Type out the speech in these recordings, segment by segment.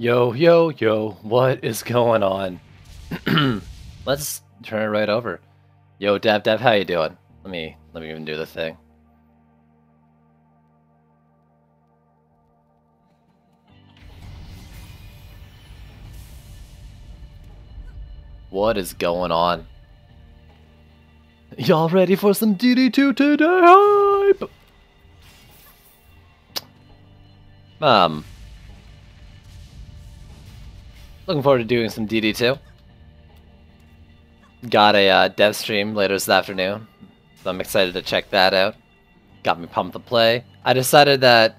Yo, yo, yo, what is going on? Let's turn it right over. Yo, Dev, Dev, how you doing? Let me, let me even do the thing. What is going on? Y'all ready for some DD2 today hype? Um, Looking forward to doing some DD2. Got a uh, dev stream later this afternoon, so I'm excited to check that out. Got me pumped to play. I decided that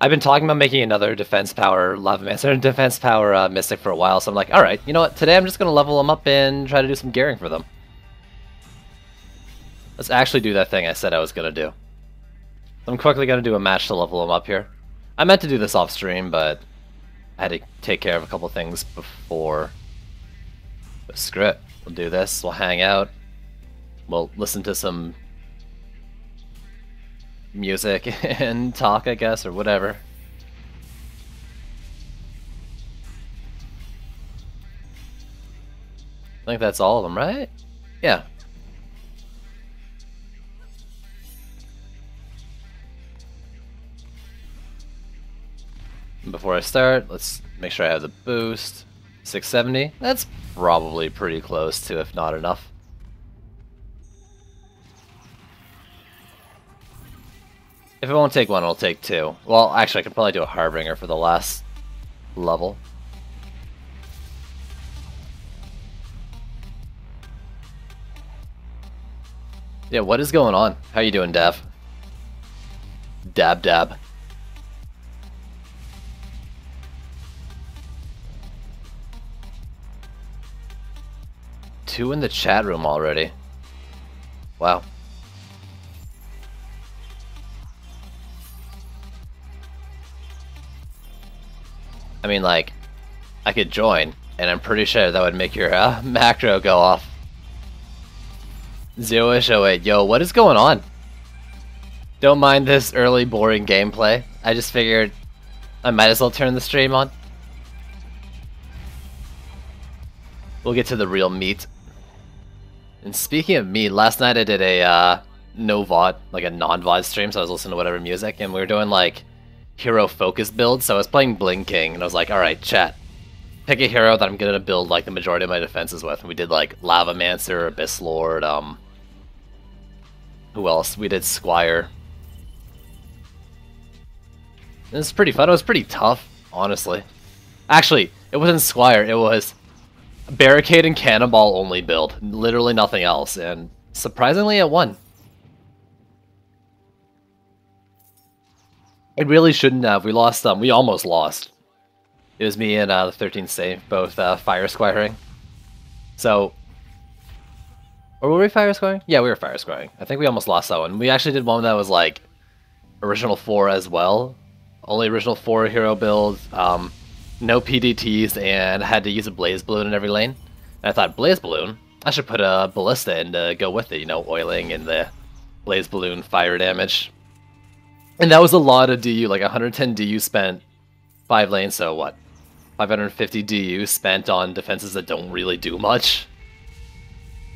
I've been talking about making another defense power Lavamancer and defense power uh, Mystic for a while, so I'm like, alright, you know what, today I'm just to level them up and try to do some gearing for them. Let's actually do that thing I said I was to do. I'm quickly to do a match to level them up here. I meant to do this off stream, but I had to take care of a couple things before. But screw it. We'll do this. We'll hang out. We'll listen to some music and talk, I guess, or whatever. I think that's all of them, right? Yeah. Before I start, let's make sure I have the boost. 670, that's probably pretty close to, if not enough. If it won't take one, it'll take two. Well, actually, I could probably do a Harbinger for the last level. Yeah, what is going on? How you doing, Dav? Dab dab. Two in the chat room already. Wow. I mean, like, I could join, and I'm pretty sure that would make your uh, macro go off. Zero-ish 08. Yo, what is going on? Don't mind this early boring gameplay. I just figured I might as well turn the stream on. We'll get to the real meat. And speaking of me, last night I did a uh, no VOD, like a non-VOD stream, so I was listening to whatever music, and we were doing like hero focus builds, so I was playing Blinking, and I was like, alright, chat, pick a hero that I'm gonna build like the majority of my defenses with. And we did like Lavamancer, Abyss Lord, um... Who else? We did Squire. It was pretty fun. It was pretty tough, honestly. Actually, it wasn't Squire, it was barricade and cannonball only build. Literally nothing else. And surprisingly, it won. It really shouldn't have. We lost them. Um, we almost lost. It was me and uh, the 13th Saint both uh, fire squiring. So. Or were we fire squiring? Yeah, we were fire squiring. I think we almost lost that one. We actually did one that was like original four as well. Only original four hero build. Um, no PDTs, and had to use a blaze balloon in every lane. And I thought blaze balloon, I should put a ballista in to go with it. You know, oiling and the blaze balloon fire damage. And that was a lot of DU, like 110 DU spent five lanes. So what? 550 DU spent on defenses that don't really do much.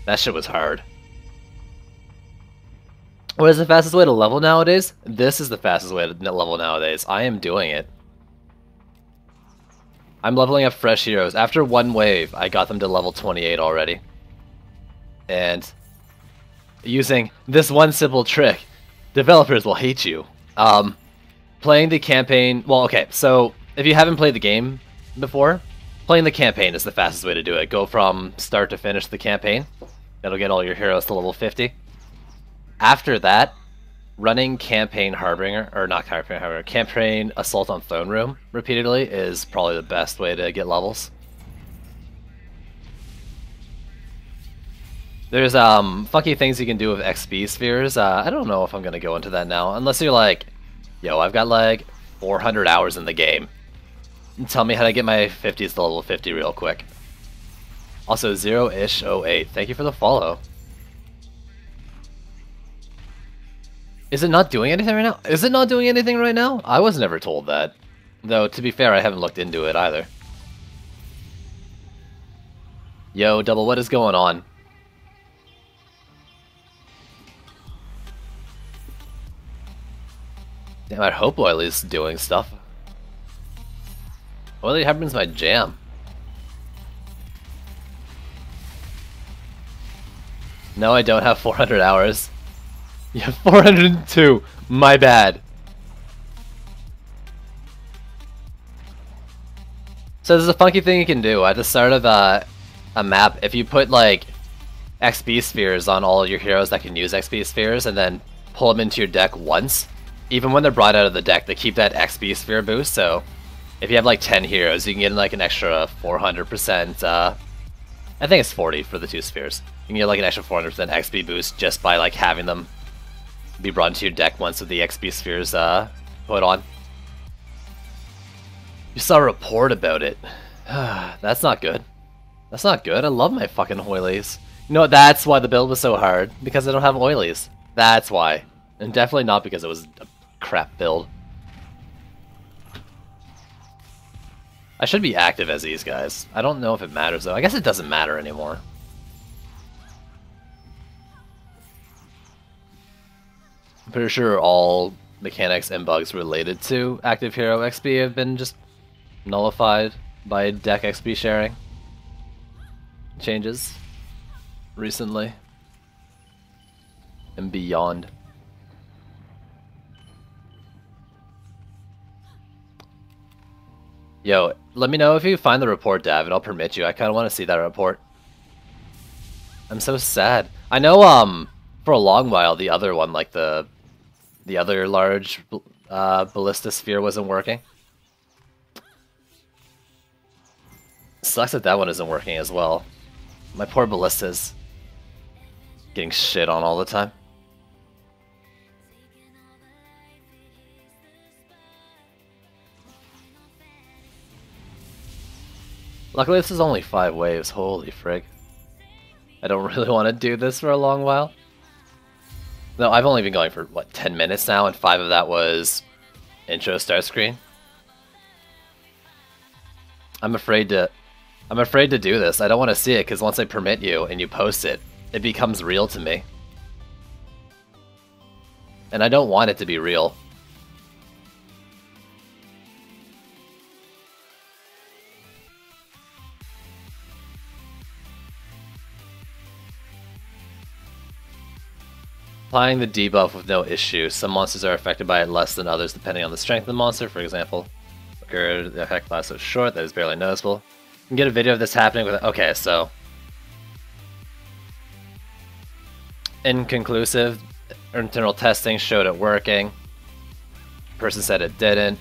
That shit was hard. What is the fastest way to level nowadays? This is the fastest way to level nowadays. I am doing it. I'm leveling up fresh heroes. After one wave, I got them to level 28 already. And using this one simple trick, developers will hate you. Um, playing the campaign, well, okay, so if you haven't played the game before, playing the campaign is the fastest way to do it. Go from start to finish the campaign. That'll get all your heroes to level 50. After that, running campaign Harbinger, or not campaign Harbinger, campaign Assault on Throne Room repeatedly is probably the best way to get levels. There's um funky things you can do with XP spheres. Uh, I don't know if I'm gonna go into that now, unless you're like, yo, I've got like 400 hours in the game. Tell me how to get my 50s to level 50 real quick. Also, Zero-ish 08. Thank you for the follow. Is it not doing anything right now? Is it not doing anything right now? I was never told that. Though, to be fair, I haven't looked into it either. Yo, Double, what is going on? Damn, I hope Oily's doing stuff. Oily happens my jam. No, I don't have 400 hours. Have 402. My bad. So there's a funky thing you can do at the start of a, a map. If you put like XP spheres on all your heroes that can use XP spheres and then pull them into your deck once, even when they're brought out of the deck, they keep that XP sphere boost. So if you have like 10 heroes, you can get like an extra 400%. Uh, I think it's 40 for the two spheres. You can get like an extra 400% XP boost just by like having them be brought into your deck once with the XP spheres uh, put on. You saw a report about it. That's not good. That's not good. I love my fucking oilies. You know what? That's why the build was so hard. Because I don't have oilies. That's why. And definitely not because it was a crap build. I should be active as these guys. I don't know if it matters though. I guess it doesn't matter anymore. I'm pretty sure all mechanics and bugs related to active hero XP have been just nullified by deck XP sharing changes recently and beyond. Yo, let me know if you find the report, Dav, and I'll permit you. I kind of want to see that report. I'm so sad. I know, um, for a long while, the other one, like the the other large uh, ballista sphere wasn't working. Sucks that that one isn't working as well. My poor ballistas getting shit on all the time. Luckily this is only five waves, holy frig. I don't really want to do this for a long while. No, I've only been going for, what, 10 minutes now, and five of that was intro start screen. I'm afraid to... I'm afraid to do this. I don't want to see it, because once I permit you and you post it, it becomes real to me. And I don't want it to be real. Applying the debuff with no issue. Some monsters are affected by it less than others depending on the strength of the monster, for example. The effect lasts so short that it's barely noticeable. You can get a video of this happening with... Okay, so... Inconclusive. Internal testing showed it working. person said it didn't.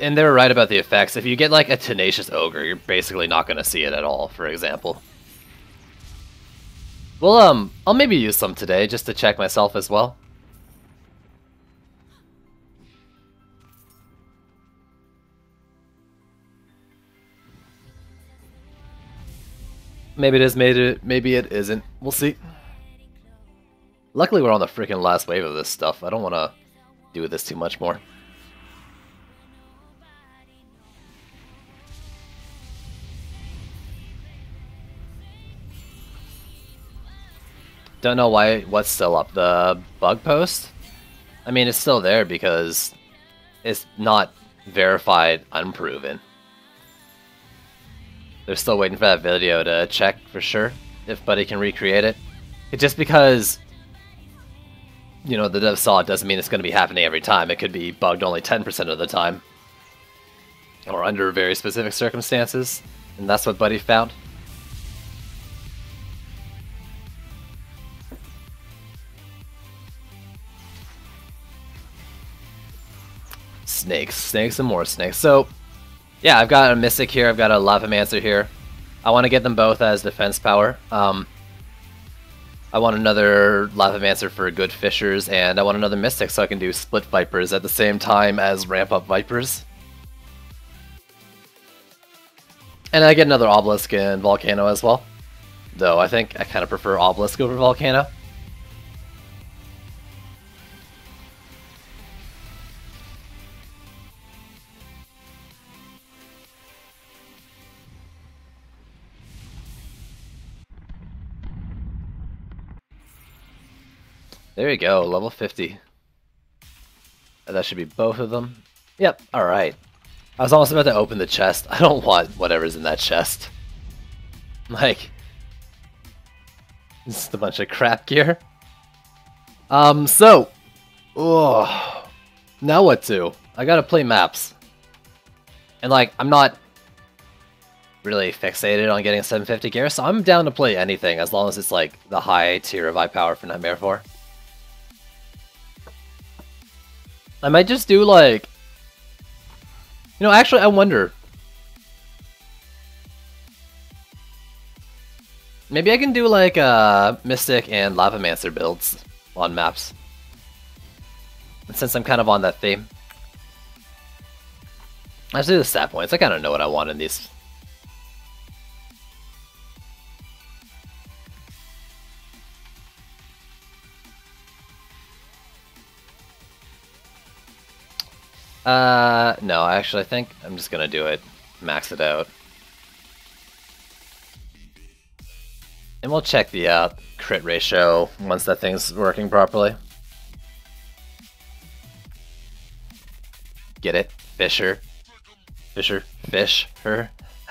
And they were right about the effects. If you get like a Tenacious Ogre, you're basically not going to see it at all, for example. Well, um, I'll maybe use some today just to check myself as well. Maybe it is, maybe it, maybe it isn't. We'll see. Luckily, we're on the freaking last wave of this stuff. I don't want to do this too much more. Don't know why what's still up. The bug post? I mean, it's still there because it's not verified unproven. They're still waiting for that video to check for sure if Buddy can recreate it. It just because you know the dev saw it doesn't mean it's going to be happening every time. It could be bugged only 10% of the time. Or under very specific circumstances. And that's what Buddy found. Snakes, snakes, and more snakes. So, yeah, I've got a Mystic here, I've got a Lavamancer here. I want to get them both as defense power. Um, I want another Lavamancer for good fishers, and I want another Mystic so I can do Split Vipers at the same time as Ramp Up Vipers. And I get another Obelisk and Volcano as well. Though I think I kind of prefer Obelisk over Volcano. There you go, level 50. That should be both of them. Yep, alright. I was almost about to open the chest. I don't want whatever's in that chest. Like, just a bunch of crap gear. Um, so, oh, now what to? I gotta play maps. And like, I'm not really fixated on getting 750 gear, so I'm down to play anything as long as it's like the high tier of eye power for Nightmare 4. I might just do like... You know, actually, I wonder. Maybe I can do like uh, Mystic and Lava Lavamancer builds on maps. Since I'm kind of on that theme. Let's do the stat points. I kind of know what I want in these Uh, no, actually, I think I'm just gonna do it, max it out. And we'll check the uh, crit ratio once that thing's working properly. Get it? Fisher. Fisher. Fish. Her.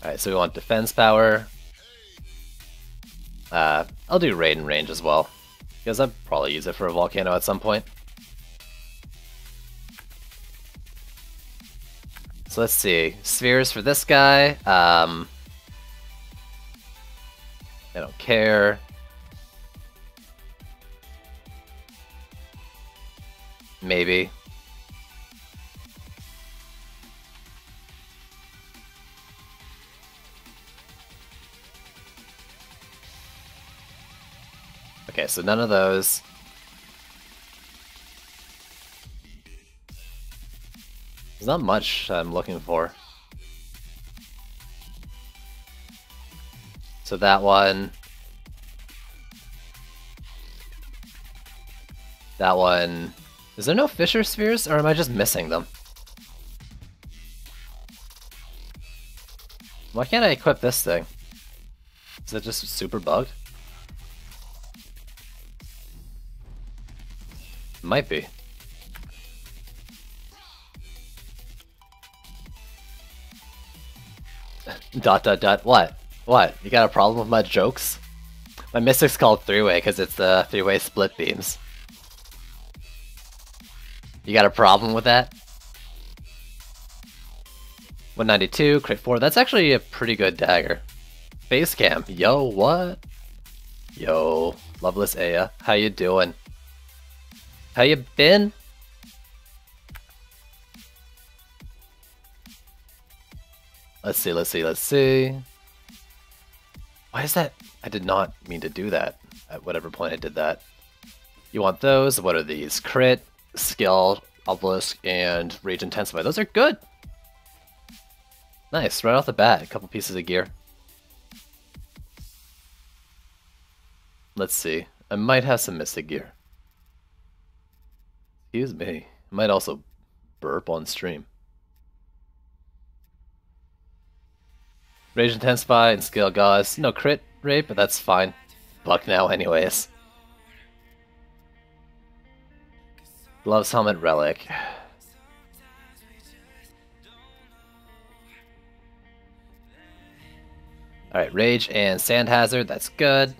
Alright, so we want defense power. Uh, I'll do raid and range as well. Because I'll probably use it for a volcano at some point. So let's see. Spheres for this guy. Um, I don't care. Maybe. Okay, so none of those. There's not much I'm looking for. So that one... That one... Is there no Fisher Spheres, or am I just missing them? Why can't I equip this thing? Is it just super bugged? Might be. Dot dot dot. What? What? You got a problem with my jokes? My mystic's called three-way because it's the three-way split beams. You got a problem with that? 192, crit 4. That's actually a pretty good dagger. Face cam. Yo, what? Yo, Loveless Aya. How you doing? How you been? Let's see, let's see, let's see. Why is that? I did not mean to do that at whatever point I did that. You want those? What are these? Crit, skill, obelisk, and rage intensify. Those are good. Nice, right off the bat, a couple pieces of gear. Let's see. I might have some mystic gear. Excuse me. I might also burp on stream. Rage Intensify and Scale Gauze. No crit rate, but that's fine. Buck now anyways. Gloves Helmet Relic. Alright, Rage and Sand Hazard, that's good.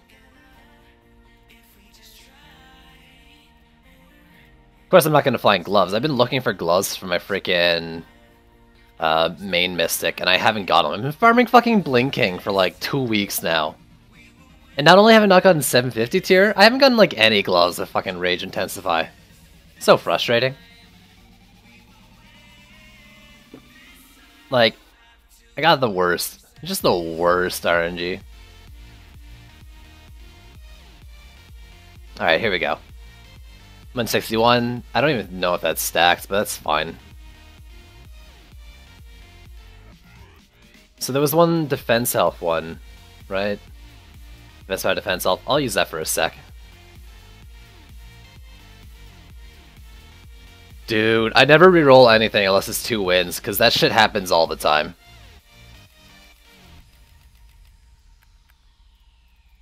Of course I'm not going to find gloves. I've been looking for gloves for my freaking uh, main Mystic, and I haven't got them. I've been farming fucking Blinking for like two weeks now. And not only have I not gotten 750 tier, I haven't gotten like any gloves that fucking Rage Intensify. So frustrating. Like, I got the worst. Just the worst RNG. Alright, here we go. 161. I don't even know if that's stacked, but that's fine. So there was one defense health one, right? That's my defense health. I'll use that for a sec. Dude, I never reroll anything unless it's two wins, because that shit happens all the time.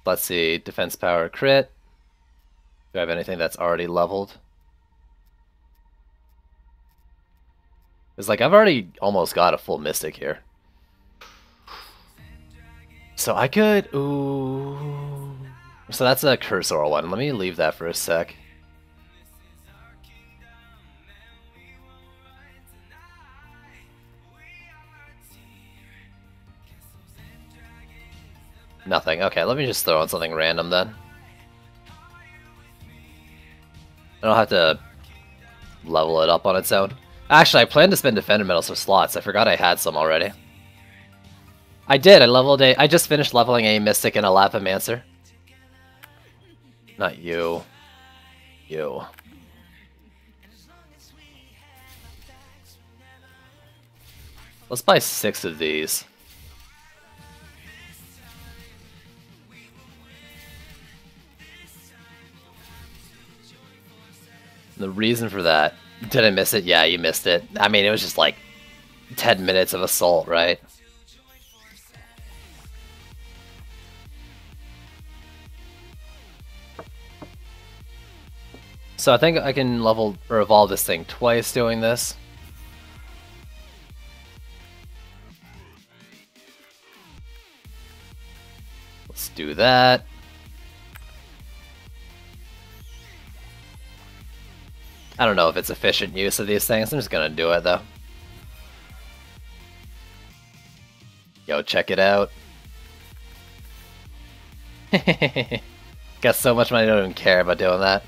Let's see, defense power crit. Do I have anything that's already leveled? It's like I've already almost got a full Mystic here. So I could... Ooh... So that's a cursor one. Let me leave that for a sec. Nothing. Okay, let me just throw on something random then. I don't have to level it up on its own. Actually, I plan to spend Defender Medals for slots. I forgot I had some already. I did. I leveled a. I just finished leveling a Mystic and a Lavamancer. Not you. You. Let's buy six of these. The reason for that, did I miss it? Yeah, you missed it. I mean, it was just like 10 minutes of assault, right? So I think I can level or evolve this thing twice doing this. Let's do that. I don't know if it's efficient use of these things. I'm just gonna do it though. Yo, check it out. Got so much money I don't even care about doing that.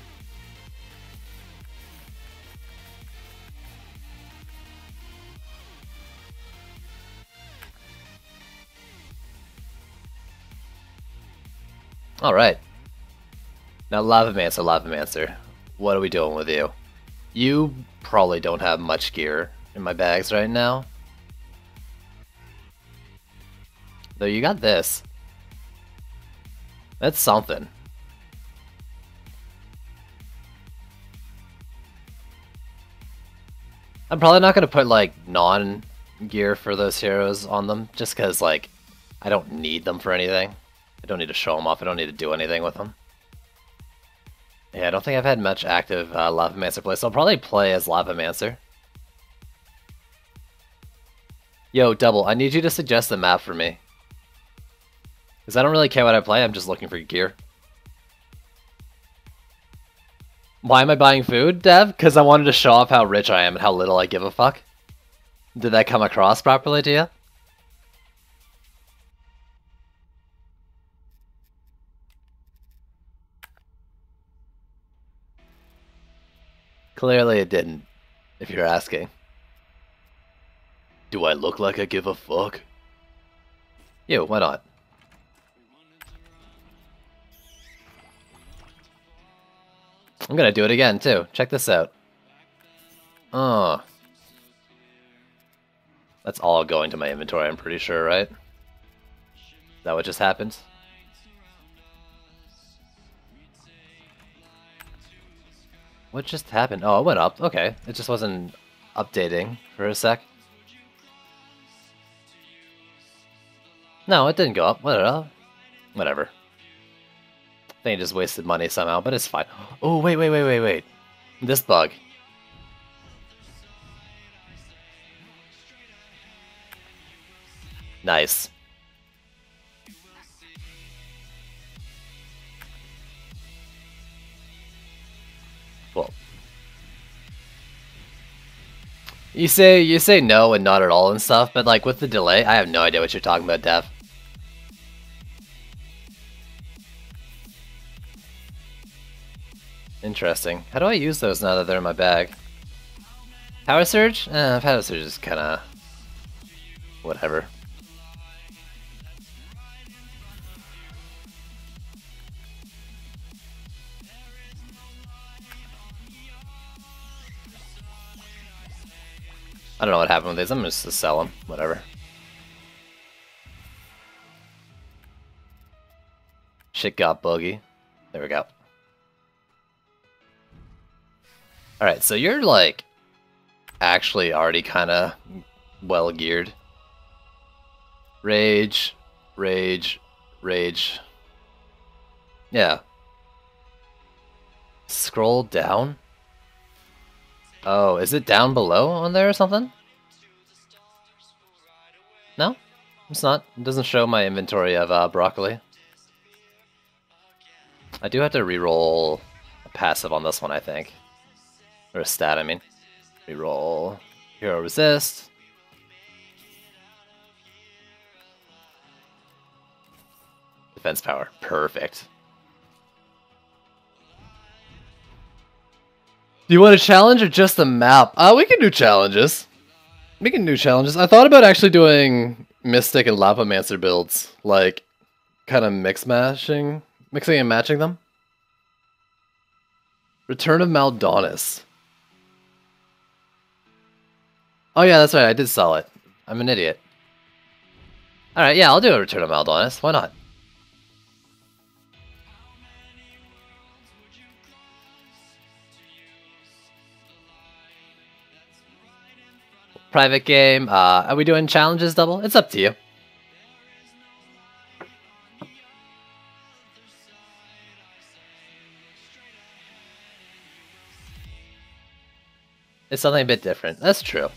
Alright. Now Lavamancer, Lavamancer. What are we doing with you? You probably don't have much gear in my bags right now. Though you got this. That's something. I'm probably not going to put like non-gear for those heroes on them just because like I don't need them for anything. I don't need to show them off. I don't need to do anything with them. Yeah, I don't think I've had much active uh, Lavamancer play, so I'll probably play as Lavamancer. Yo, Double, I need you to suggest the map for me. Because I don't really care what I play, I'm just looking for gear. Why am I buying food, Dev? Because I wanted to show off how rich I am and how little I give a fuck. Did that come across properly to you? Clearly it didn't, if you're asking. Do I look like I give a fuck? Yeah, why not? I'm gonna do it again too. Check this out. Oh. That's all going to my inventory, I'm pretty sure, right? Is that what just happened? What just happened? Oh, it went up. Okay. It just wasn't updating for a sec. No, it didn't go up. Whatever. Uh, whatever. I think just wasted money somehow, but it's fine. Oh, wait, wait, wait, wait, wait. This bug. Nice. You say you say no and not at all and stuff, but like with the delay, I have no idea what you're talking about, Dev. Interesting. How do I use those now that they're in my bag? Power Surge? Eh, Power Surge is kinda... whatever. I don't know what happened with these. I'm just to sell them. Whatever. Shit got buggy. There we go. Alright, so you're like actually already kind of well geared. Rage, rage, rage. Yeah. Scroll down. Oh, is it down below on there or something? No? It's not. It doesn't show my inventory of uh, broccoli. I do have to re-roll a passive on this one, I think. Or a stat, I mean. Reroll. Hero resist. Defense power. Perfect. Do you want a challenge or just the map? Uh, we can do challenges. We can do challenges. I thought about actually doing Mystic and Lavamancer builds. Like, kind of mix matching. Mixing and matching them. Return of Mal'Donis. Oh yeah, that's right. I did sell it. I'm an idiot. Alright, yeah, I'll do a Return of Mal'Donis. Why not? Private game. Uh, are we doing challenges double? It's up to you. It's something a bit different. That's true.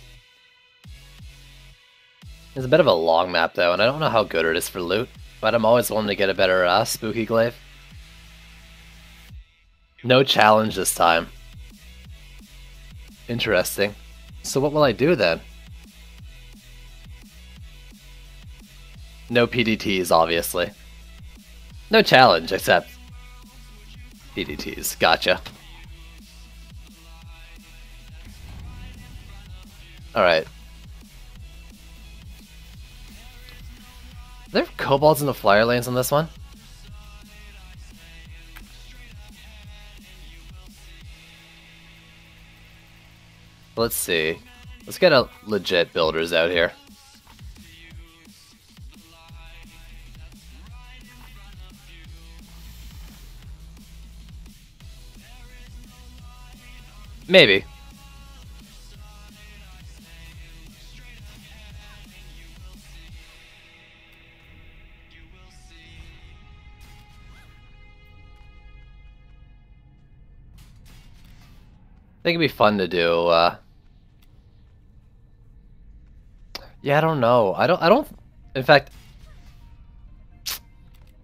It's a bit of a long map though, and I don't know how good it is for loot, but I'm always wanting to get a better uh, spooky glaive. No challenge this time. Interesting. So what will I do then? No PDTs, obviously. No challenge, except PDTs. Gotcha. Alright. Are there kobolds in the flyer lanes on this one? Let's see. Let's get a legit builders out here. Maybe. I think it'd be fun to do, uh... Yeah, I don't know. I don't, I don't... In fact...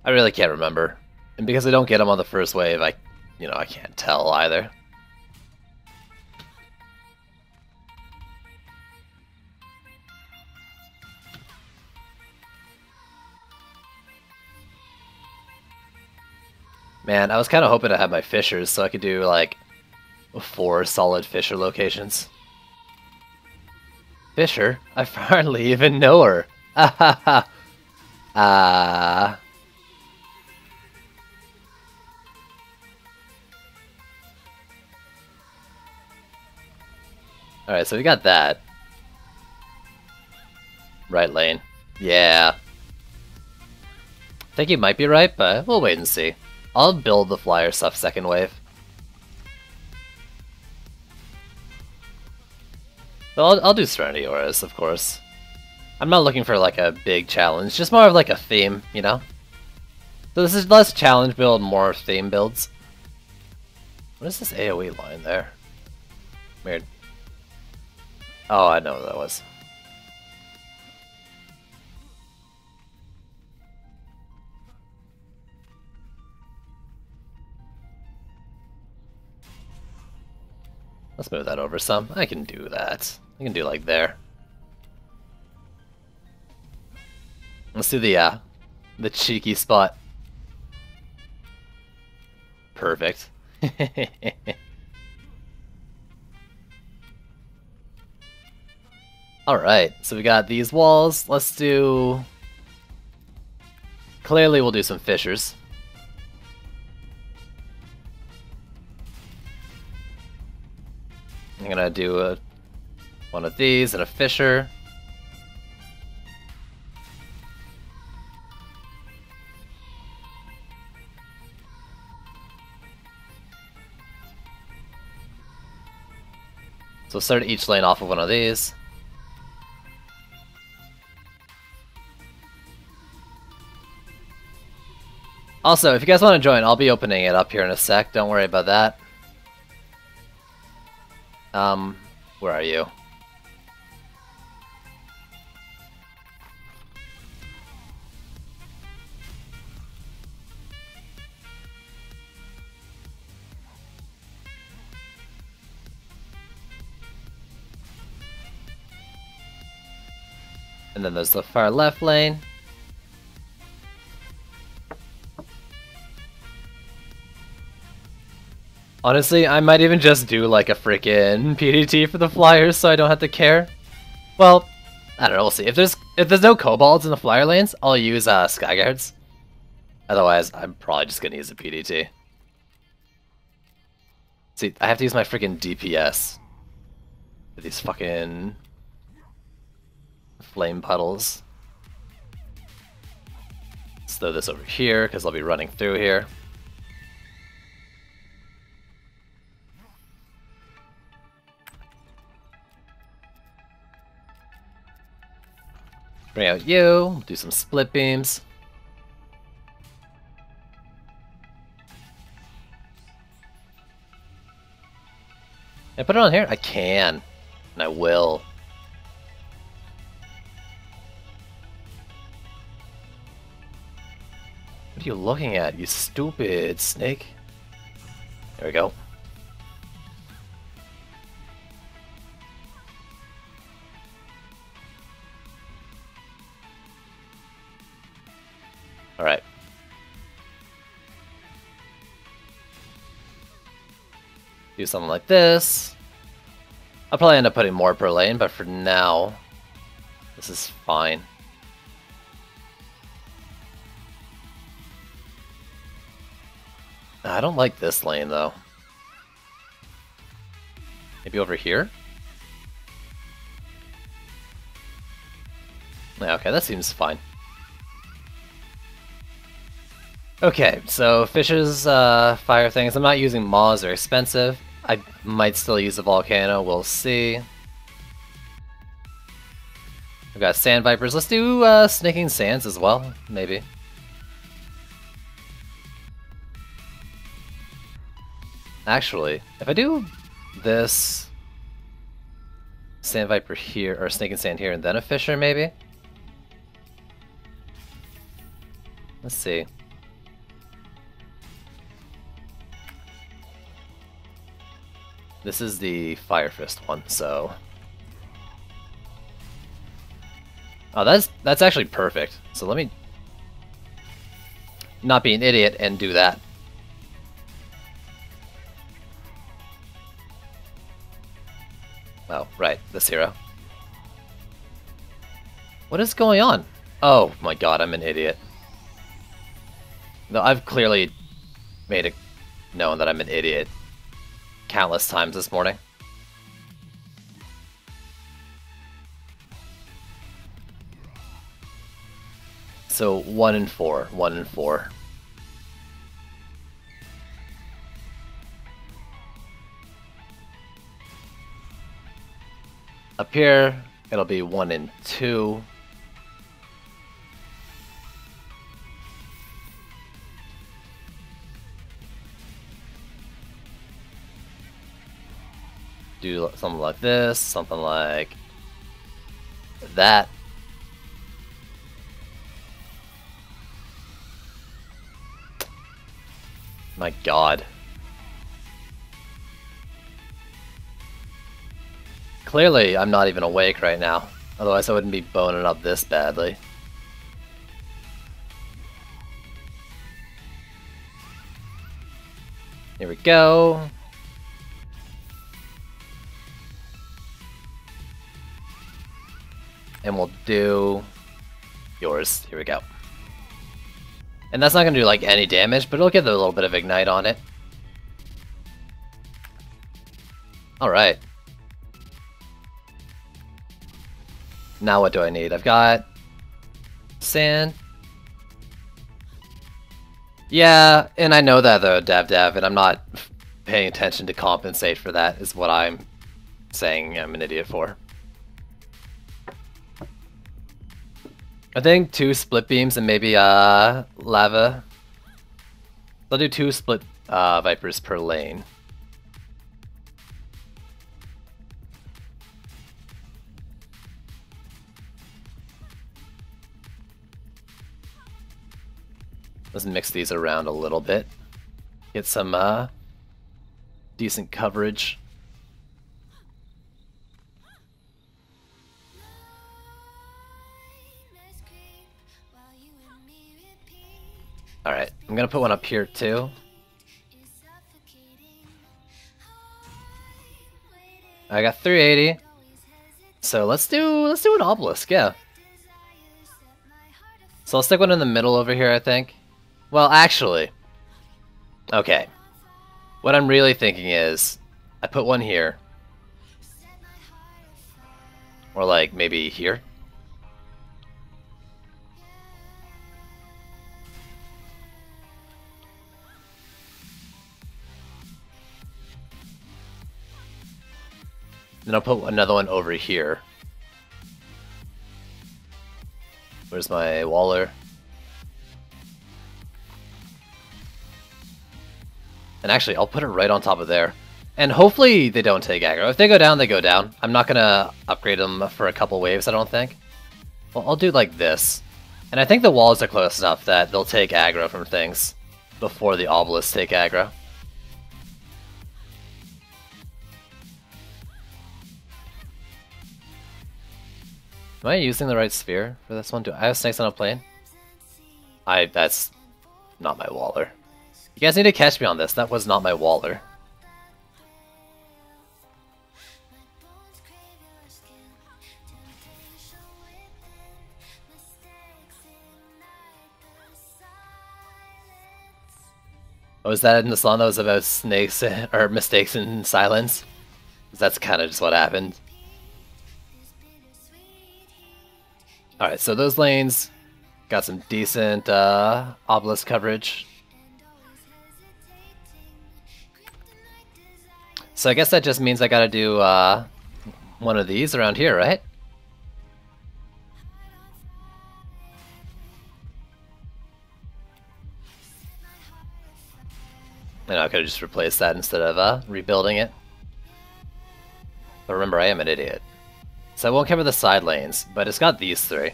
I really can't remember. And because I don't get them on the first wave, I... You know, I can't tell either. Man, I was kind of hoping to have my fishers so I could do, like, four solid Fisher locations. Fisher? I hardly even know her. Ah ha ha. Ah. Alright, so we got that. Right lane. Yeah. I think you might be right, but we'll wait and see. I'll build the flyer stuff second wave. I'll, I'll do Serenity Auras, of course. I'm not looking for like a big challenge, just more of like a theme, you know? So this is less challenge build, more theme builds. What is this AoE line there? Weird. Oh, I know what that was. Let's move that over some. I can do that. I can do like there. Let's do the uh, the cheeky spot. Perfect. Alright, so we got these walls. Let's do... Clearly we'll do some fissures. I'm gonna do a, one of these and a Fisher. So start each lane off of one of these. Also, if you guys want to join, I'll be opening it up here in a sec. Don't worry about that. Um, where are you? And then there's the far left lane. Honestly, I might even just do like a freaking PDT for the Flyers so I don't have to care. Well, I don't know, we'll see. If there's if there's no kobolds in the flyer lanes, I'll use uh, Skyguards. Otherwise, I'm probably just gonna use a PDT. See, I have to use my freaking DPS. These fucking flame puddles. Let's throw this over here, because I'll be running through here. Bring out you, do some split beams. Can I put it on here? I can. And I will. Are you looking at, you stupid snake? There we go. Alright. Do something like this. I'll probably end up putting more per lane, but for now, this is fine. I don't like this lane, though. Maybe over here? Yeah, okay, that seems fine. Okay, so Fish's uh, fire things. I'm not using Maws, they're expensive. I might still use a Volcano, we'll see. We've got Sand Vipers. Let's do uh, Snaking Sands as well, maybe. Actually, if I do this Sand Viper here, or Snake and Sand here, and then a Fisher, maybe? Let's see. This is the Fire Fist one, so... Oh, that's that's actually perfect. So let me not be an idiot and do that. Oh, right, this hero. What is going on? Oh my god, I'm an idiot. No, I've clearly made it known that I'm an idiot countless times this morning. So one and four, one and four. Up here, it'll be one and two. Do something like this, something like that. My god. Clearly, I'm not even awake right now. Otherwise, I wouldn't be boning up this badly. Here we go. And we'll do yours. Here we go. And that's not going to do like any damage, but it'll get a little bit of ignite on it. Alright. Now what do I need? I've got sand. Yeah, and I know that though, Dav Dav, and I'm not paying attention to compensate for that is what I'm saying I'm an idiot for. I think two split beams and maybe uh lava. I'll do two split uh, vipers per lane. Let's mix these around a little bit. Get some uh, decent coverage. Alright, I'm gonna put one up here too. I got 380. So let's do let's do an obelisk, yeah. So I'll stick one in the middle over here, I think. Well, actually, okay. What I'm really thinking is, I put one here. Or like, maybe here? Then I'll put another one over here. Where's my Waller? And actually, I'll put it right on top of there. And hopefully they don't take aggro. If they go down, they go down. I'm not to upgrade them for a couple waves, I don't think. Well, I'll do like this. And I think the walls are close enough that they'll take aggro from things before the obelisks take aggro. Am I using the right sphere for this one? Do I have snakes on a plane? I, that's not my Waller. You guys need to catch me on this, that was not my Waller. Oh, was that in the song that was about snakes or mistakes in silence? That's kind of just what happened. Alright, so those lanes got some decent uh, obelisk coverage. So I guess that just means I gotta do uh, one of these around here, right? And I could have just replaced that instead of uh, rebuilding it. But remember, I am an idiot. So I won't cover the side lanes, but it's got these three.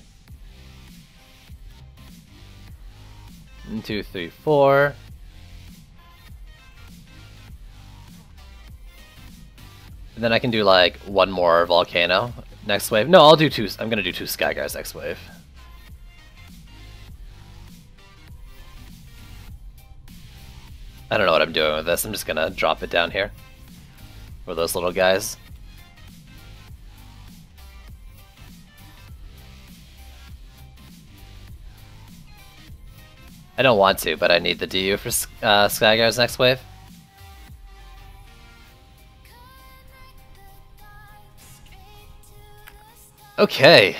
One, two, three, four. And then I can do like one more volcano next wave. No, I'll do two. I'm gonna do two sky guys next wave. I don't know what I'm doing with this. I'm just gonna drop it down here. For those little guys. I don't want to, but I need the DU for uh, Sky Guys next wave. Okay.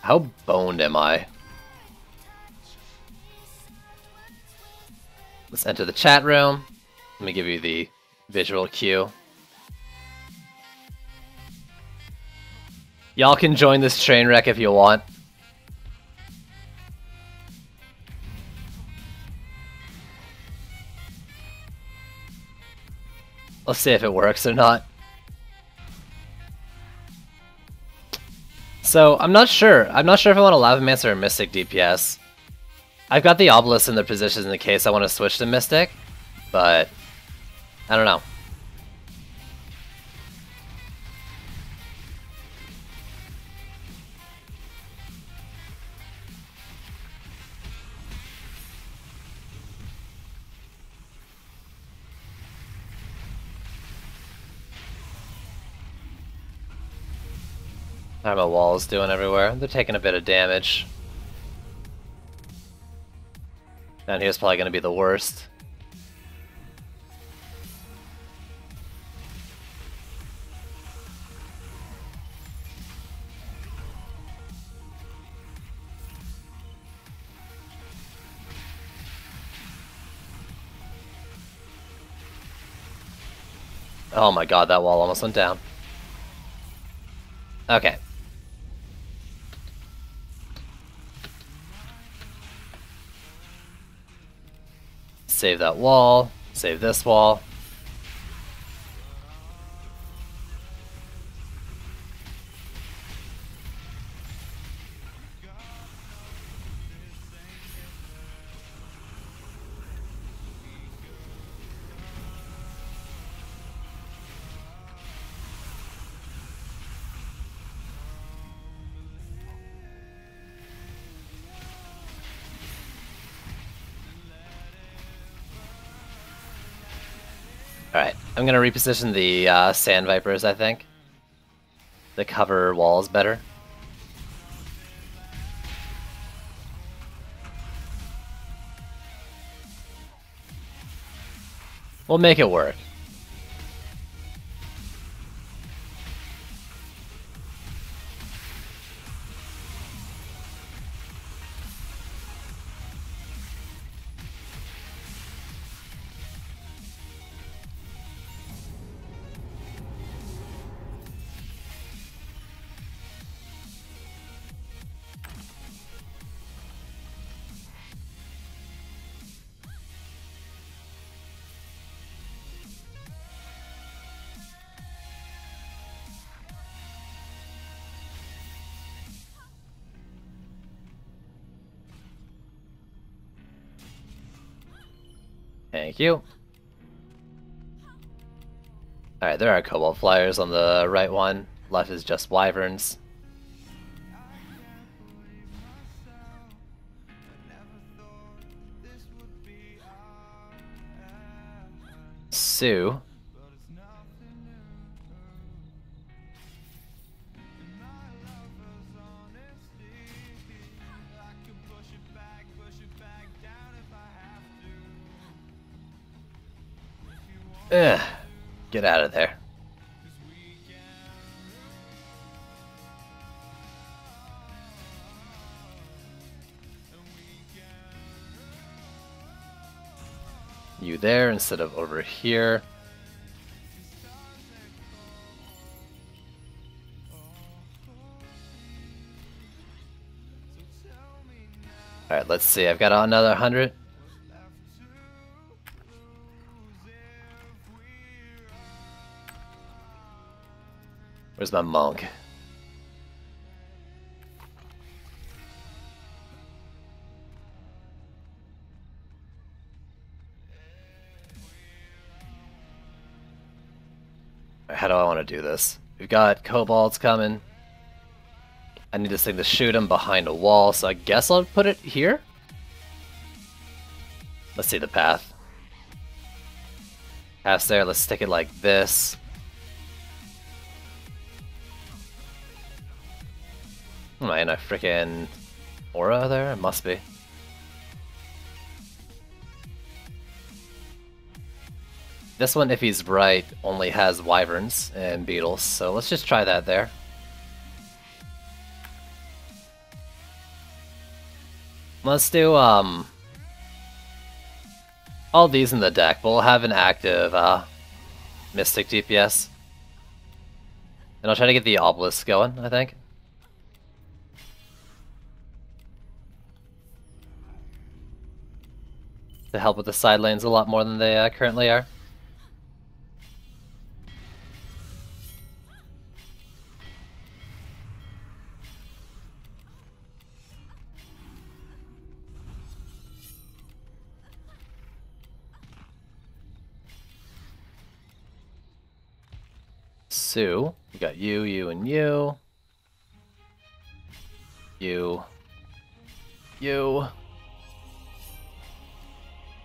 How boned am I? Let's enter the chat room. Let me give you the visual cue. Y'all can join this train wreck if you want. Let's see if it works or not. So, I'm not sure. I'm not sure if I want a Lavamancer or a Mystic DPS. I've got the Obelisk in the positions in the case I want to switch to Mystic, but I don't know. How my walls doing everywhere? They're taking a bit of damage. And here's probably going to be the worst. Oh my god, that wall almost went down. Okay. Save that wall. Save this wall. I'm gonna reposition the uh, Sand Vipers, I think. The cover walls better. We'll make it work. You. Alright, there are a Kobold Flyers on the right one. Left is just Wyverns. Sue. Get out of there. You there instead of over here. Alright, let's see. I've got another 100. Where's my monk? How do I want to do this? We've got kobolds coming. I need this thing to shoot him behind a wall, so I guess I'll put it here? Let's see the path. Path's there, let's stick it like this. Am I in a freaking aura there? It must be. This one, if he's right, only has wyverns and beetles, so let's just try that there. Let's do, um... All these in the deck, we'll have an active, uh, Mystic DPS. And I'll try to get the Obelisk going, I think. To help with the side lanes a lot more than they uh, currently are. Sue. We got you, you, and you. You. You.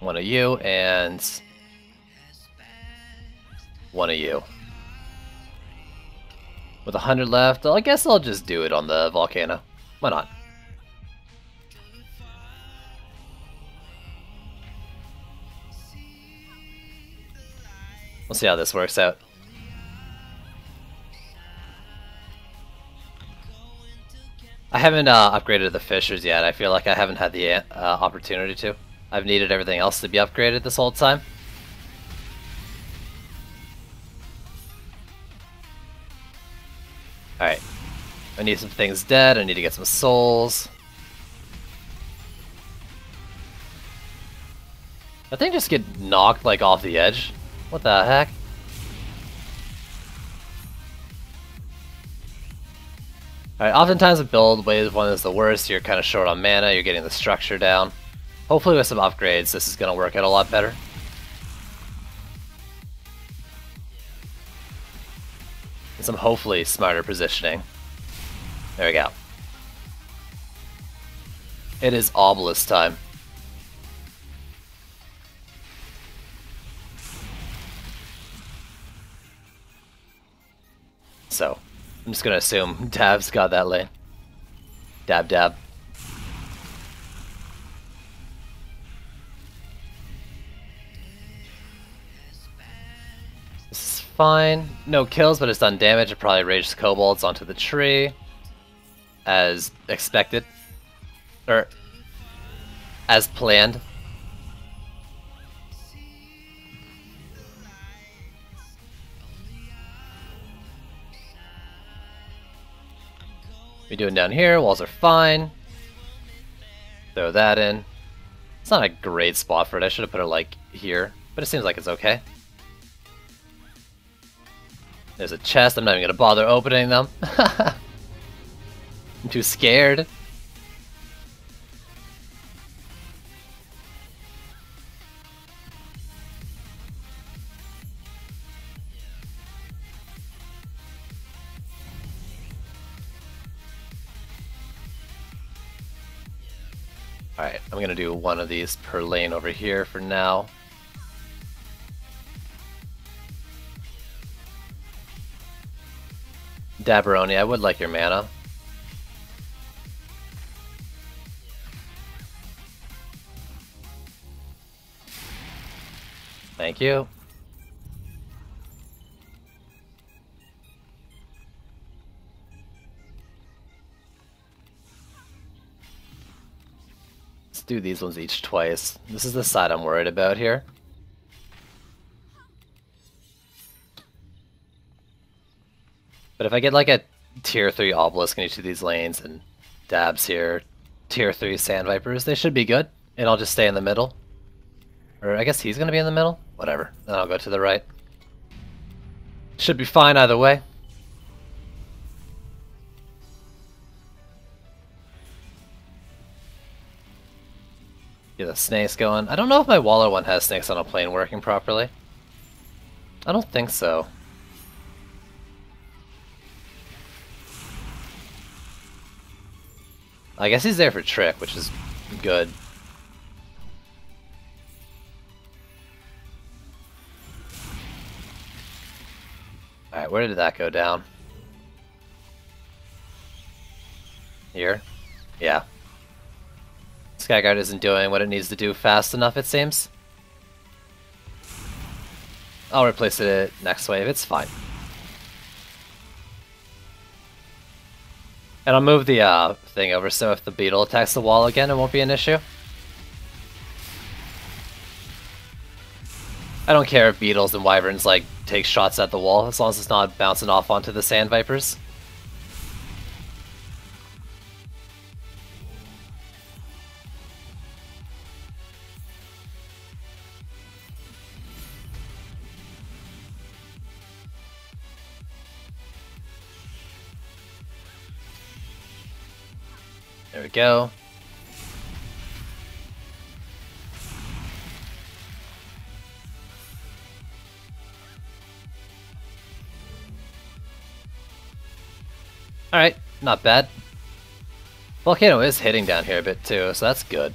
One of you, and... One of you. With a hundred left, I guess I'll just do it on the volcano. Why not? We'll see how this works out. I haven't uh, upgraded the fissures yet. I feel like I haven't had the uh, opportunity to. I've needed everything else to be upgraded this whole time. Alright. I need some things dead. I need to get some souls. I think just get knocked like off the edge. What the heck? Alright, oftentimes a build wave 1 is the worst, you're kind of short on mana, you're getting the structure down. Hopefully with some upgrades this is going to work out a lot better. And some hopefully smarter positioning. There we go. It is Obelisk time. So, I'm just gonna assume Dab's got that lane. Dab dab. Fine. No kills, but it's done damage. It probably raged kobolds onto the tree. As expected. Or as planned. We doing down here, walls are fine. Throw that in. It's not a great spot for it, I should have put it like here, but it seems like it's okay. There's a chest, I'm not even gonna bother opening them. I'm too scared. Alright, I'm gonna do one of these per lane over here for now. Dabaroni, I would like your mana. Thank you. Let's do these ones each twice. This is the side I'm worried about here. But if I get like a tier 3 obelisk in each of these lanes and dabs here, tier 3 sand vipers, they should be good. And I'll just stay in the middle. Or I guess he's going to be in the middle? Whatever. Then I'll go to the right. Should be fine either way. Get the snakes going. I don't know if my Waller one has snakes on a plane working properly. I don't think so. I guess he's there for trick, which is good. Alright, where did that go down? Here? Yeah. Skyguard isn't doing what it needs to do fast enough, it seems. I'll replace it next wave, it's fine. And I'll move the uh, thing over so if the beetle attacks the wall again, it won't be an issue. I don't care if beetles and wyverns like take shots at the wall, as long as it's not bouncing off onto the sand vipers. Go. Alright, not bad. Volcano is hitting down here a bit too, so that's good.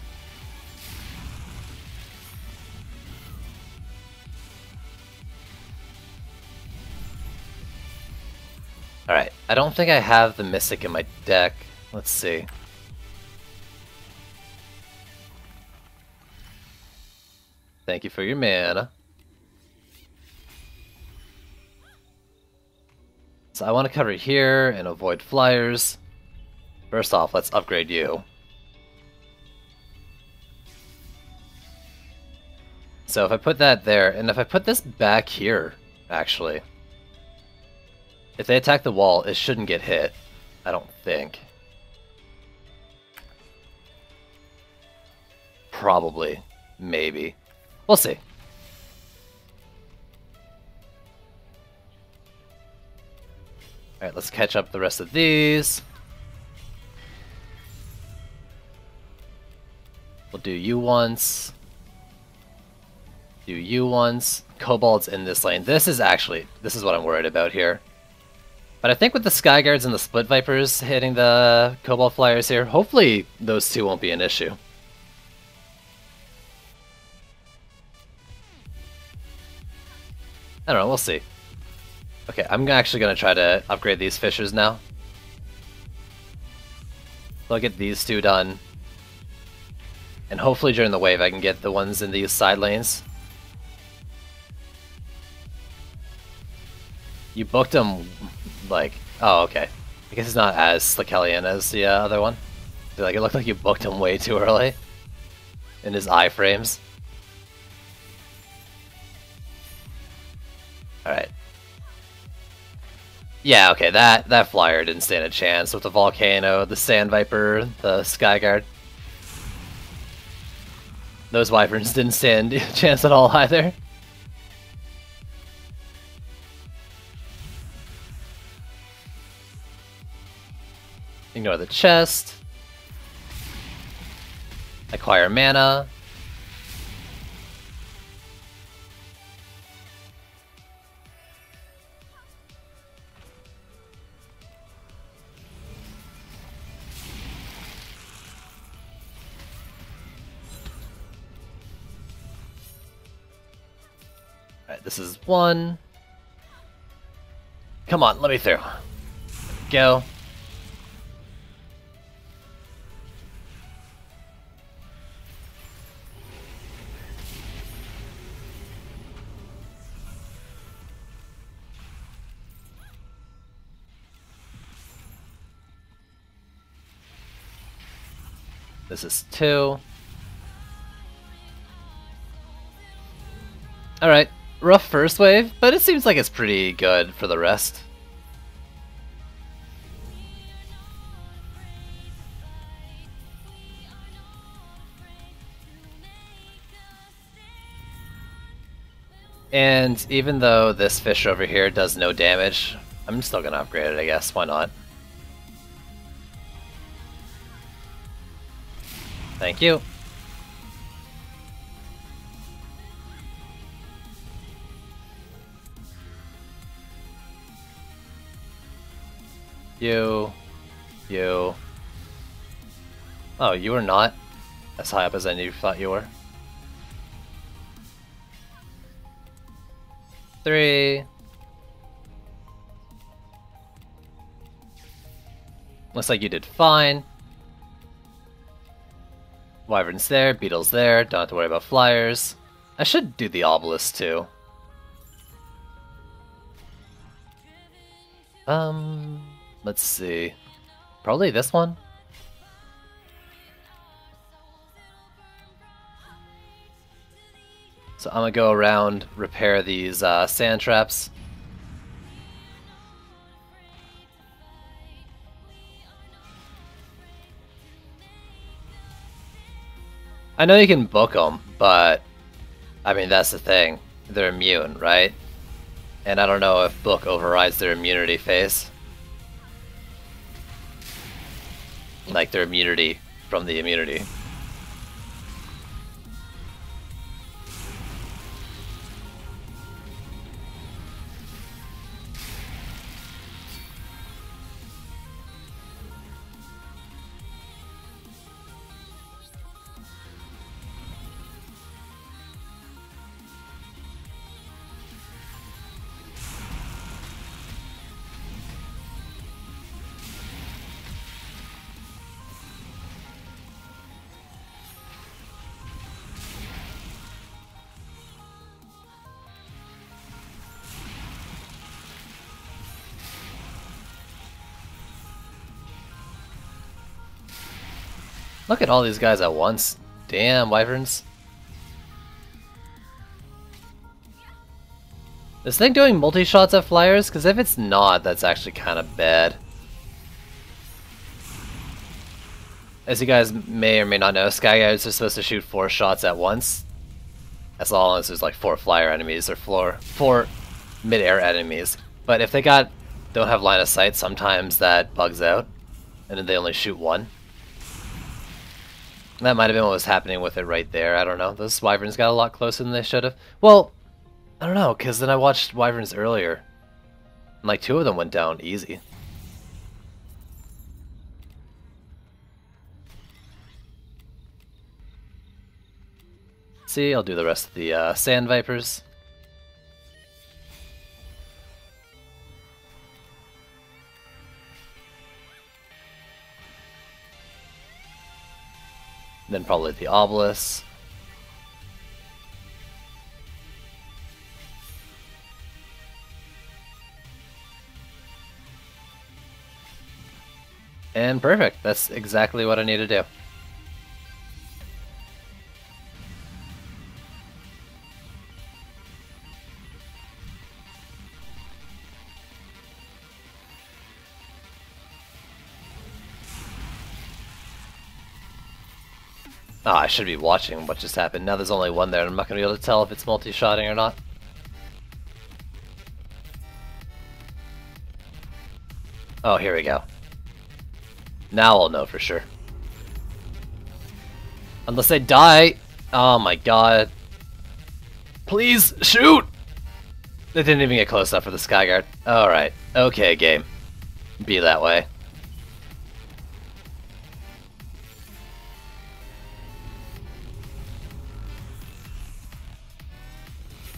Alright, I don't think I have the Mystic in my deck. Let's see. Thank you for your mana. So I want to cover here and avoid flyers. First off, let's upgrade you. So if I put that there, and if I put this back here, actually, if they attack the wall, it shouldn't get hit. I don't think. Probably. Maybe. We'll see. Alright, let's catch up the rest of these. We'll do you once. Do you once. Kobold's in this lane. This is actually, this is what I'm worried about here. But I think with the Skyguards and the Split Vipers hitting the Kobold Flyers here, hopefully those two won't be an issue. I don't know, we'll see. Okay, I'm actually gonna try to upgrade these fissures now. So I'll get these two done. And hopefully during the wave I can get the ones in these side lanes. You booked him, like, oh, okay. I guess it's not as Slikelian as the uh, other one. Like, it looked like you booked him way too early. In his iframes. Alright. Yeah, okay, that, that flyer didn't stand a chance with the Volcano, the Sand Viper, the Skyguard. Those Wyverns didn't stand a chance at all either. Ignore the chest. Acquire mana. This is one. Come on, let me through. Go. This is two. Alright, rough first wave, but it seems like it's pretty good for the rest. And even though this fish over here does no damage, I'm still gonna upgrade it, I guess. Why not? Thank you. You. You. Oh, you are not as high up as I knew thought you were. Three. Looks like you did fine. Wyvern's there, Beetle's there, don't have to worry about flyers. I should do the obelisk too. Um, let's see. Probably this one? So I'm gonna go around, repair these uh, sand traps. I know you can book them, but I mean that's the thing. They're immune, right? And I don't know if book overrides their immunity phase. Like their immunity from the immunity. Look at all these guys at once. Damn, wyverns. Is thing doing multi-shots at flyers? Because if it's not, that's actually kind of bad. As you guys may or may not know, Sky Guys are supposed to shoot four shots at once. As long as there's like four flyer enemies or four, four mid-air enemies. But if they got don't have line of sight, sometimes that bugs out. And then they only shoot one. That might have been what was happening with it right there. I don't know. Those wyverns got a lot closer than they should have. Well, I don't know, because then I watched wyverns earlier. And like two of them went down easy. See, I'll do the rest of the uh, sand vipers. Then probably the obelisk. And perfect, that's exactly what I need to do. Oh, I should be watching what just happened. Now there's only one there, and I'm not going to be able to tell if it's multi-shotting or not. Oh, here we go. Now I'll know for sure. Unless they die! Oh my god. Please, shoot! They didn't even get close enough for the Skyguard. Alright. Okay, game. Be that way.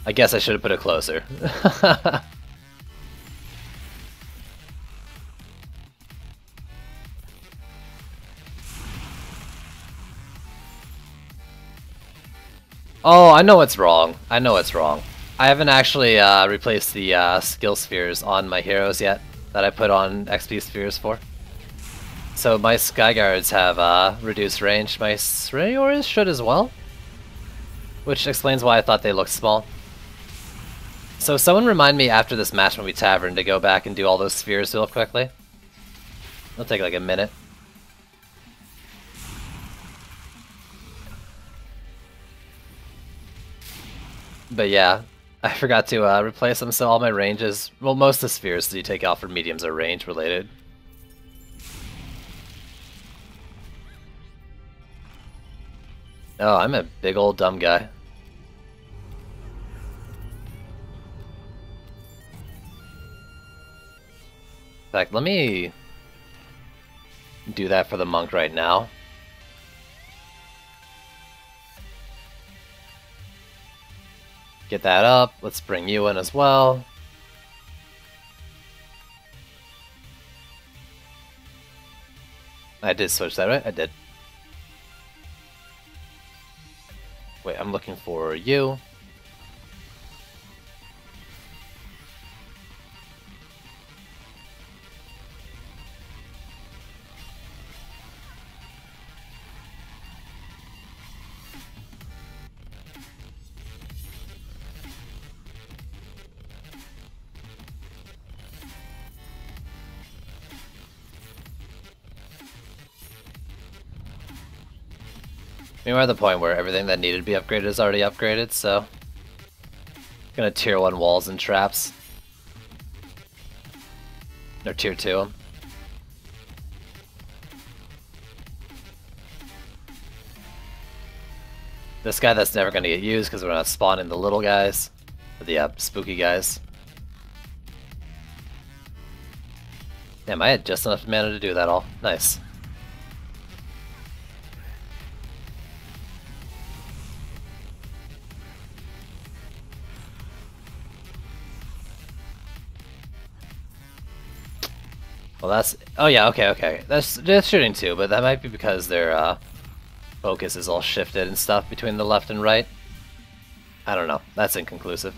I guess I should have put it closer. oh, I know what's wrong. I know what's wrong. I haven't actually uh, replaced the uh, skill spheres on my heroes yet that I put on XP spheres for. So my Skyguards have uh, reduced range. My Srayors should as well. Which explains why I thought they looked small. So someone remind me after this match when we tavern to go back and do all those spheres real quickly. It'll take like a minute. But yeah, I forgot to uh, replace them so all my ranges, well most of the spheres that you take out for mediums are range related. Oh, I'm a big old dumb guy. In fact, let me do that for the monk right now. Get that up. Let's bring you in as well. I did switch that, right? I did. Wait, I'm looking for you. We're at the point where everything that needed to be upgraded is already upgraded, so... Gonna tier 1 walls and traps. Or tier 2 This guy that's never gonna get used because we're not spawning the little guys. The uh, spooky guys. Damn, I had just enough mana to do that all. Nice. Well, that's... Oh, yeah, okay, okay. That's just shooting too, but that might be because their uh, focus is all shifted and stuff between the left and right. I don't know. That's inconclusive.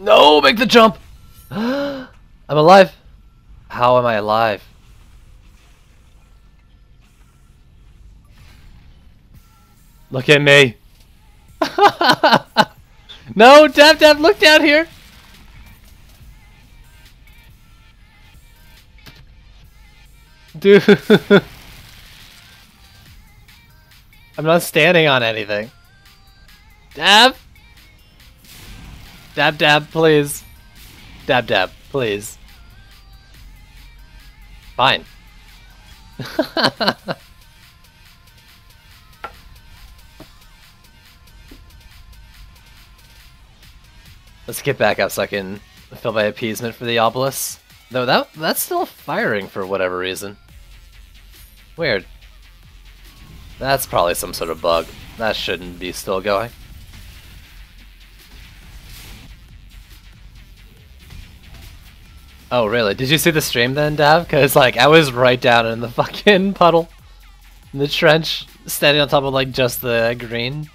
No, make the jump! I'm alive! How am I alive? Look at me! no, Dab Dab, look down here! Dude! I'm not standing on anything. Dab? Dab Dab, please. Dab dab, please. Fine. Let's get back up so I can fill my appeasement for the obelisk. Though that that's still firing for whatever reason. Weird. That's probably some sort of bug. That shouldn't be still going. Oh, really? Did you see the stream then, Dav? Because, like, I was right down in the fucking puddle. In the trench, standing on top of, like, just the green.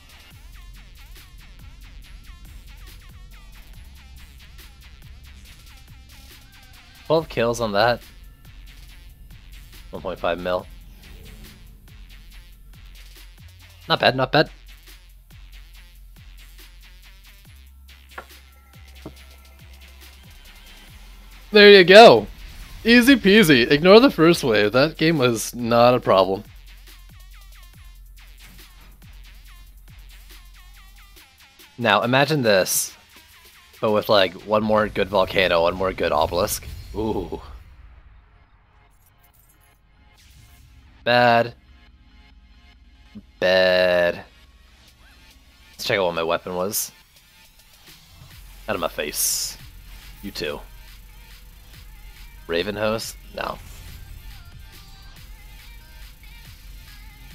Twelve kills on that. 1.5 mil. Not bad, not bad. There you go. Easy peasy. Ignore the first wave. That game was not a problem. Now imagine this, but with like one more good volcano, one more good obelisk. Ooh. Bad. Bad. Let's check out what my weapon was. Out of my face. You too. Raven host? No.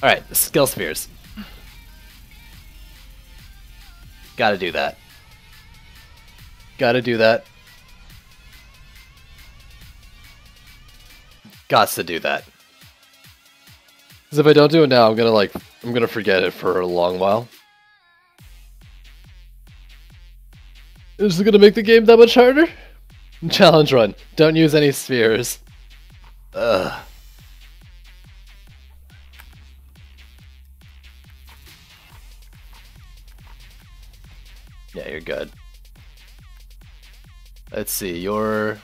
Alright, skill spheres. Gotta do that. Gotta do that. Gots to do that. Because if I don't do it now, I'm gonna like, I'm gonna forget it for a long while. Is it gonna make the game that much harder? Challenge run. Don't use any spheres. Ugh. Yeah, you're good. Let's see, your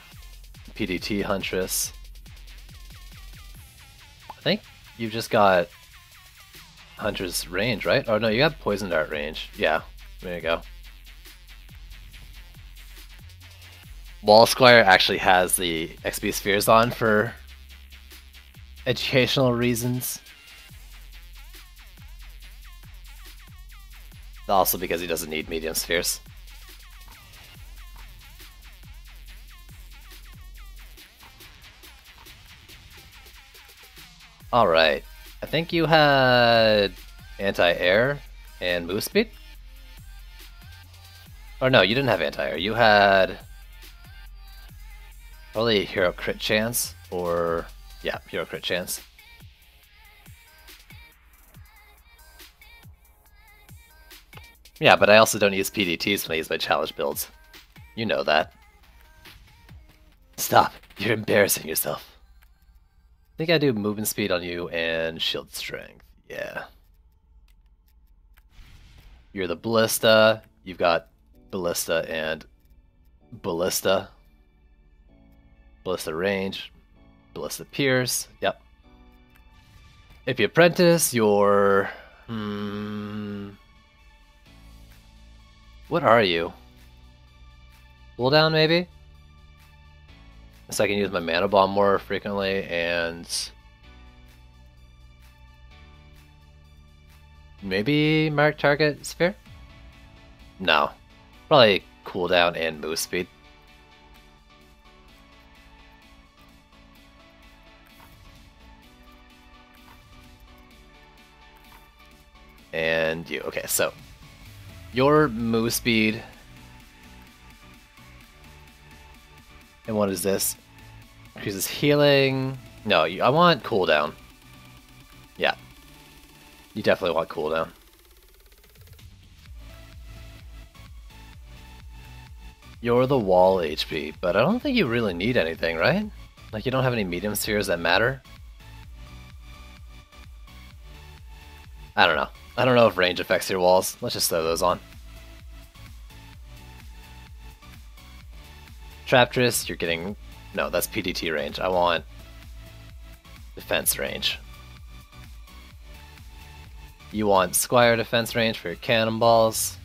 PDT Huntress. I think you've just got Huntress range, right? Oh no, you got Poison Dart range. Yeah, there you go. Wall Squire actually has the XP spheres on for educational reasons. Also because he doesn't need medium spheres. Alright. I think you had anti-air and move speed? Or no, you didn't have anti-air. You had probably hero crit chance or yeah, hero crit chance. Yeah, but I also don't use PDTs when I use my challenge builds. You know that. Stop. You're embarrassing yourself. I think I do movement speed on you and shield strength. Yeah. You're the ballista. You've got ballista and ballista. Ballista range. Ballista pierce. Yep. If you apprentice, you're... Hmm... What are you? Cooldown, maybe? So I can use my mana bomb more frequently and maybe mark target sphere? No. Probably cooldown and move speed. And you. Okay, so your move speed. And what is this? Increases healing. No, I want cooldown. Yeah. You definitely want cooldown. You're the wall HP, but I don't think you really need anything, right? Like, you don't have any medium spheres that matter? I don't know. I don't know if range affects your walls. Let's just throw those on. Traptress, you're getting... No, that's PDT range. I want defense range. You want Squire defense range for your cannonballs.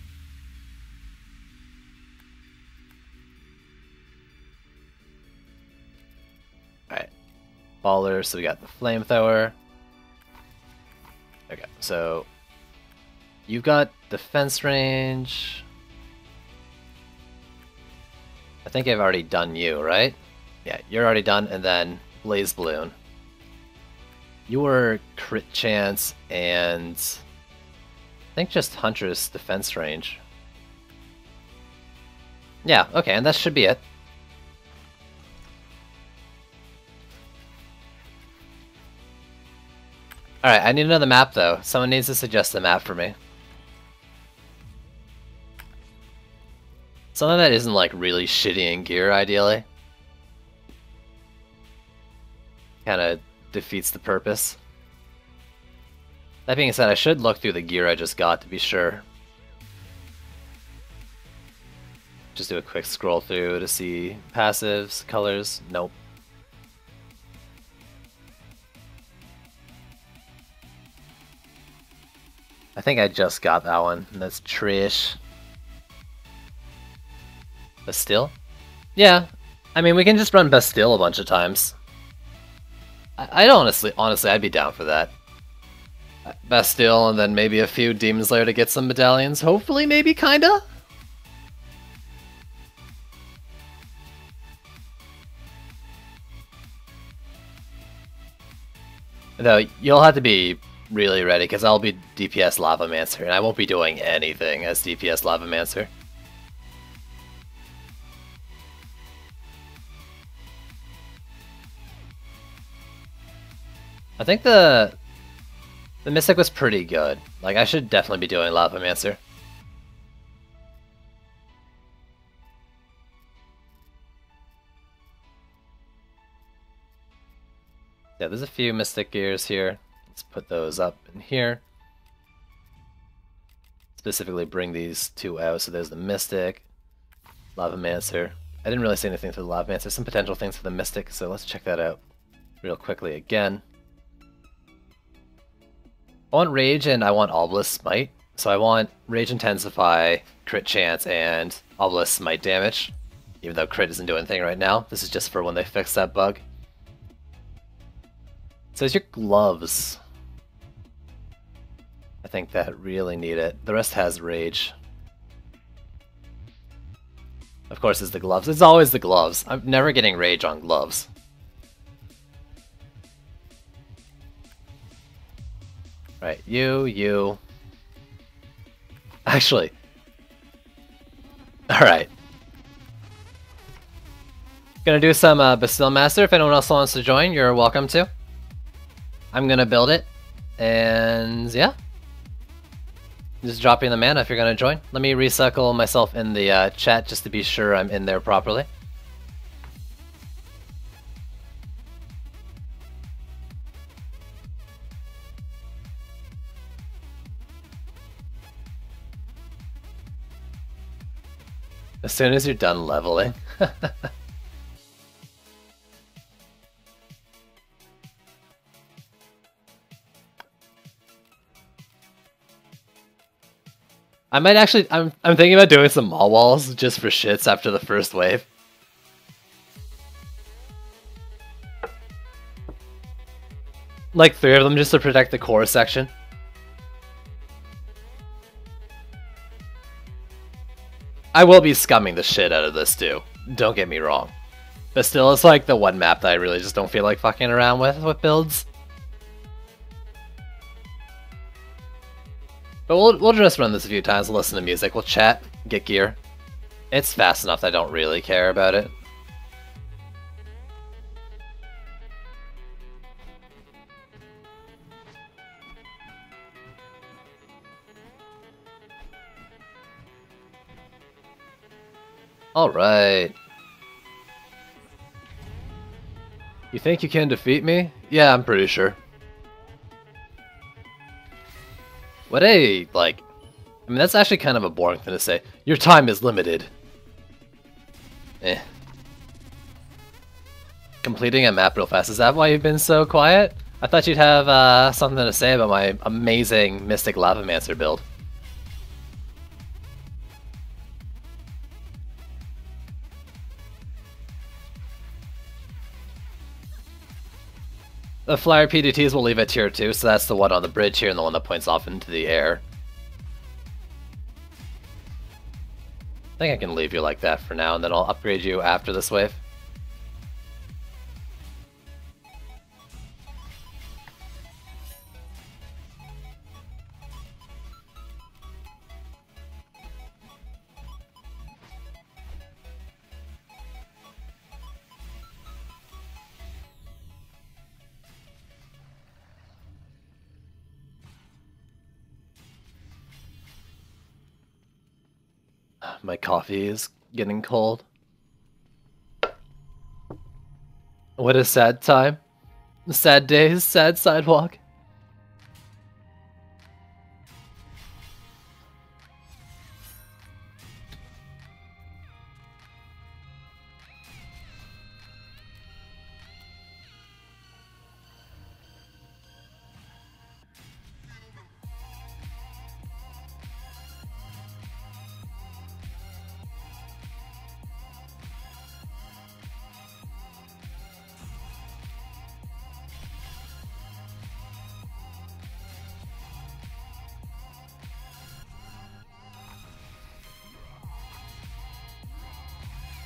Alright. Baller, so we got the flamethrower. Okay, so You've got defense range. I think I've already done you, right? Yeah, you're already done, and then Blaze Balloon. Your crit chance and I think just Huntress defense range. Yeah, okay, and that should be it. Alright, I need another map though. Someone needs to suggest a map for me. Something that isn't like really shitty in gear, ideally. Kind of defeats the purpose. That being said, I should look through the gear I just got to be sure. Just do a quick scroll through to see passives, colors. Nope. I think I just got that one, and that's Trish. Bastille? Yeah. I mean, we can just run Bastille a bunch of times. I would honestly, honestly, I'd be down for that. Uh, Bastille, and then maybe a few Demon Slayer to get some medallions. Hopefully, maybe, kinda? Though, you'll have to be really ready, because I'll be DPS Lavamancer, and I won't be doing anything as DPS Lavamancer. I think the the Mystic was pretty good. Like, I should definitely be doing Lavamancer. Yeah, there's a few Mystic Gears here. Let's put those up in here. Specifically bring these two out. So there's the Mystic, Lavamancer. I didn't really say anything for the Lavamancer. Some potential things for the Mystic, so let's check that out real quickly again. I want Rage and I want Obelisk Smite. So I want Rage Intensify, Crit Chance, and Obelisk Smite damage. Even though Crit isn't doing anything right now. This is just for when they fix that bug. So it's your gloves. I think that really need it. The rest has Rage. Of course, it's the gloves. It's always the gloves. I'm never getting Rage on gloves. Right, you, you. Actually. Alright. Gonna do some uh, Bastille Master. If anyone else wants to join, you're welcome to. I'm gonna build it. And yeah. Just dropping the mana if you're gonna join. Let me recycle myself in the uh, chat just to be sure I'm in there properly. As soon as you're done leveling. I might actually I'm I'm thinking about doing some mall walls just for shits after the first wave. Like three of them just to protect the core section. I will be scumming the shit out of this too. Don't get me wrong. But still, it's like the one map that I really just don't feel like fucking around with with builds. But we'll, we'll just run this a few times, listen to music, we'll chat, get gear. It's fast enough that I don't really care about it. Alright. You think you can defeat me? Yeah, I'm pretty sure. What a, like... I mean, that's actually kind of a boring thing to say. Your time is limited. Eh. Completing a map real fast. Is that why you've been so quiet? I thought you'd have uh, something to say about my amazing Mystic Lavamancer build. The flyer PDTs will leave at tier 2, so that's the one on the bridge here and the one that points off into the air. I think I can leave you like that for now, and then I'll upgrade you after this wave. My coffee is getting cold. What a sad time. Sad days, sad sidewalk.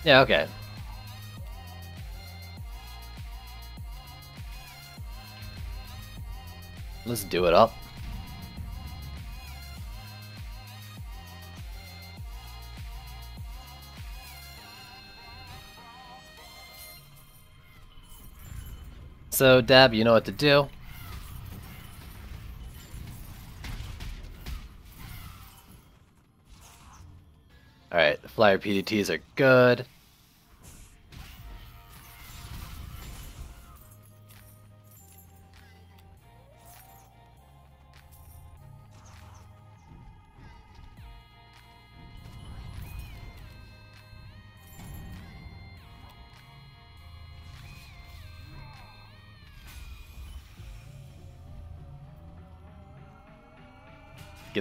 Yeah, okay. Let's do it up. So, Dab, you know what to do. Alright, the flyer PDTs are good.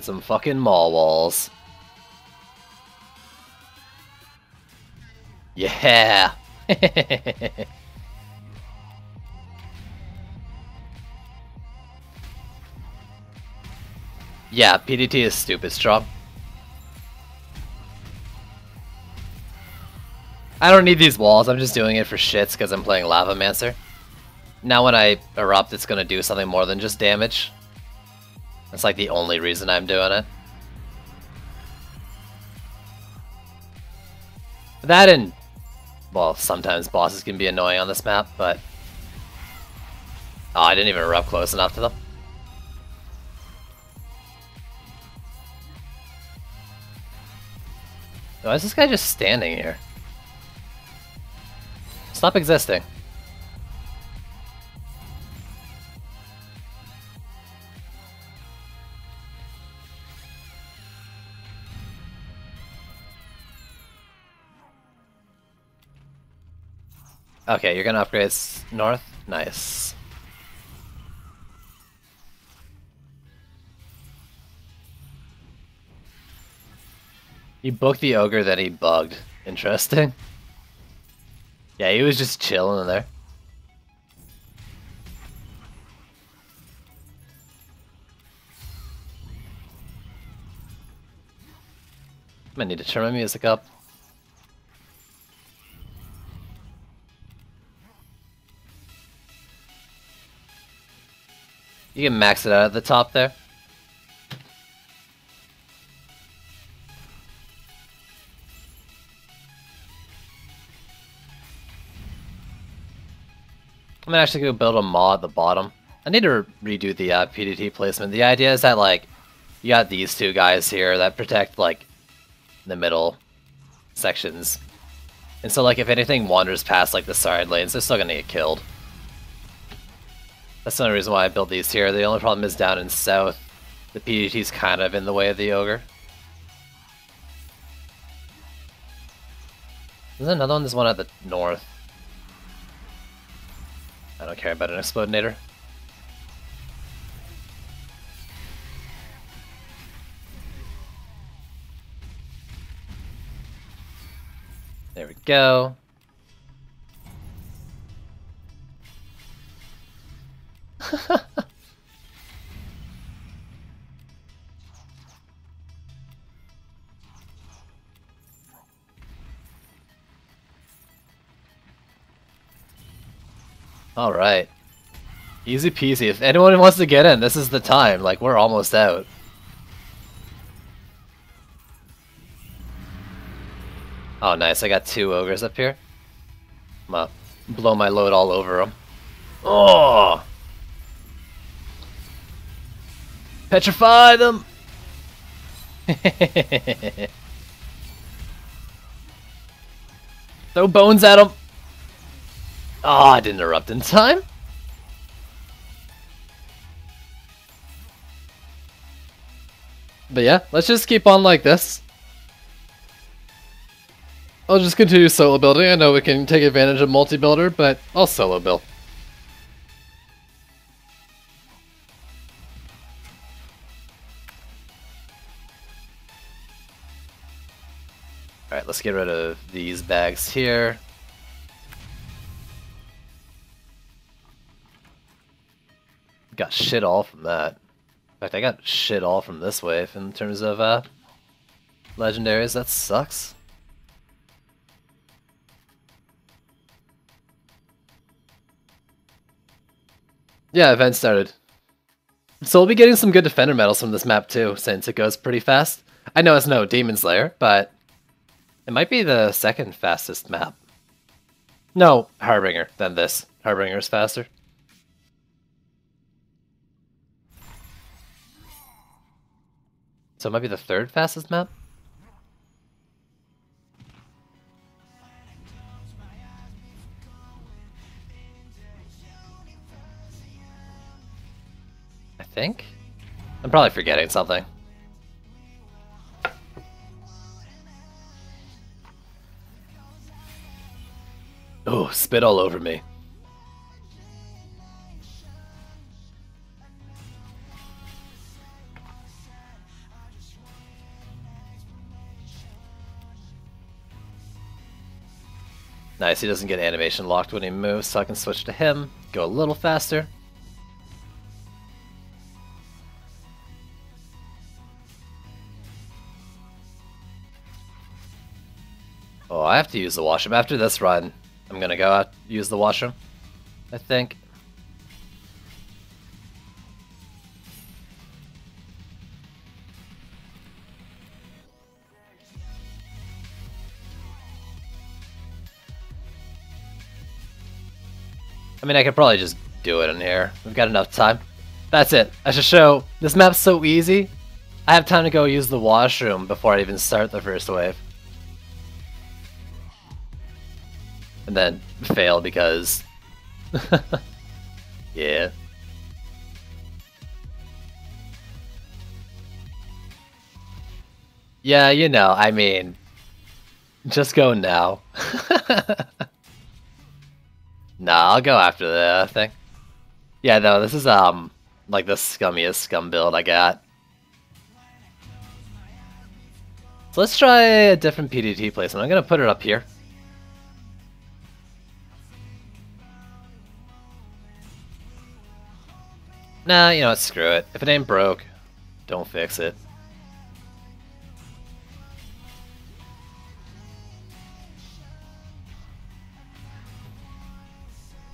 Get some fucking mall walls. Yeah! yeah, PDT is stupid strong. I don't need these walls, I'm just doing it for shits because I'm playing Lavamancer. Now when I erupt, it's gonna do something more than just damage. That's like the only reason I'm doing it. That and, well, sometimes bosses can be annoying on this map, but... Oh, I didn't even rub close enough to them. Why is this guy just standing here? Stop existing. Okay, you're gonna upgrade north? Nice. He booked the ogre, then he bugged. Interesting. Yeah, he was just chilling in there. I need to turn my music up. You can max it out at the top there. I'm actually gonna actually go build a maw at the bottom. I need to redo the uh, PDT placement. The idea is that like you got these two guys here that protect like the middle sections. And so like if anything wanders past like the side lanes, they're still gonna get killed. That's the only reason why I built these here. The only problem is down in south, the PDT's kind of in the way of the ogre. There's another one, there's one at the north. I don't care about an Explodinator. There we go. Alright. Easy peasy. If anyone wants to get in, this is the time. Like, we're almost out. Oh, nice. I got two ogres up here. I'm gonna blow my load all over them. Oh! Petrify them! Throw bones at them! Oh, ah, I didn't interrupt in time. But yeah, let's just keep on like this. I'll just continue solo building. I know we can take advantage of multi-builder, but I'll solo build. Alright, let's get rid of these bags here. got shit all from that. In fact, I got shit all from this wave in terms of uh, legendaries. That sucks. Yeah, event started. So we'll be getting some good defender medals from this map too, since it goes pretty fast. I know it's no Demon Slayer, but it might be the second fastest map. No, Harbinger than this. Harbinger's faster. So it might be the third fastest map? I think? I'm probably forgetting something. Oh, spit all over me. Nice, he doesn't get animation locked when he moves, so I can switch to him, go a little faster. Oh, I have to use the wash washroom. After this run, I'm gonna go out, use the washroom, I think. I mean, I could probably just do it in here. We've got enough time. That's it. I should show. This map's so easy. I have time to go use the washroom before I even start the first wave. And then fail because... yeah. Yeah, you know, I mean... Just go now. nah, I'll go after the thing. Yeah, no, this is, um, like the scummiest scum build I got. So let's try a different PDT placement. I'm gonna put it up here. Nah, you know what, screw it. If it ain't broke, don't fix it.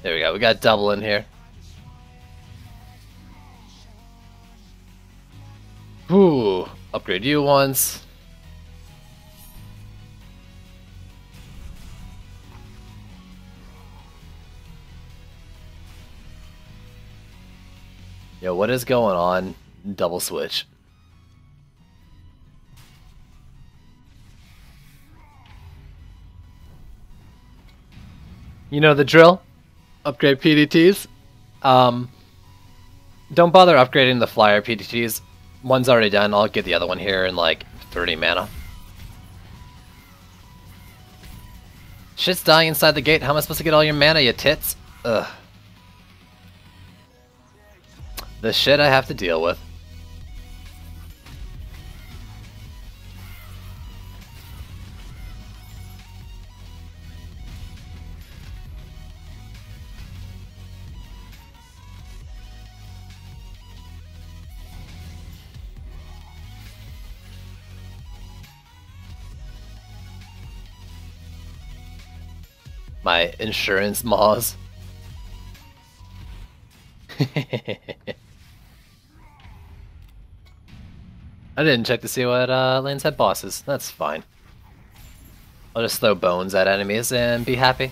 There we go, we got double in here. Ooh, upgrade you once. What is going on? Double switch. You know the drill? Upgrade PDTs. Um, don't bother upgrading the flyer PDTs. One's already done. I'll get the other one here in like 30 mana. Shit's dying inside the gate. How am I supposed to get all your mana, you tits? Ugh. The shit I have to deal with. My insurance maws. I didn't check to see what uh, lanes had bosses. That's fine. I'll just throw bones at enemies and be happy.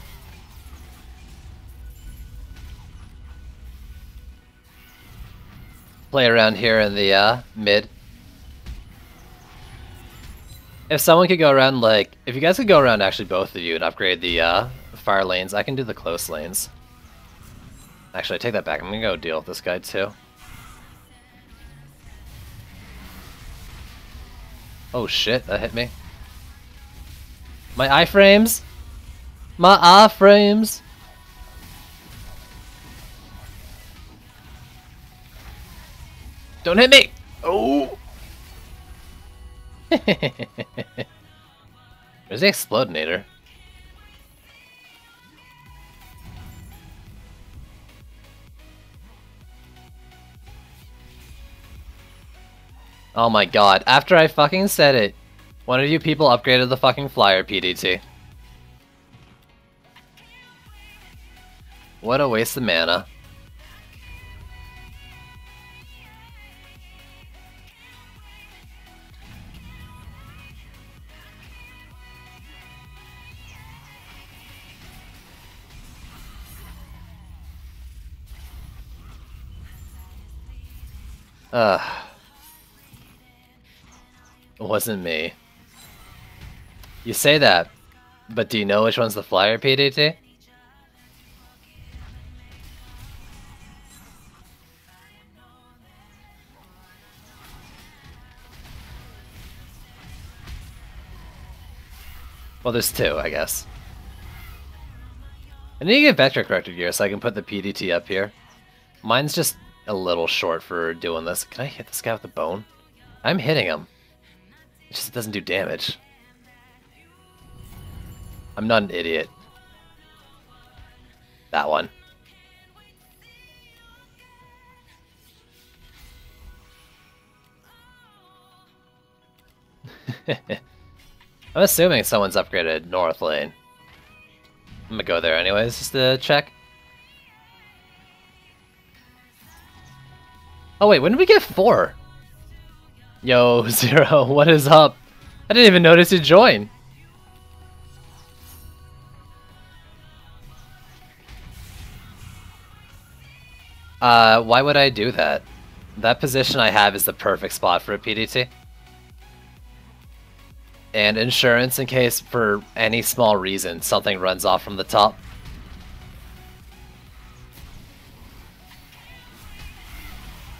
Play around here in the uh, mid. If someone could go around, like, if you guys could go around actually both of you and upgrade the uh, fire lanes, I can do the close lanes. Actually, I take that back. I'm gonna go deal with this guy too. Oh shit, that hit me. My iframes? My iframes? Don't hit me! Oh! There's the Explodinator. Oh my god, after I fucking said it, one of you people upgraded the fucking flyer PDT. What a waste of mana. Ugh. It wasn't me. You say that, but do you know which one's the flyer PDT? Well, there's two, I guess. I need to get vector corrector gear so I can put the PDT up here. Mine's just a little short for doing this. Can I hit this guy with the bone? I'm hitting him. It just doesn't do damage. I'm not an idiot. That one. I'm assuming someone's upgraded North Lane. I'm gonna go there anyways, just to check. Oh wait, when did we get four? Yo, Zero, what is up? I didn't even notice you join. Uh, why would I do that? That position I have is the perfect spot for a PDT. And insurance in case, for any small reason, something runs off from the top.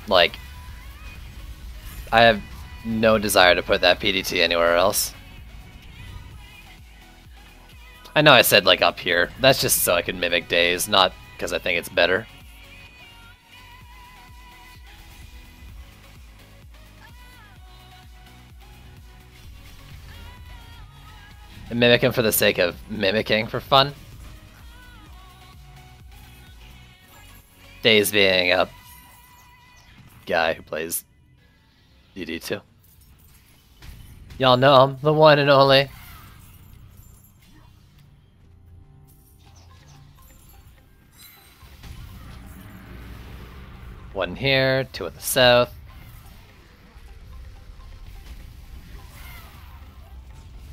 Like, I have no desire to put that PDT anywhere else. I know I said like up here. That's just so I can mimic days, not because I think it's better. And mimic him for the sake of mimicking for fun. Days being a guy who plays DD2. Y'all know I'm the one and only. One here, two at the south.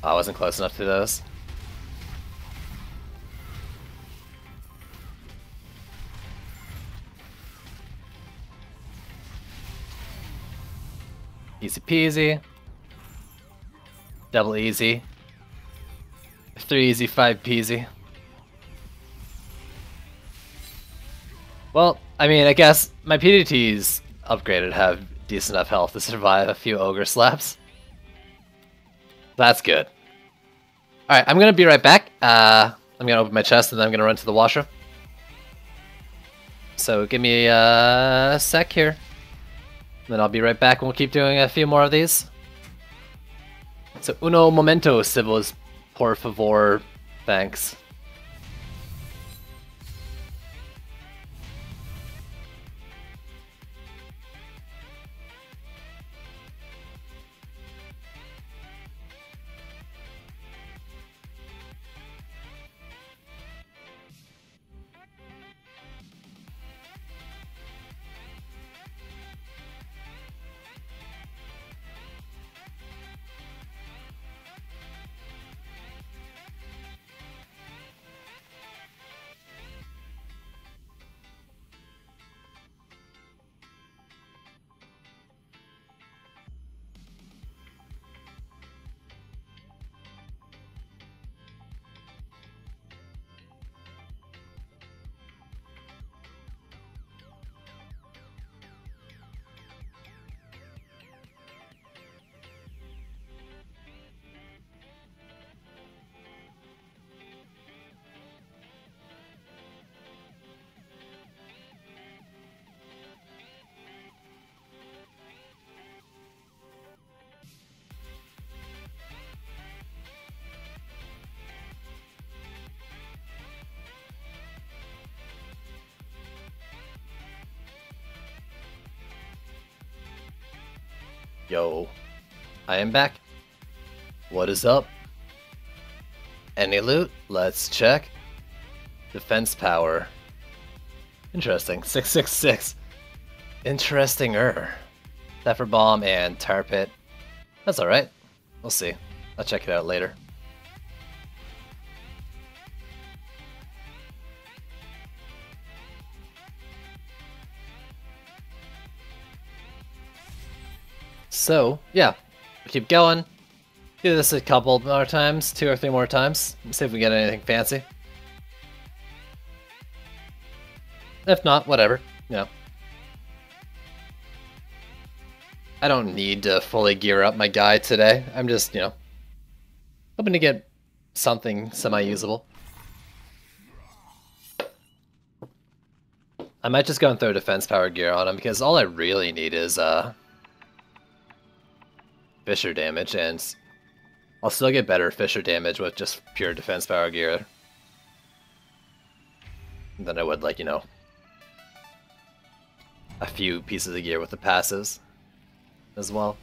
Oh, I wasn't close enough to those. Easy peasy. Double easy. Three easy, five peasy. Well, I mean, I guess my PDTs upgraded have decent enough health to survive a few ogre slaps. That's good. Alright, I'm gonna be right back. Uh, I'm gonna open my chest and then I'm gonna run to the washroom. So give me a sec here. Then I'll be right back and we'll keep doing a few more of these. So uno momento, civils, por favor. Thanks. I am back. What is up? Any loot? Let's check. Defense power. Interesting. 666. Interesting-er. Zephyr Bomb and Tar Pit. That's alright. We'll see. I'll check it out later. So, yeah, keep going. Do this a couple more times, two or three more times. See if we get anything fancy. If not, whatever, you know. I don't need to fully gear up my guy today. I'm just, you know, hoping to get something semi-usable. I might just go and throw defense power gear on him because all I really need is, uh, Fissure damage, and I'll still get better Fissure damage with just pure defense power gear than I would, like, you know, a few pieces of gear with the passes as well.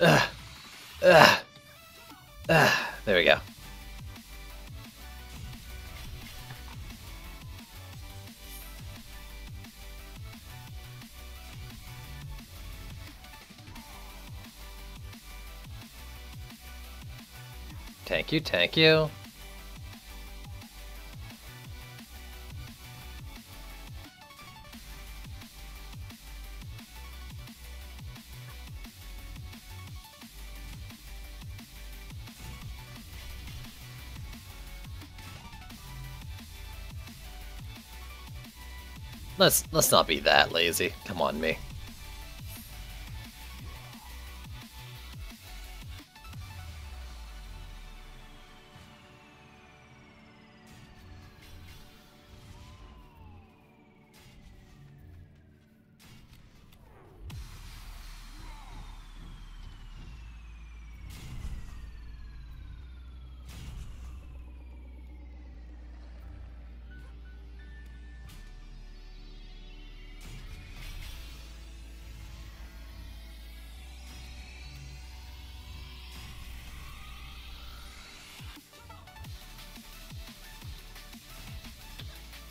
Ugh. Ugh. Ugh. There we go. Thank you, thank you. Let's let's not be that lazy. Come on, me.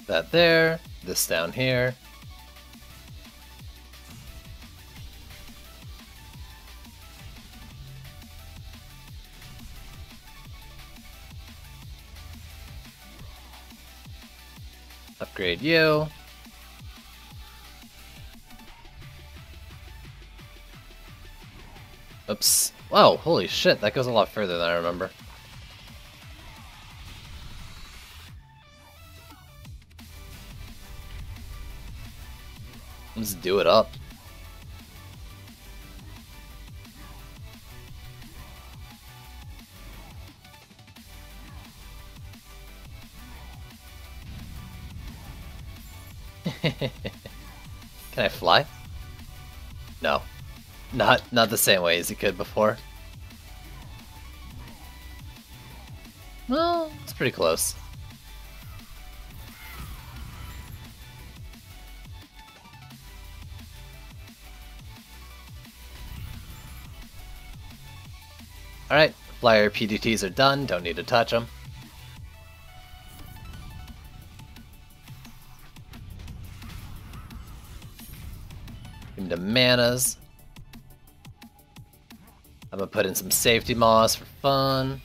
That there, this down here. Upgrade you. Oops. Wow, holy shit, that goes a lot further than I remember. Do it up. Can I fly? No. Not not the same way as you could before. Well, it's pretty close. Flyer PDTs are done, don't need to touch them. The manas. I'm gonna put in some safety moss for fun.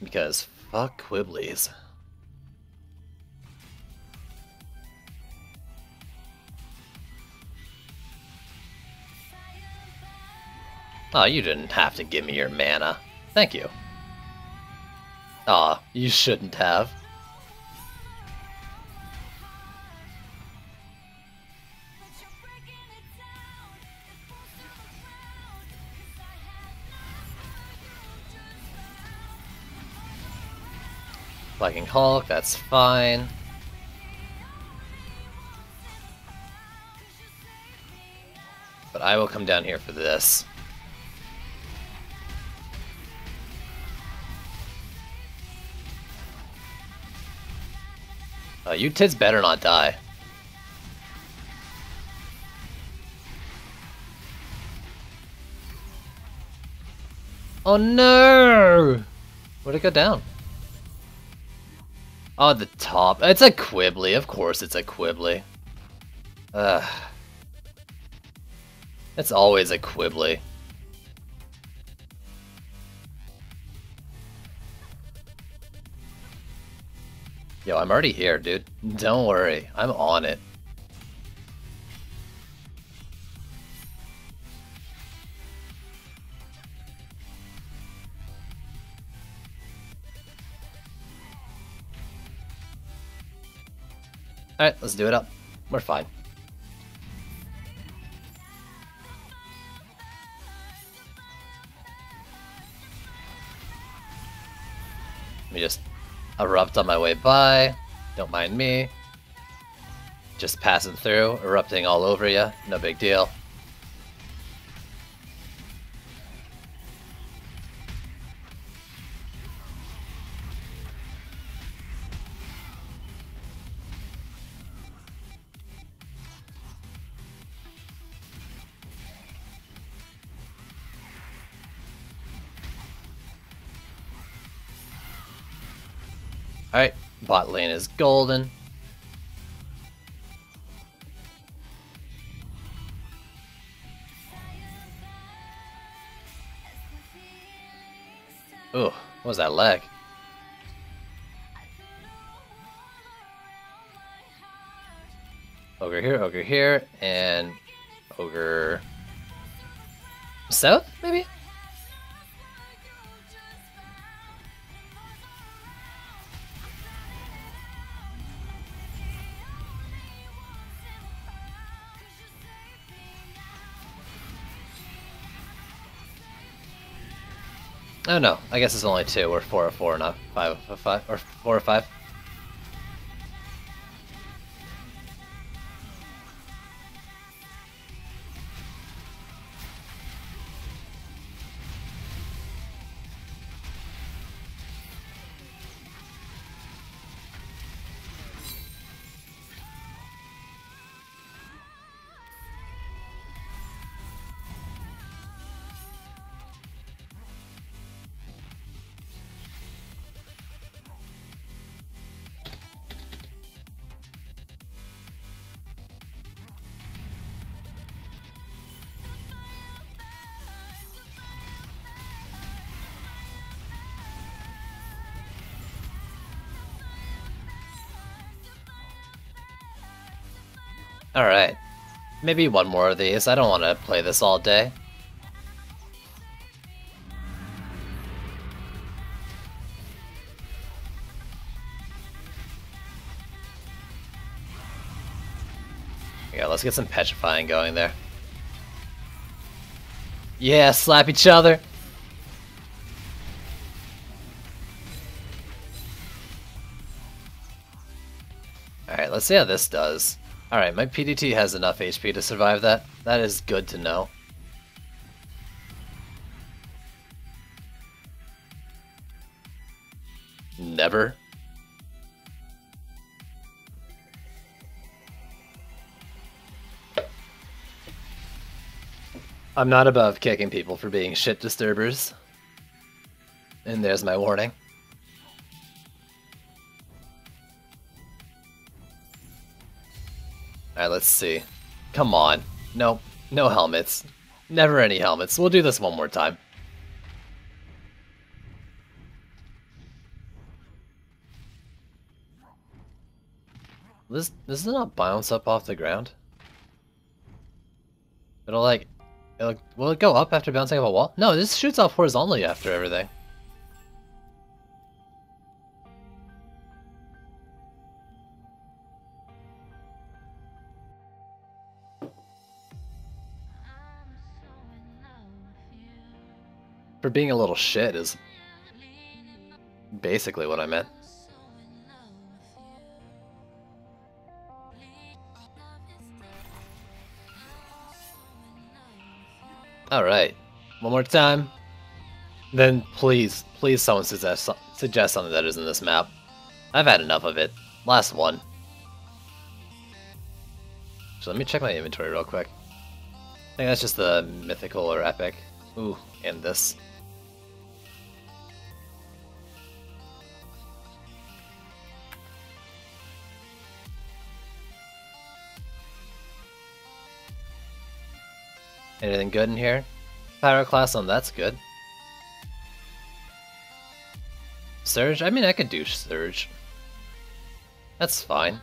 Because fuck Quibblies. Oh, you didn't have to give me your mana. Thank you. Aw, you shouldn't have. Viking Hulk, that's fine. But I will come down here for this. You tits better not die. Oh no! Where'd it go down? Oh, the top. It's a Quibbly. Of course it's a Quibbly. Ugh. It's always a Quibbly. Yo, I'm already here, dude. Don't worry. I'm on it. Alright, let's do it up. We're fine. Erupt on my way by. Don't mind me. Just passing through, erupting all over you. No big deal. Lane is golden. Ooh, what was that leg? Ogre here, ogre here, and ogre south, Oh no, I guess it's only two, or four or four, not five or five, or four or five. Alright. Maybe one more of these. I don't want to play this all day. Yeah, let's get some petrifying going there. Yeah, slap each other. Alright, let's see how this does. Alright, my PDT has enough HP to survive that. That is good to know. Never. I'm not above kicking people for being shit disturbers. And there's my warning. Let's see. Come on. Nope. No helmets. Never any helmets. We'll do this one more time. This this does not bounce up off the ground. It'll like, it'll, will it go up after bouncing off a wall? No, this shoots off horizontally after everything. For being a little shit is basically what I meant. Alright. One more time. Then please, please someone suggest, suggest something that isn't this map. I've had enough of it. Last one. So let me check my inventory real quick. I think that's just the mythical or epic. Ooh, and this. Anything good in here? Pyroclasm, that's good. Surge? I mean, I could do Surge. That's fine.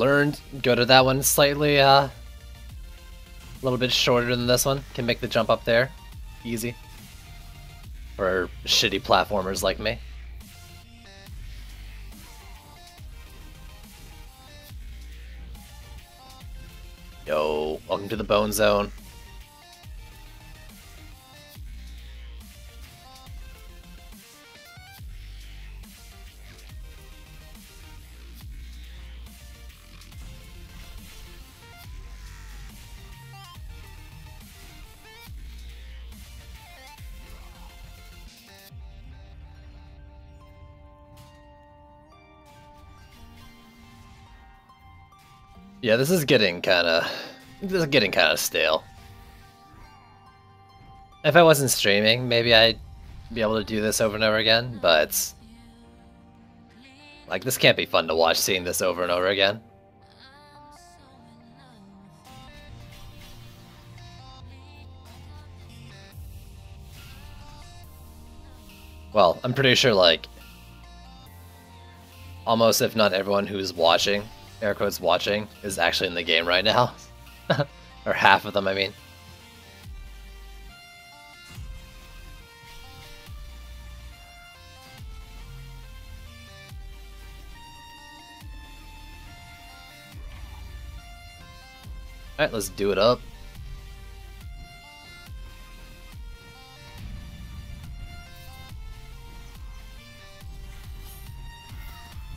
Learned, go to that one slightly, uh, a little bit shorter than this one. Can make the jump up there. Easy. For shitty platformers like me. Yo, welcome to the Bone Zone. Yeah, this is getting kind of this is getting kind of stale. If I wasn't streaming, maybe I'd be able to do this over and over again, but like this can't be fun to watch seeing this over and over again. Well, I'm pretty sure like almost if not everyone who's watching, air quotes watching, is actually in the game right now. or half of them, I mean. Alright, let's do it up.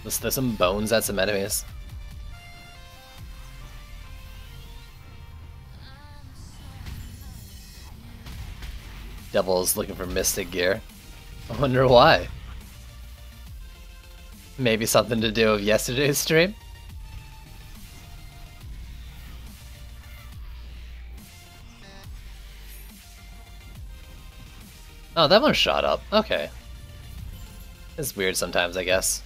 Let's throw some bones at some enemies. Devil's looking for Mystic Gear. I wonder why. Maybe something to do with yesterday's stream? Oh, that one shot up. Okay. It's weird sometimes, I guess.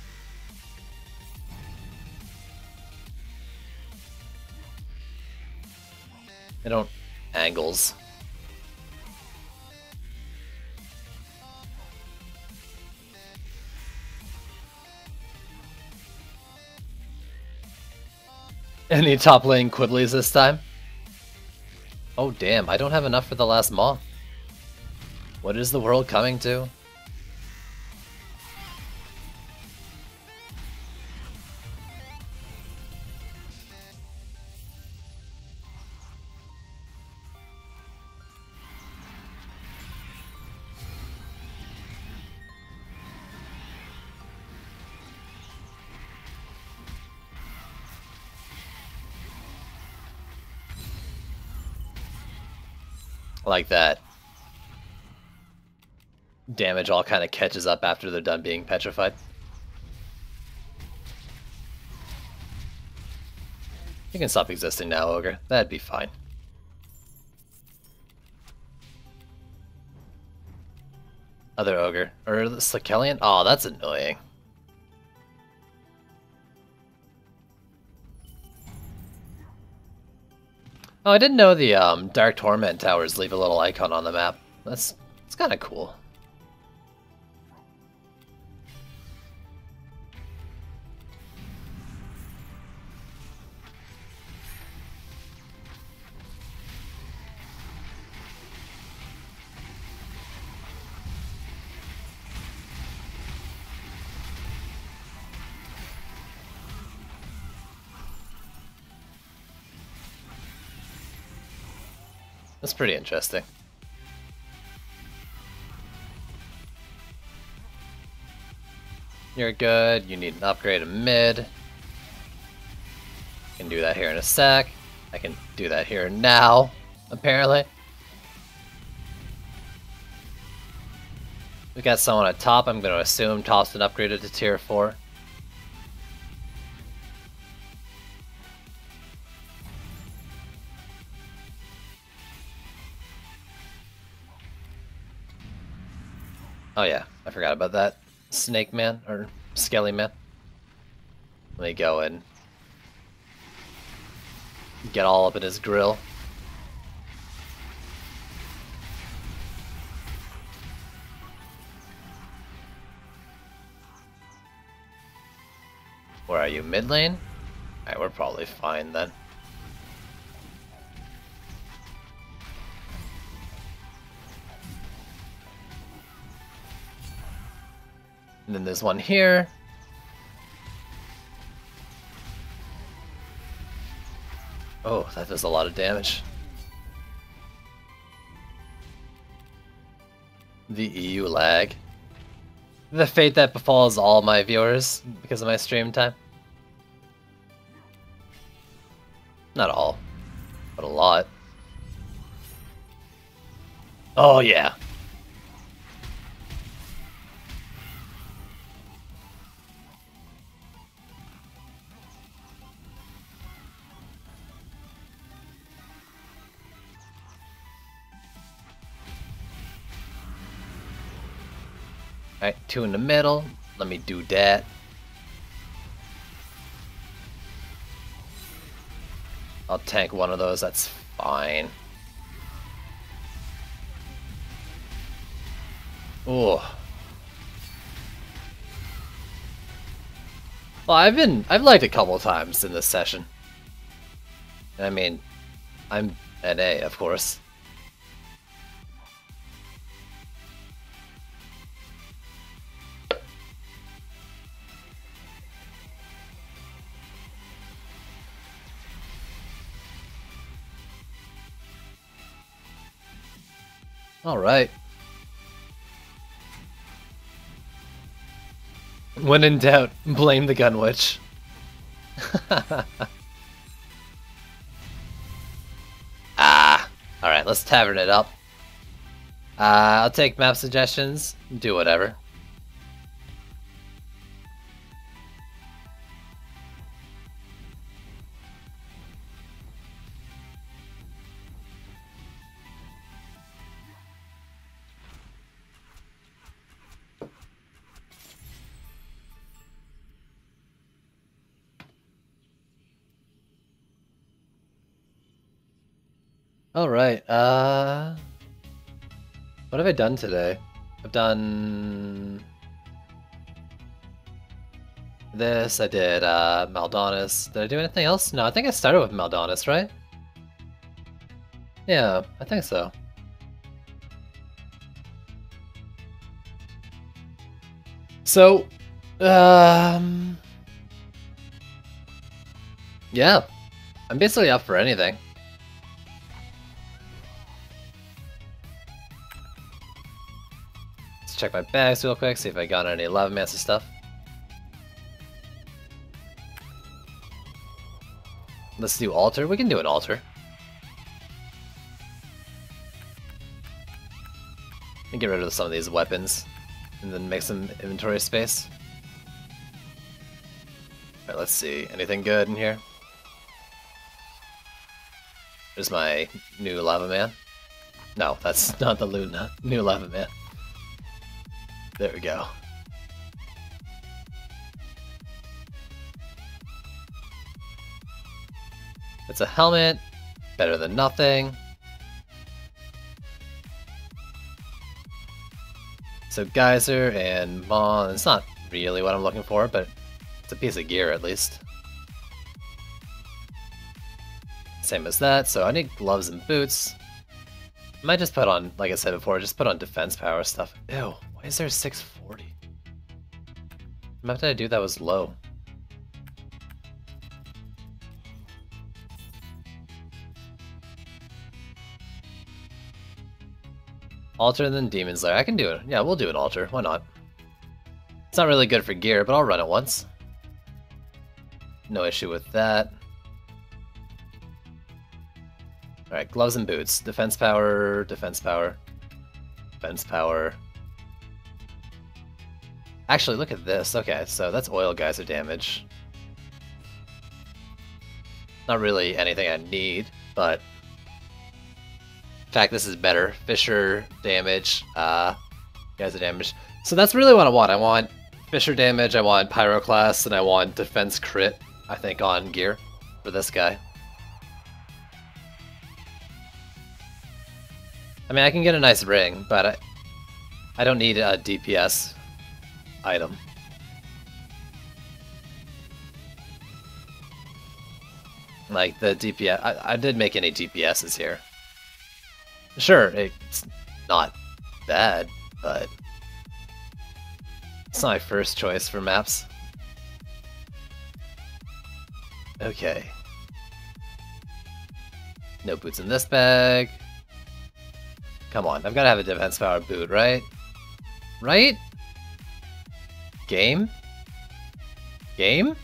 They don't angles. Any top lane Quibblies this time? Oh damn, I don't have enough for the last Maw. What is the world coming to? Like that damage all kind of catches up after they're done being petrified. You can stop existing now, Ogre. That'd be fine. Other Ogre. Or the Slakelian? Oh, that's annoying. Oh, I didn't know the um, Dark Torment towers leave a little icon on the map. That's, that's kind of cool. That's pretty interesting. You're good. You need an upgrade of mid. Can do that here in a sec. I can do that here now, apparently. We got someone at top. I'm going to assume top's been upgraded to tier 4. Oh yeah, I forgot about that. Snake Man, or Skelly Man. Let me go and get all up in his grill. Where are you, mid lane? Alright, we're probably fine then. And then there's one here. Oh, that does a lot of damage. The EU lag. The fate that befalls all my viewers because of my stream time. Not all, but a lot. Oh yeah, Alright, two in the middle. Let me do that. I'll tank one of those, that's fine. Oh. Well, I've been I've liked a couple times in this session. I mean, I'm NA, of course. All right. When in doubt, blame the gun witch. ah. Alright, let's tavern it up. Uh, I'll take map suggestions. Do whatever. All right. Uh, what have I done today? I've done this. I did uh, Mal'Donis. Did I do anything else? No, I think I started with Mal'Donis, right? Yeah, I think so. So, um, yeah, I'm basically up for anything. Check my bags real quick, see if I got any Lavamancer stuff. Let's do altar. We can do an altar. And get rid of some of these weapons, and then make some inventory space. Alright, let's see. Anything good in here? There's my new lava man. No, that's not the Luna. New lava man. There we go. It's a helmet. Better than nothing. So Geyser and Maw, it's not really what I'm looking for, but it's a piece of gear at least. Same as that, so I need gloves and boots. I might just put on, like I said before, just put on defense power stuff. Ew, why is there a 640? The map did I do that was low? Altar and then Demon's Lair. I can do it. Yeah, we'll do an altar. Why not? It's not really good for gear, but I'll run it once. No issue with that. Alright, gloves and boots. Defense power, defense power, defense power. Actually, look at this. Okay, so that's oil geyser damage. Not really anything I need, but in fact, this is better. Fissure damage, uh, geyser damage. So that's really what I want. I want Fissure damage, I want Pyroclasm, and I want defense crit, I think, on gear for this guy. I mean, I can get a nice ring, but I, I don't need a DPS item. Like, the DPS... I, I didn't make any DPSs here. Sure, it's not bad, but... It's not my first choice for maps. Okay. No boots in this bag. Come on, I've got to have a defense power boot, right? Right? Game? Game?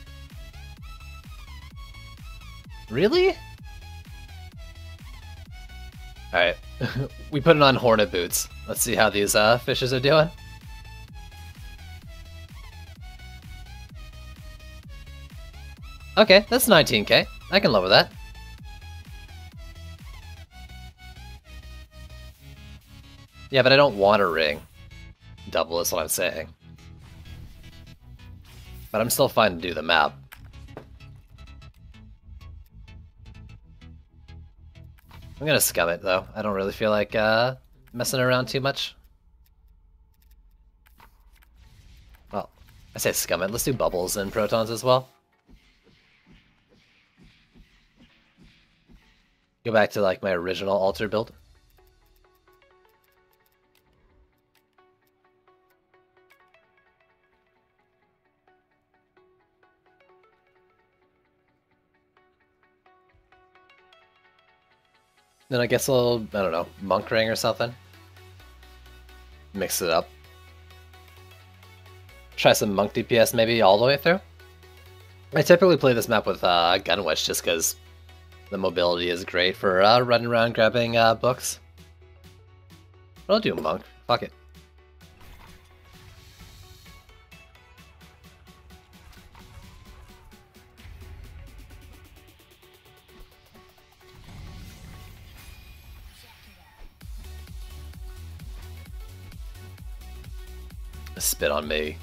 Really? Alright, we put it on Hornet boots. Let's see how these uh, fissures are doing. Okay, that's 19k. I can live with that. Yeah, but I don't want a ring. double is what I'm saying. But I'm still fine to do the map. I'm gonna scum it though. I don't really feel like uh, messing around too much. Well, I say scum it. Let's do bubbles and protons as well. Go back to like my original altar build. Then I guess I'll, I don't know, monk ring or something. Mix it up. Try some monk DPS maybe all the way through. I typically play this map with uh, Gunwitch just because the mobility is great for uh, running around grabbing uh, books. But I'll do monk. Fuck it. Spit on me.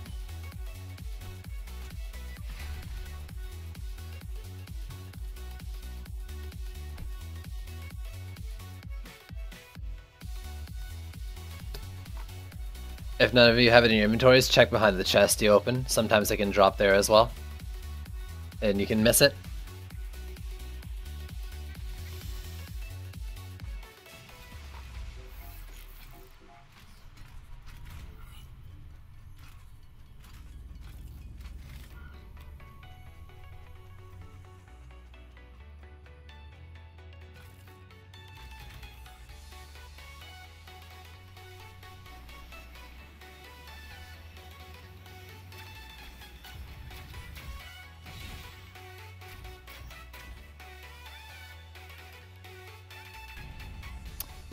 If none of you have it in your inventories, check behind the chest you open. Sometimes they can drop there as well. And you can miss it.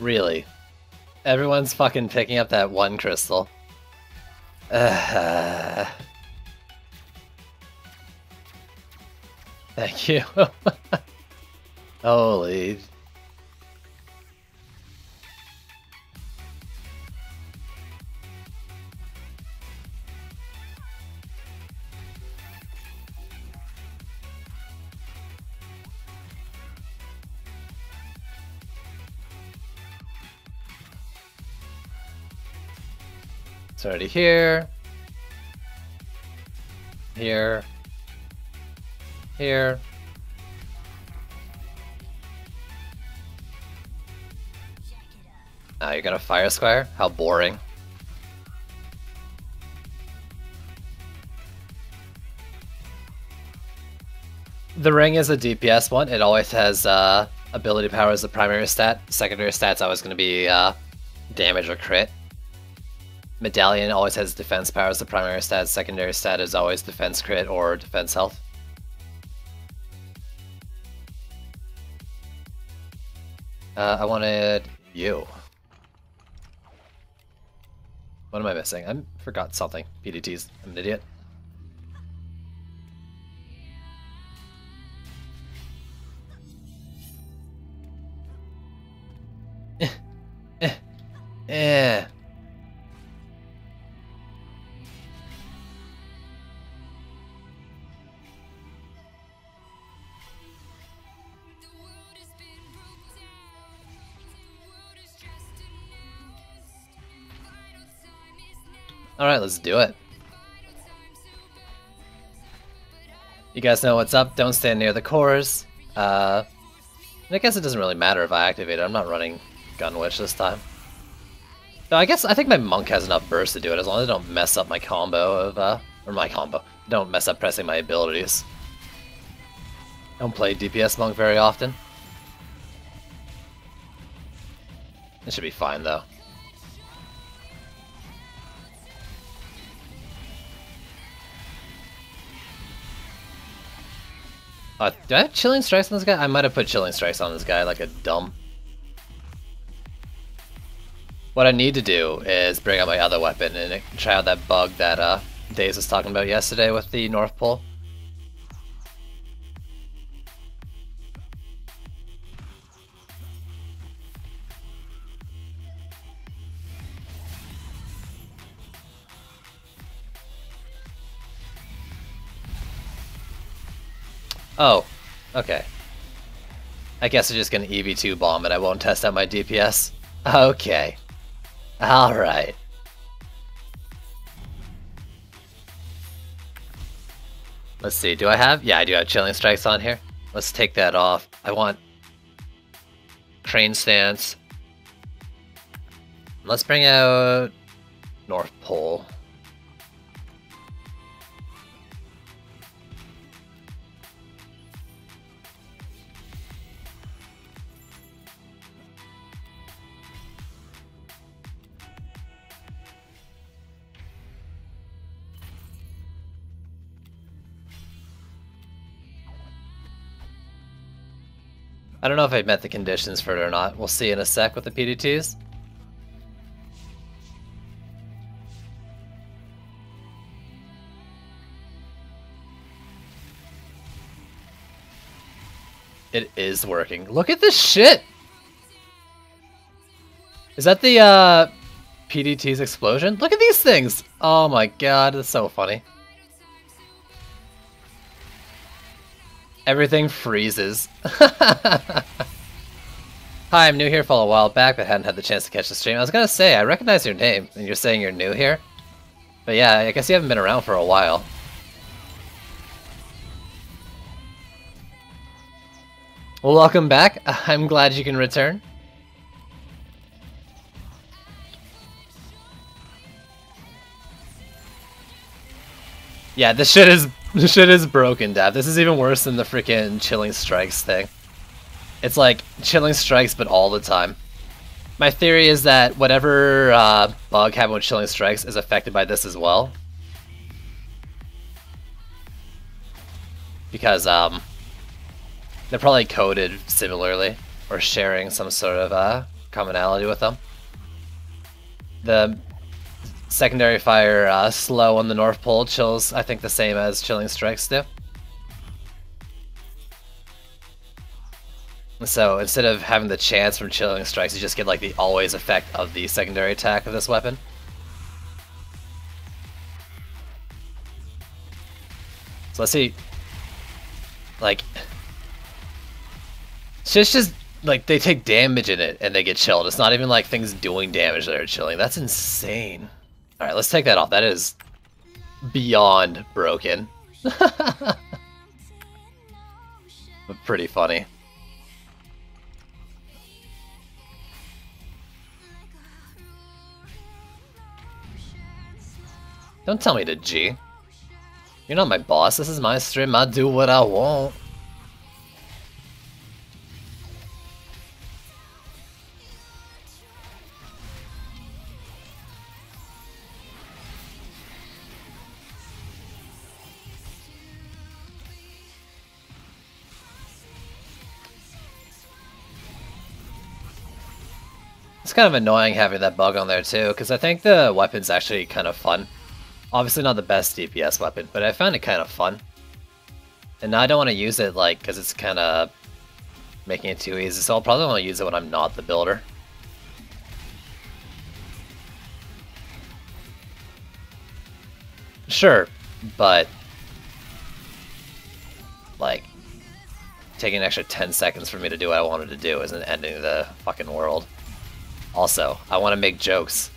Really? Everyone's fucking picking up that one crystal. Uh, thank you. Holy. Here. Here. Here. Now you're gonna fire square? How boring. The ring is a DPS one. It always has uh, ability power as the primary stat. Secondary stat's always to be uh, damage or crit. Medallion always has defense power as the primary stat. Secondary stat is always defense crit or defense health. Uh, I wanted you. What am I missing? I forgot something. PDTs. I'm an idiot. Let's do it. You guys know what's up. Don't stand near the cores. Uh, I guess it doesn't really matter if I activate it. I'm not running Gun Witch this time. I guess I think my monk has enough burst to do it as long as I don't mess up my combo of, uh, or my combo. Don't mess up pressing my abilities. Don't play DPS monk very often. It should be fine though. Uh, do I have chilling strikes on this guy? I might have put chilling strikes on this guy like a dumb. What I need to do is bring out my other weapon and try out that bug that uh, Days was talking about yesterday with the North Pole. Oh, okay. I guess I'm just gonna EV2 bomb and I won't test out my DPS. Okay. Alright. Let's see, do I have? Yeah, I do have Chilling Strikes on here. Let's take that off. I want Crane Stance. Let's bring out North Pole. I don't know if I met the conditions for it or not. We'll see in a sec with the PDTs. It is working. Look at this shit! Is that the uh, PDT's explosion? Look at these things! Oh my god, that's so funny. Everything freezes. Hi, I'm new here for a while back, but hadn't had the chance to catch the stream. I was gonna say, I recognize your name, and you're saying you're new here. But yeah, I guess you haven't been around for a while. Well, welcome back. I'm glad you can return. Yeah, this shit is this shit is broken, Dad. This is even worse than the freaking chilling strikes thing. It's like chilling strikes, but all the time. My theory is that whatever uh, bug happened with chilling strikes is affected by this as well. Because um, they're probably coded similarly or sharing some sort of uh, commonality with them. The secondary fire uh, slow on the North Pole chills, I think, the same as chilling strikes do. So instead of having the chance from chilling strikes, you just get like the always effect of the secondary attack of this weapon. So let's see. Like, it's just, just like they take damage in it and they get chilled. It's not even like things doing damage that are chilling. That's insane. All right, let's take that off. That is beyond broken. pretty funny. Don't tell me to G. You're not my boss. This is my stream. I do what I want. It's kind of annoying having that bug on there too, because I think the weapon's actually kind of fun. Obviously not the best DPS weapon, but I found it kind of fun. And now I don't want to use it, like, because it's kind of making it too easy, so I'll probably want to use it when I'm not the builder. Sure, but... Like, taking an extra 10 seconds for me to do what I wanted to do isn't ending the fucking world. Also, I want to make jokes.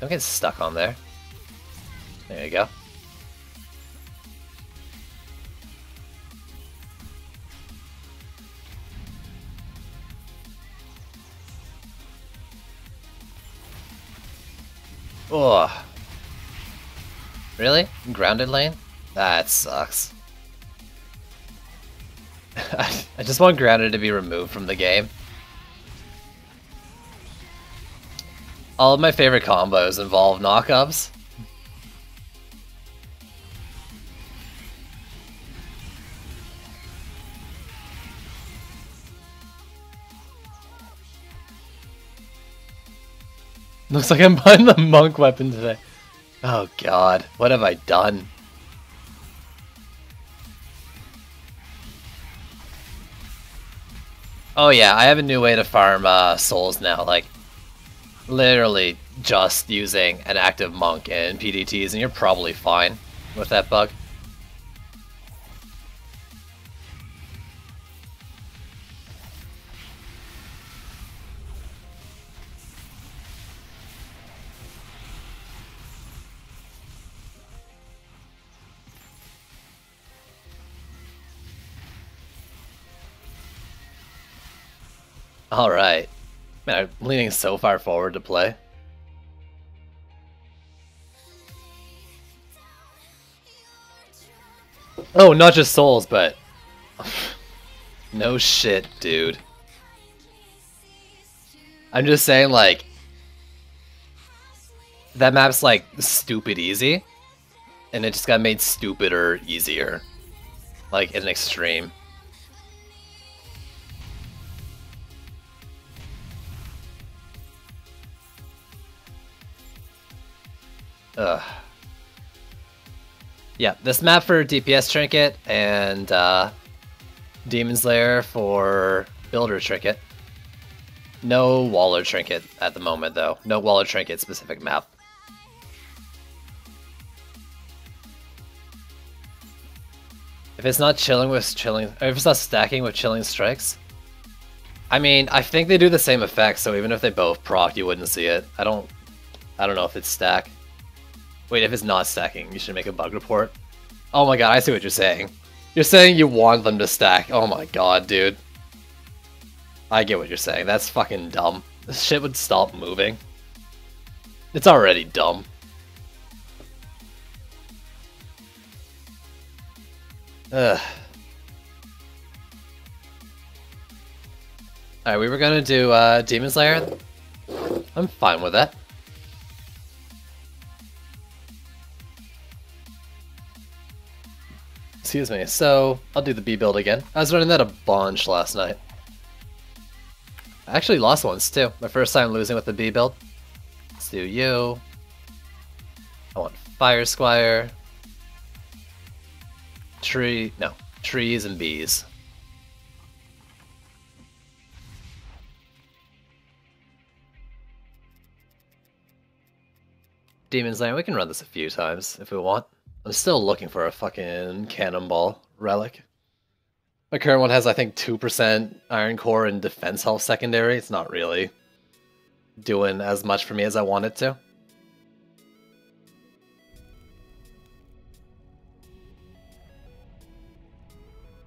Don't get stuck on there. There you go. Oh. Really? Grounded lane? That sucks. I just want grounded to be removed from the game. All of my favorite combos involve knockups. Looks like I'm buying the monk weapon today. Oh god, what have I done? Oh yeah, I have a new way to farm uh, souls now. Like, literally just using an active monk and PDTs, and you're probably fine with that bug. Alright. Man, I'm leaning so far forward to play. Oh, not just souls, but... no shit, dude. I'm just saying, like... That map's, like, stupid easy. And it just got made stupider easier. Like, in an extreme. Ugh. Yeah, this map for DPS Trinket and uh, Demon's Lair for Builder Trinket. No Waller Trinket at the moment, though. No Waller Trinket specific map. If it's not chilling with chilling, if it's not stacking with chilling strikes, I mean, I think they do the same effect. So even if they both proc, you wouldn't see it. I don't, I don't know if it's stack. Wait, if it's not stacking, you should make a bug report. Oh my god, I see what you're saying. You're saying you want them to stack. Oh my god, dude. I get what you're saying. That's fucking dumb. This shit would stop moving. It's already dumb. Ugh. Alright, we were gonna do uh, Demon's Lair. I'm fine with that. Excuse me. So, I'll do the B build again. I was running that a bunch last night. I actually lost once too. My first time losing with the B build. Let's do you. I want Fire Squire. Tree, no, trees and bees. Demon's Lair, we can run this a few times if we want. I'm still looking for a fucking cannonball relic. My current one has, I think, 2% Iron Core and Defense Health secondary. It's not really doing as much for me as I want it to.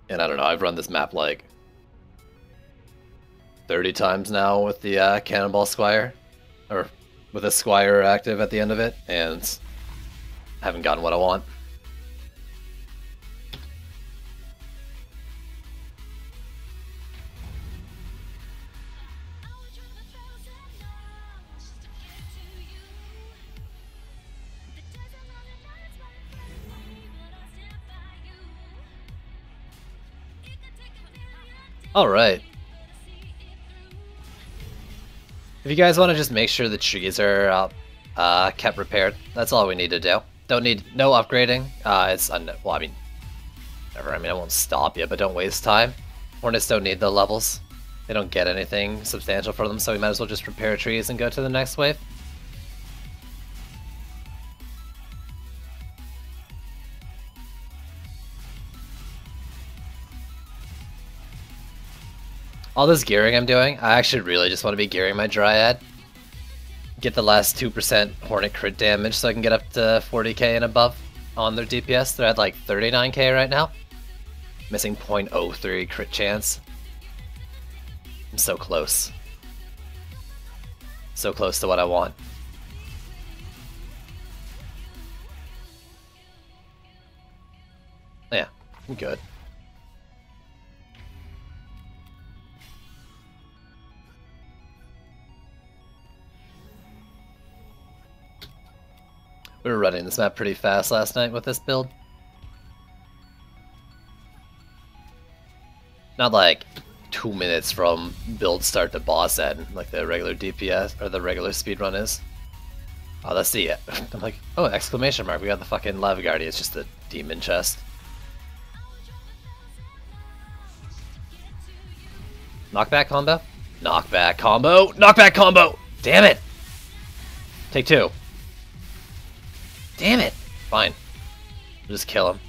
And I don't know, I've run this map like 30 times now with the uh, Cannonball Squire. Or with a Squire active at the end of it, and haven't gotten what I want. Alright. If you guys want to just make sure the trees are uh, uh, kept repaired, that's all we need to do. Don't need no upgrading. Uh, it's un well, I mean, never. I mean, I won't stop you, but don't waste time. Hornets don't need the levels. They don't get anything substantial for them, so we might as well just repair trees and go to the next wave. All this gearing I'm doing, I actually really just want to be gearing my Dryad get the last 2% Hornet crit damage so I can get up to 40k and above on their DPS. They're at like 39k right now. Missing 0.03 crit chance. I'm so close. So close to what I want. Yeah, I'm good. We were running this map pretty fast last night with this build. Not like two minutes from build start to boss end, like the regular DPS or the regular speed run is. Oh, that's the. I'm like, oh, exclamation mark! We got the fucking Lava Guardian. It's just a demon chest. Knockback combo? Knockback combo! Knockback combo! Damn it! Take two. Damn it! Fine. We'll just kill him.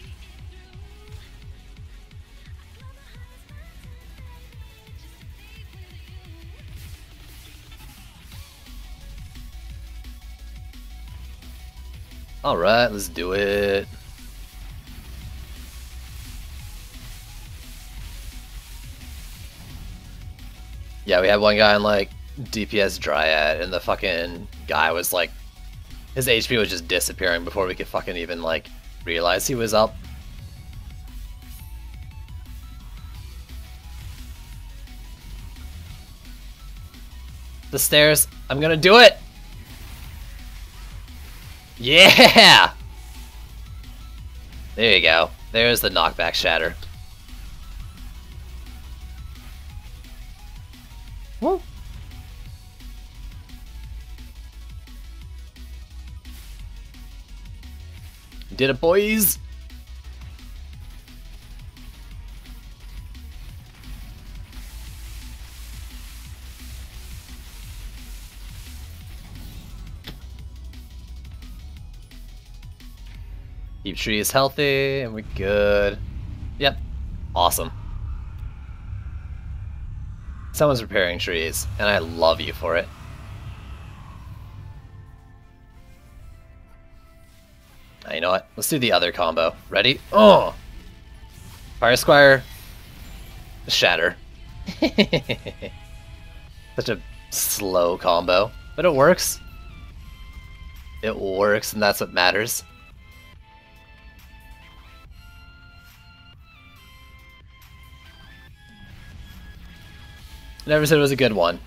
Alright, let's do it. Yeah, we had one guy in like DPS Dryad, and the fucking guy was like, his HP was just disappearing before we could fucking even like realize he was up. The stairs, I'm gonna do it! Yeah! There you go. There's the knockback shatter. Woo. Did it, boys! Keep is healthy, and we're good. Yep. Awesome. Someone's repairing trees, and I love you for it. You know what? Let's do the other combo. Ready? Oh! Fire Squire. Shatter. Such a slow combo. But it works. It works, and that's what matters. Never said it was a good one.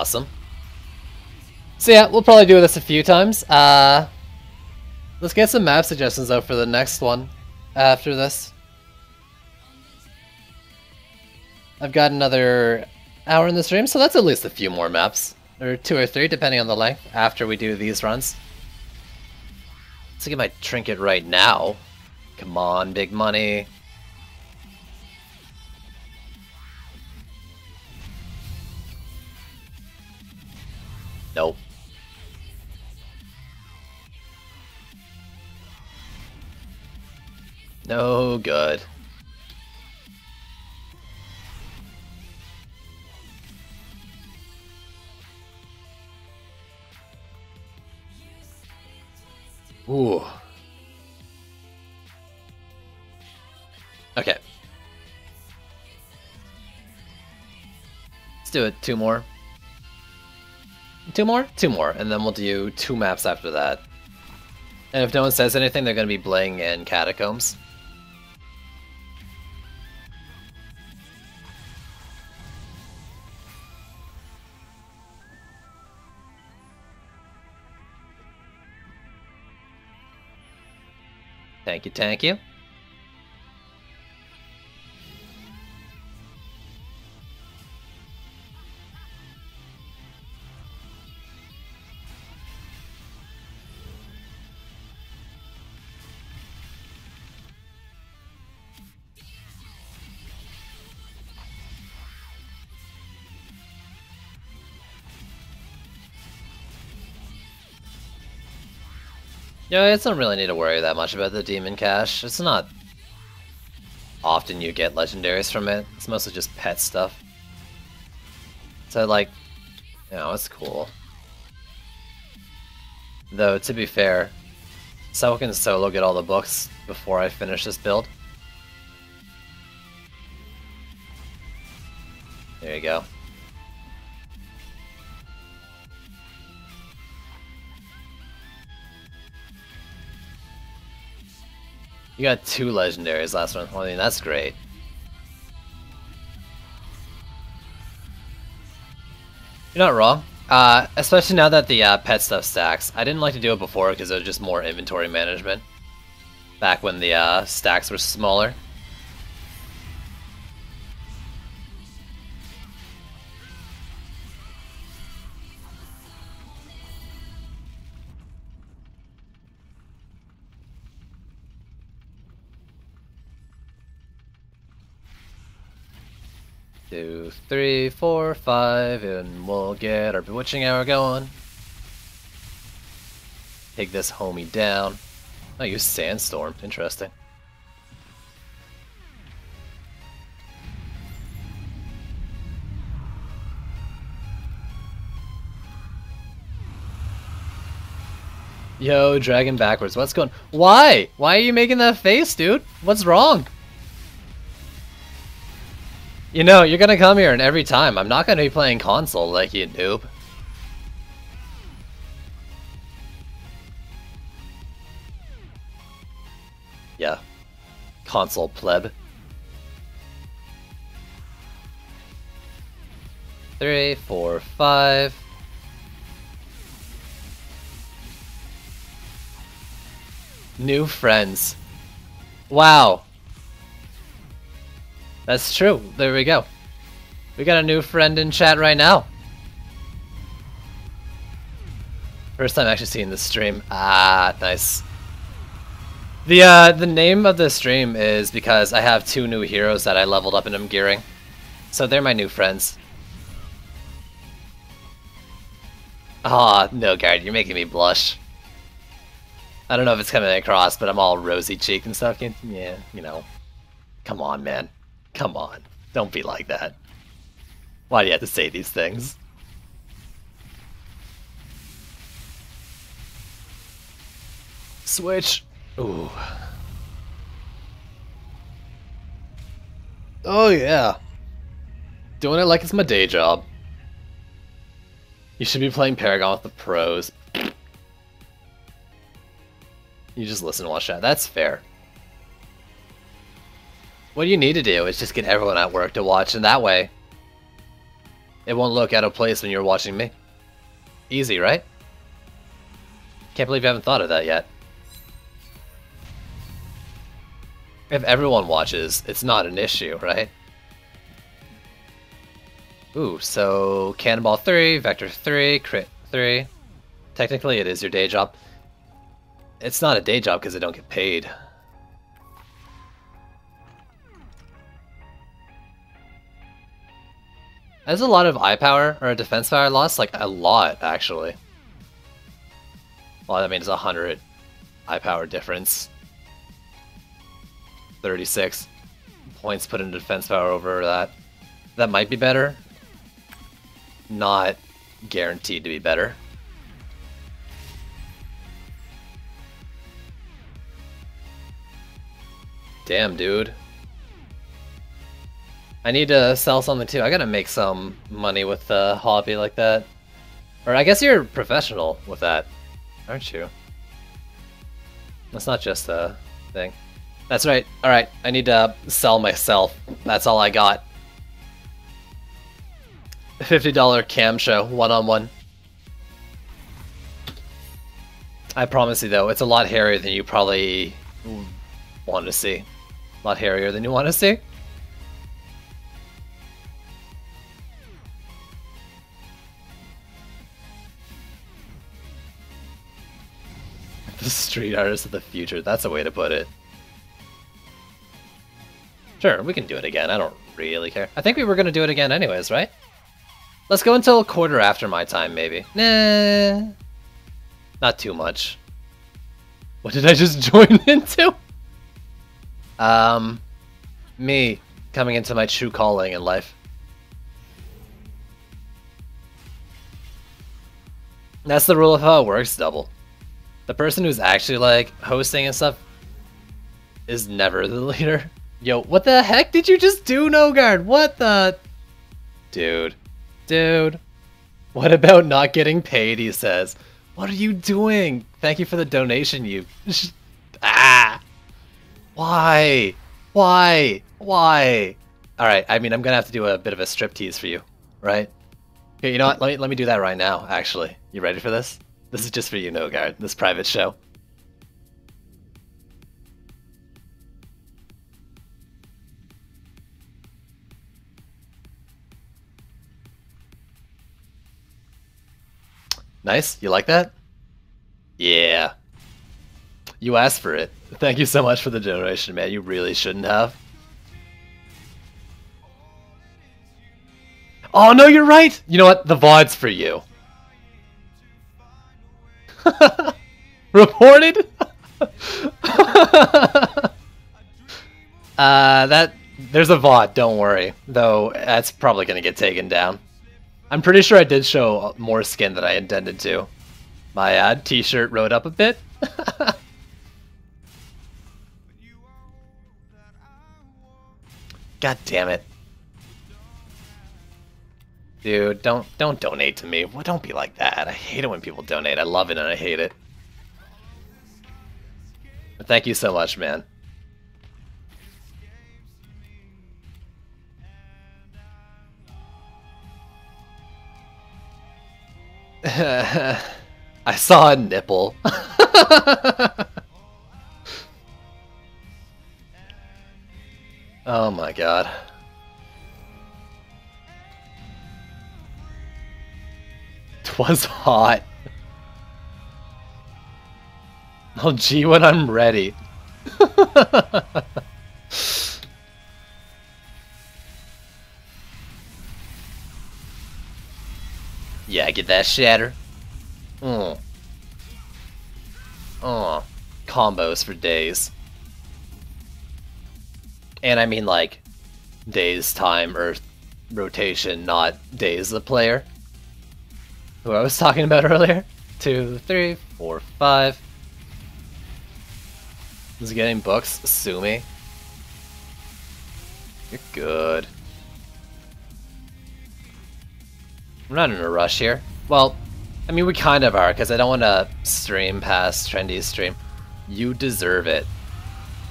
Awesome. So yeah, we'll probably do this a few times. Uh, let's get some map suggestions though for the next one after this. I've got another hour in the stream, so that's at least a few more maps. Or two or three, depending on the length, after we do these runs. Let's get my trinket right now. Come on, big money. Nope. No good. Ooh. Okay. Let's do it. Two more. Two more? Two more, and then we'll do two maps after that. And if no one says anything, they're going to be Bling and Catacombs. Thank you, thank you. Yeah, it's not really need to worry that much about the Demon Cache. It's not often you get legendaries from it. It's mostly just pet stuff. So, like, you know, it's cool. Though, to be fair, so I can solo get all the books before I finish this build. There you go. You got two legendaries last one. I mean, that's great. You're not wrong. Uh, especially now that the uh, pet stuff stacks. I didn't like to do it before because it was just more inventory management. Back when the uh, stacks were smaller. Three, four, five, and we'll get our bewitching hour going. Take this homie down. I oh, use sandstorm. Interesting. Yo, dragon backwards. What's going? Why? Why are you making that face, dude? What's wrong? You know, you're gonna come here and every time, I'm not gonna be playing console like you noob. Yeah. Console pleb. Three, four, five. New friends. Wow. That's true. There we go. We got a new friend in chat right now. First time actually seeing this stream. Ah, nice. The uh, the name of the stream is because I have two new heroes that I leveled up and I'm gearing. So they're my new friends. Ah, oh, Nogard, you're making me blush. I don't know if it's coming across, but I'm all rosy cheeked and stuff. Yeah, you know. Come on, man. Come on. Don't be like that. Why do you have to say these things? Switch. Ooh. Oh yeah. Doing it like it's my day job. You should be playing Paragon with the pros. You just listen and watch that. That's fair. What you need to do is just get everyone at work to watch, and that way, it won't look out of place when you're watching me. Easy, right? Can't believe you haven't thought of that yet. If everyone watches, it's not an issue, right? Ooh, so Cannonball 3, Vector 3, Crit 3. Technically it is your day job. It's not a day job because I don't get paid. There's a lot of eye power or a defense power loss, like a lot actually. Well, that means a 100 eye power difference. 36 points put into defense power over that. That might be better. Not guaranteed to be better. Damn, dude. I need to sell something too. I gotta make some money with a hobby like that. Or I guess you're professional with that, aren't you? That's not just a thing. That's right. Alright, I need to sell myself. That's all I got. $50 cam show, one-on-one. -on -one. I promise you though, it's a lot hairier than you probably want to see. A lot hairier than you want to see. The street artist of the future. That's a way to put it. Sure, we can do it again. I don't really care. I think we were to do it again anyways, right? Let's go until a quarter after my time, maybe. Nah. Not too much. What did I just join into? Um, me coming into my true calling in life. That's the rule of how it works, Double. The person who's actually, like, hosting and stuff is never the leader. Yo, what the heck did you just do, Nogard? What the... Dude. Dude. What about not getting paid, he says. What are you doing? Thank you for the donation, you... ah! Why? Why? Why? Alright, I mean, I'm gonna have to do a bit of a striptease for you, right? Okay, you know what? Let me, let me do that right now, actually. You ready for this? This is just for you, Nogard, this private show. Nice? You like that? Yeah. You asked for it. Thank you so much for the donation, man. You really shouldn't have. Oh no, you're right. You know what? The VOD's for you. Reported. uh, that there's a VOD. Don't worry. Though that's probably gonna get taken down. I'm pretty sure I did show more skin than I intended to. My uh, t-shirt rode up a bit. God damn it. Dude, don't don't donate to me. Well, don't be like that. I hate it when people donate. I love it and I hate it. But thank you so much, man. I saw a nipple. oh my god. Twas hot. Oh gee, when I'm ready. Yeah, I get that shatter. Oh. Oh. Combos for days. And I mean like days, time, or rotation, not days the player. Who I was talking about earlier. Two, three, four, five. Is getting books? Sue me. You're good. I'm not in a rush here. Well, I mean, we kind of are, because I don't want to stream past Trendy's stream. You deserve it.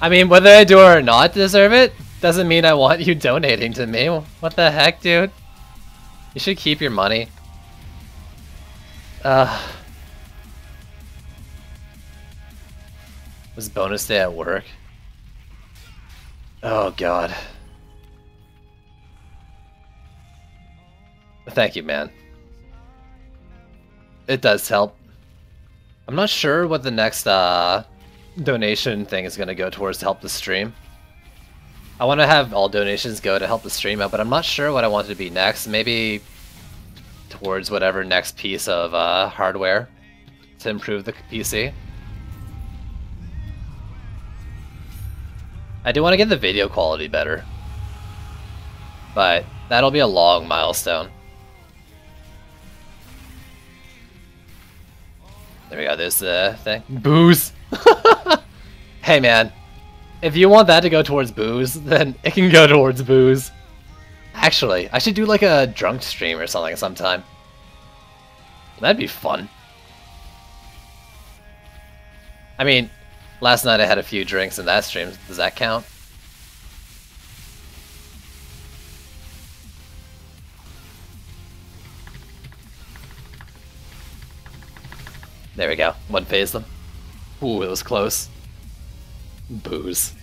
I mean, whether I do or not deserve it, doesn't mean I want you donating to me. What the heck, dude? You should keep your money. Uh... Was bonus day at work? Oh god. Thank you, man. It does help. I'm not sure what the next uh, donation thing is going to go towards to help the stream. I want to have all donations go to help the stream out, but I'm not sure what I want it to be next. Maybe towards whatever next piece of uh, hardware to improve the PC. I do want to get the video quality better, but that'll be a long milestone. There we go, there's the thing. Booze! hey man, if you want that to go towards booze, then it can go towards booze. Actually, I should do like a drunk stream or something sometime. That'd be fun. I mean, last night I had a few drinks in that stream. Does that count? There we go. One phase them. Ooh, it was close. Booze.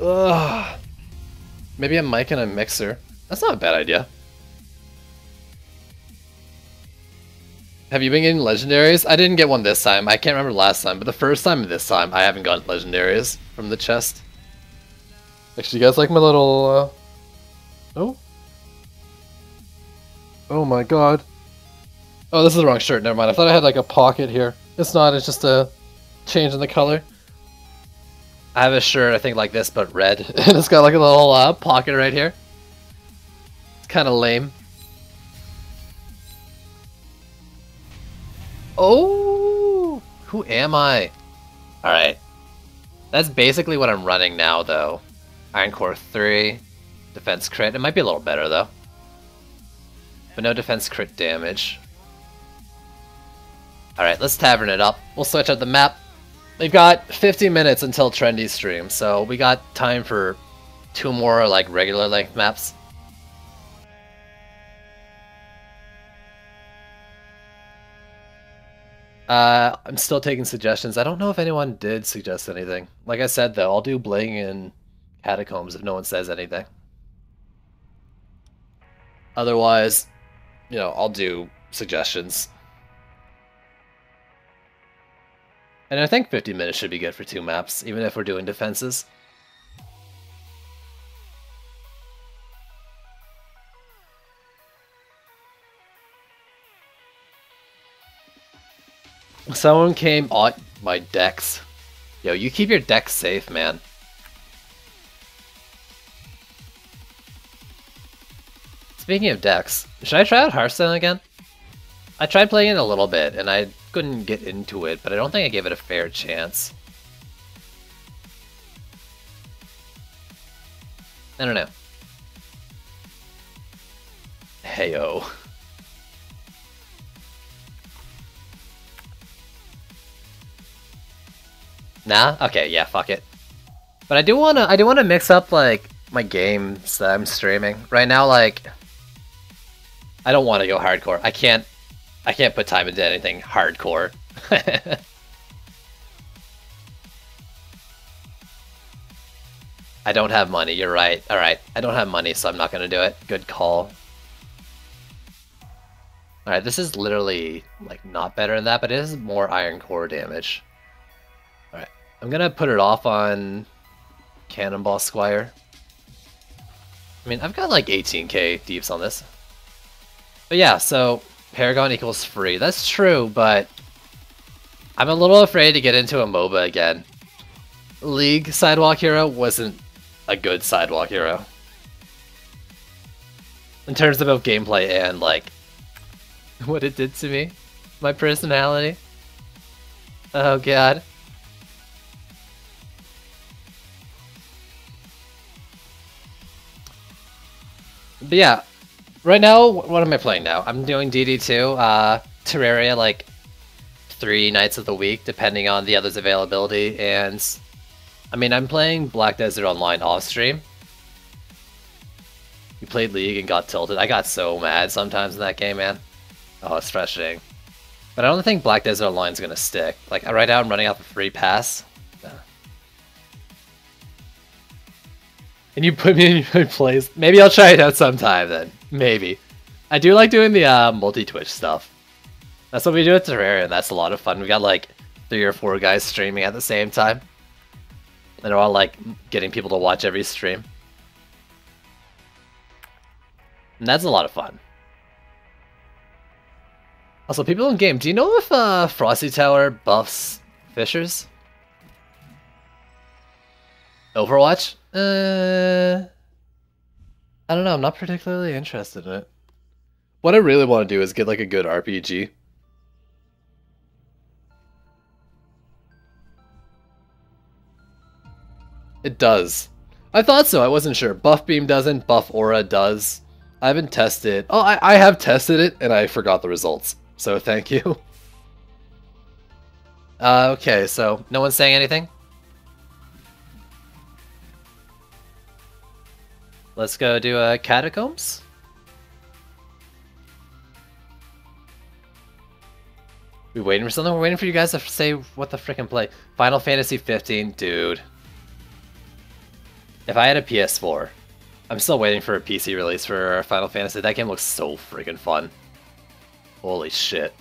Ugh. Maybe a mic and a mixer. That's not a bad idea. Have you been getting legendaries? I didn't get one this time. I can't remember last time, but the first time and this time, I haven't gotten legendaries from the chest. Actually, you guys like my little, uh... Oh? Oh my god. Oh, this is the wrong shirt. Never mind. I thought I had like a pocket here. It's not. It's just a change in the color. I have a shirt, I think like this, but red. and it's got like a little uh, pocket right here. It's kind of lame. Oh! Who am I? Alright. That's basically what I'm running now, though. Iron Core 3. Defense crit. It might be a little better, though. But no defense crit damage. Alright, let's tavern it up. We'll switch up the map. We've got 50 minutes until Trendy stream, so we got time for two more like regular length maps. Uh, I'm still taking suggestions. I don't know if anyone did suggest anything. Like I said though, I'll do Bling and Catacombs if no one says anything. Otherwise, you know, I'll do suggestions. And I think 50 minutes should be good for two maps, even if we're doing defenses. Someone came on my decks. Yo, you keep your decks safe, man. Speaking of decks, should I try out Hearthstone again? I tried playing it a little bit, and I couldn't get into it, but I don't think I gave it a fair chance. I don't know. Heyo. Nah? Okay, yeah, fuck it. But I do wanna I do wanna mix up like my games that I'm streaming. Right now, like I don't wanna go hardcore. I can't I can't put time into anything hardcore. I don't have money, you're right. Alright, I don't have money, so I'm not gonna do it. Good call. Alright, this is literally, like, not better than that, but it is more iron core damage. Alright, I'm gonna put it off on Cannonball Squire. I mean, I've got like 18k deeps on this. But yeah, so Paragon equals free. That's true, but I'm a little afraid to get into a MOBA again. League Sidewalk Hero wasn't a good Sidewalk Hero. In terms of both gameplay and, like, what it did to me. My personality. Oh god. But yeah, right now, what am I playing now? I'm doing DD2, uh, Terraria, like, three nights of the week, depending on the other's availability, and, I mean, I'm playing Black Desert Online off-stream. You played League and got tilted. I got so mad sometimes in that game, man. Oh, it's frustrating. But I don't think Black Desert Online is going to stick. Like, right now I'm running off a free pass. And you put me in your place. Maybe I'll try it out sometime then. Maybe. I do like doing the uh, multi-Twitch stuff. That's what we do at Terraria, and that's a lot of fun. We got like three or four guys streaming at the same time. And they're all like getting people to watch every stream. And that's a lot of fun. Also, people in game, do you know if uh, Frosty Tower buffs Fissures? Overwatch? Uh, I don't know. I'm not particularly interested in it. What I really want to do is get like a good RPG. It does. I thought so. I wasn't sure. Buff Beam doesn't. Buff Aura does. I haven't tested. Oh, I, I have tested it and I forgot the results. So thank you. Uh, okay, so no one's saying anything? Let's go do uh, Catacombs. We waiting for something? We're waiting for you guys to say what the frickin' play. Final Fantasy 15, dude. If I had a PS4, I'm still waiting for a PC release for Final Fantasy. That game looks so freaking fun. Holy shit.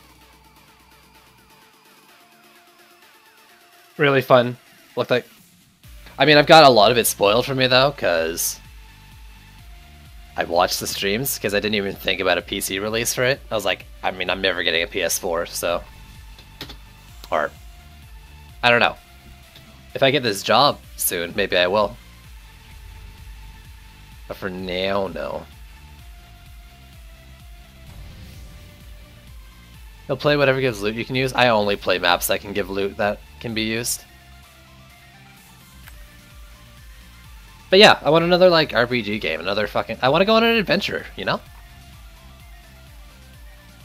Really fun. Looked like... I mean, I've got a lot of it spoiled for me, though, because... I watched the streams, because I didn't even think about a PC release for it. I was like, I mean, I'm never getting a PS4, so... Or... I don't know. If I get this job soon, maybe I will. But for now, no. He'll play whatever gives loot you can use. I only play maps that can give loot that can be used. But yeah, I want another like RPG game, another fucking I want to go on an adventure, you know?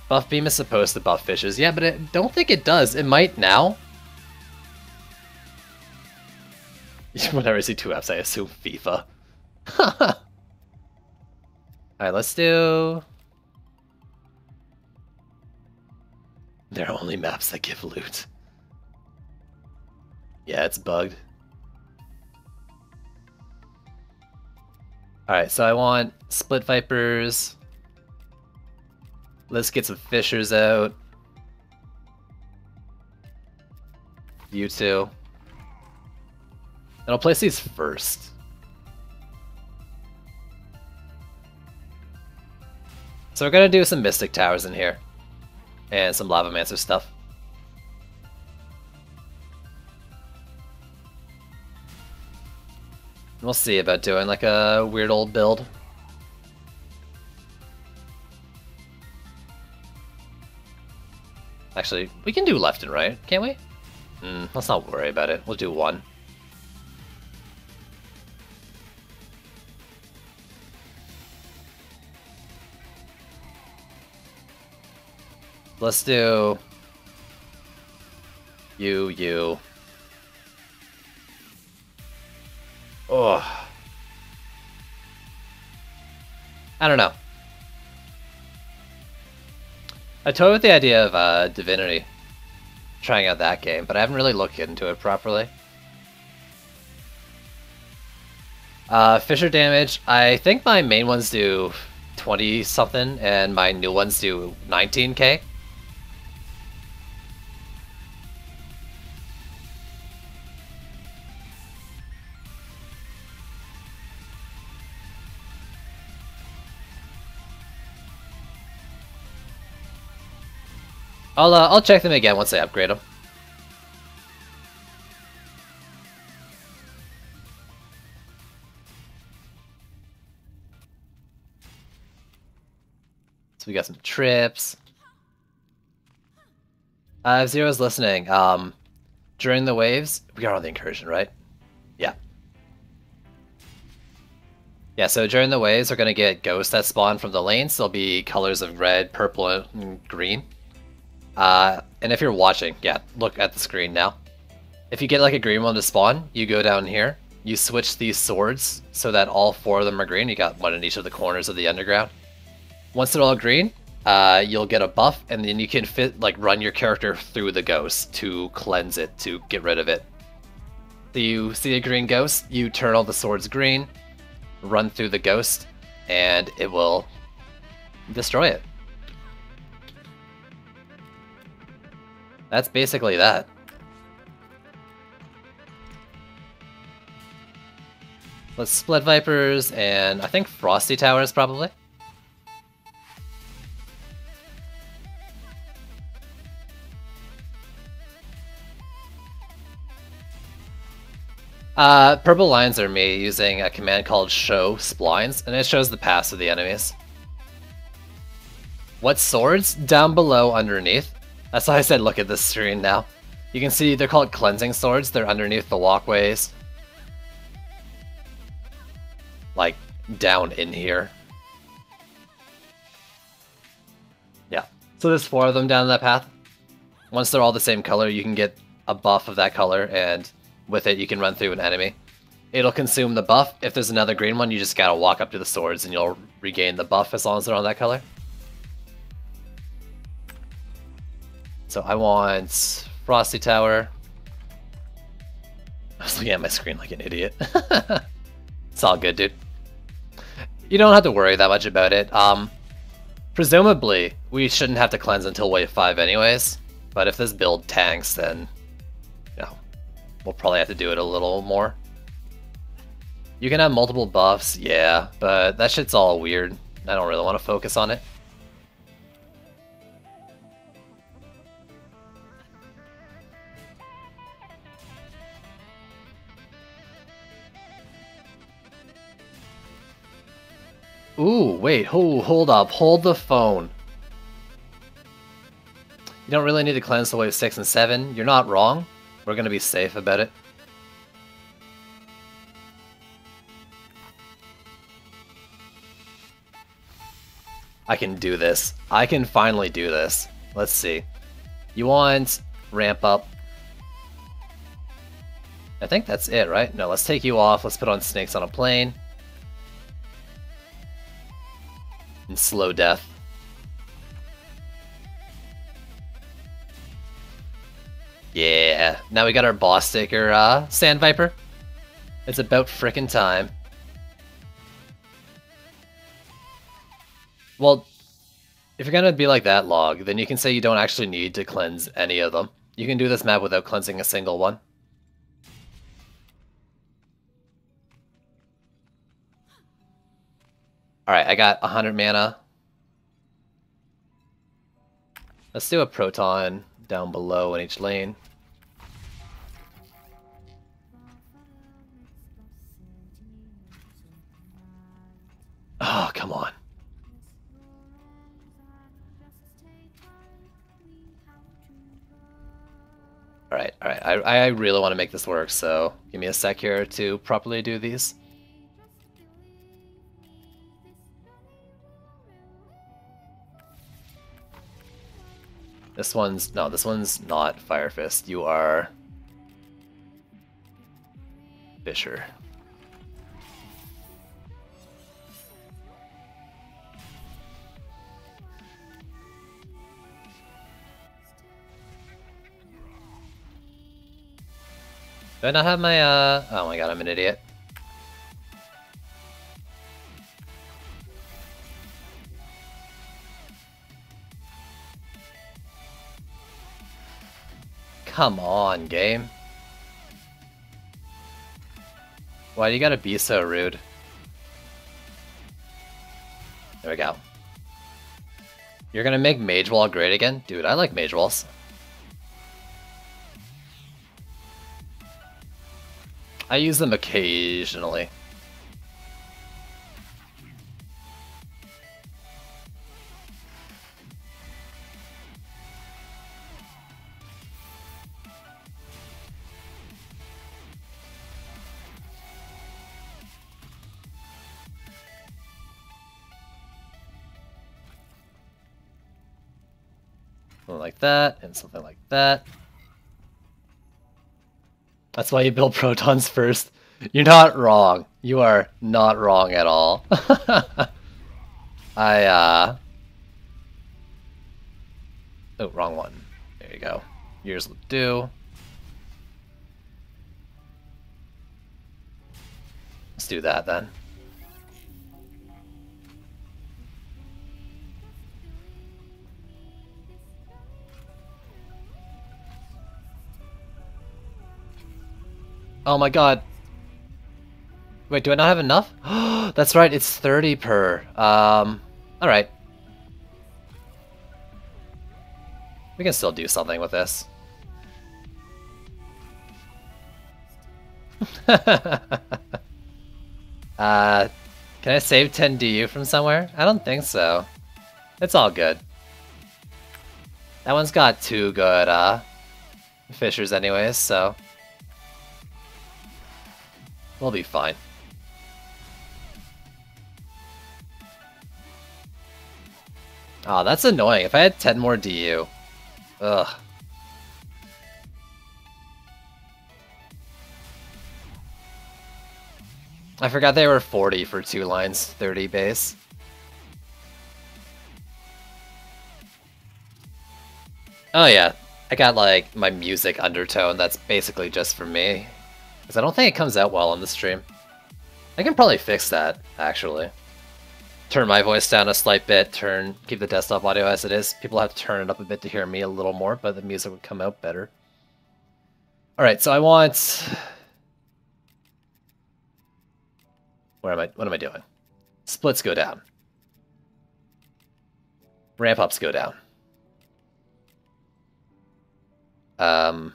Buff Beam is supposed to buff fissures. Yeah, but I don't think it does. It might now. Whenever I see two apps, I assume FIFA. Alright, let's do... There are only maps that give loot. Yeah, it's bugged. Alright, so I want Split Vipers. Let's get some Fissures out. You two. And I'll place these first. So we're gonna do some Mystic Towers in here. And some Lavamancer stuff. We'll see about doing like a weird old build. Actually, we can do left and right, can't we? Mm, let's not worry about it. We'll do one. Let's do you, you. I don't know. I toyed with the idea of uh, Divinity, trying out that game, but I haven't really looked into it properly. Uh, Fissure damage, I think my main ones do 20 something, and my new ones do 19k. I'll uh, I'll check them again once I upgrade them. So we got some trips. Uh, if Zero's listening, um, during the waves, we are on the incursion, right? Yeah. Yeah, so during the waves, we're going to get ghosts that spawn from the lanes. They'll be colors of red, purple, and green. Uh, and if you're watching, yeah, look at the screen now. If you get like a green one to spawn, you go down here, you switch these swords so that all four of them are green. You got one in each of the corners of the underground. Once they're all green, uh, you'll get a buff, and then you can fit like run your character through the ghost to cleanse it, to get rid of it. So you see a green ghost, you turn all the swords green, run through the ghost, and it will destroy it. That's basically that. Let's split Vipers and I think Frosty Towers probably. Uh, purple lines are me using a command called show splines, and it shows the paths of the enemies. What swords? Down below underneath. That's why I said look at this screen now. You can see they're called cleansing swords. They're underneath the walkways. Like, down in here. Yeah. So there's four of them down that path. Once they're all the same color, you can get a buff of that color, and with it you can run through an enemy. It'll consume the buff. If there's another green one, you just gotta walk up to the swords and you'll regain the buff as long as they're on that color. So I want Frosty Tower. I was looking at my screen like an idiot. it's all good, dude. You don't have to worry that much about it. Um, presumably, we shouldn't have to cleanse until wave 5 anyways. But if this build tanks, then, you know, we'll probably have to do it a little more. You can have multiple buffs, yeah, but that shit's all weird. I don't really want to focus on it. Ooh, wait, hold, hold up, hold the phone. You don't really need to cleanse the wave 6 and 7. You're not wrong. We're gonna be safe about it. I can do this. I can finally do this. Let's see. You want ramp up. I think that's it, right? No, let's take you off. Let's put on snakes on a plane. And slow death. Yeah, now we got our boss sticker, uh, Sand Viper. It's about frickin' time. Well, if you're gonna be like that log, then you can say you don't actually need to cleanse any of them. You can do this map without cleansing a single one. Alright, I got 100 mana. Let's do a proton down below in each lane. Oh, come on. Alright, alright. I, I really want to make this work, so give me a sec here to properly do these. This one's... No, this one's not Fire Fist. You are... Fissure. Do I not have my, uh... Oh my god, I'm an idiot. Come on, game. Why do you gotta be so rude? There we go. You're gonna make Mage Wall great again? Dude, I like Mage Walls. I use them occasionally. That, and something like that. That's why you build protons first. You're not wrong. You are not wrong at all. I, uh... Oh, wrong one. There you go. Yours will do. Let's do that then. Oh my god. Wait, do I not have enough? That's right, it's 30 per. Um, alright. We can still do something with this. uh, can I save 10 DU from somewhere? I don't think so. It's all good. That one's got two good, uh, fissures anyways, so... We'll be fine. Oh, that's annoying. If I had 10 more DU. Ugh. I forgot they were 40 for two lines, 30 base. Oh yeah, I got like my music undertone that's basically just for me. Because I don't think it comes out well on the stream. I can probably fix that, actually. Turn my voice down a slight bit, turn keep the desktop audio as it is. People have to turn it up a bit to hear me a little more, but the music would come out better. Alright, so I want... Where am I? What am I doing? Splits go down. Ramp ups go down. Um,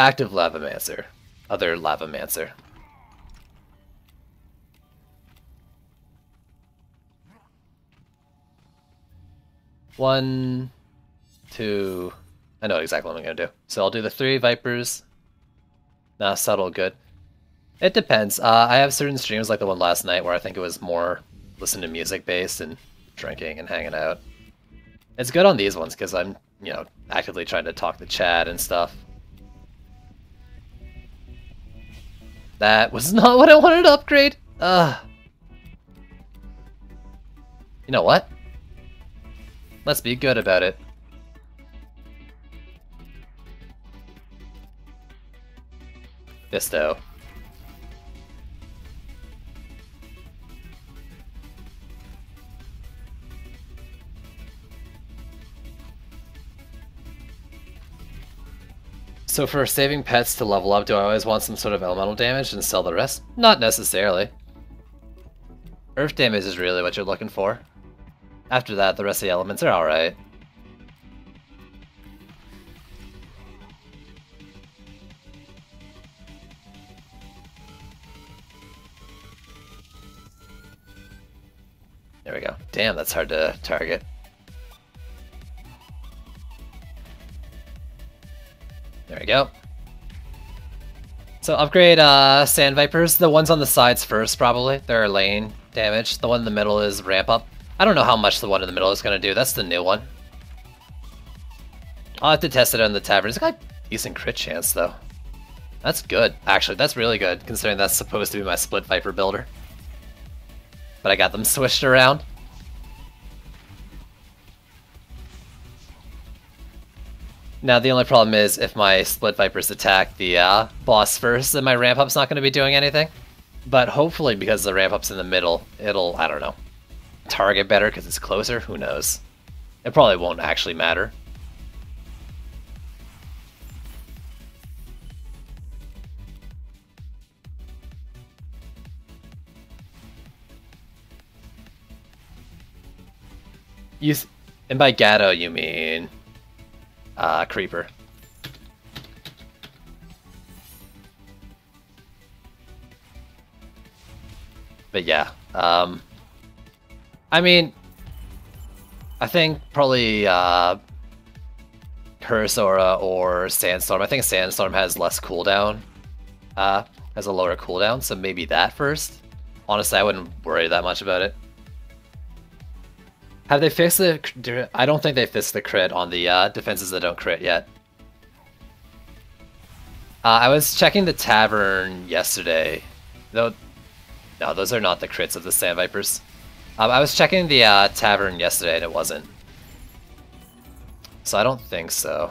Active Lavamancer. Other Lavamancer. One, two... I know exactly what I'm going to do. So I'll do the three Vipers. Nah, subtle, good. It depends. Uh, I have certain streams like the one last night where I think it was more listen to music based and drinking and hanging out. It's good on these ones because I'm, you know, actively trying to talk to chat and stuff. That was not what I wanted to upgrade. Ugh. You know what? Let's be good about it. Visto. So for saving pets to level up, do I always want some sort of elemental damage and sell the rest? Not necessarily. Earth damage is really what you're looking for. After that, the rest of the elements are alright. There we go. Damn, that's hard to target. There we go. So upgrade uh, Sand Vipers. The ones on the sides first, probably. They're lane damage. The one in the middle is ramp up. I don't know how much the one in the middle is going to do. That's the new one. I'll have to test it on the tavern. It's got decent crit chance, though. That's good. Actually, that's really good, considering that's supposed to be my Split Viper builder. But I got them switched around. Now the only problem is if my Split Vipers attack the uh, boss first, then my ramp up's not going to be doing anything. But hopefully because the ramp up's in the middle, it'll, I don't know, target better because it's closer? Who knows? It probably won't actually matter. You, and by Gatto you mean uh, Creeper. But yeah, um, I mean, I think probably uh, Cursora or Sandstorm. I think Sandstorm has less cooldown, uh, has a lower cooldown, so maybe that first. Honestly, I wouldn't worry that much about it. Have they fixed the... I don't think they fixed the crit on the uh, defenses that don't crit yet. Uh, I was checking the tavern yesterday. Though, no, those are not the crits of the Sand Vipers. Um, I was checking the uh, tavern yesterday and it wasn't. So I don't think so.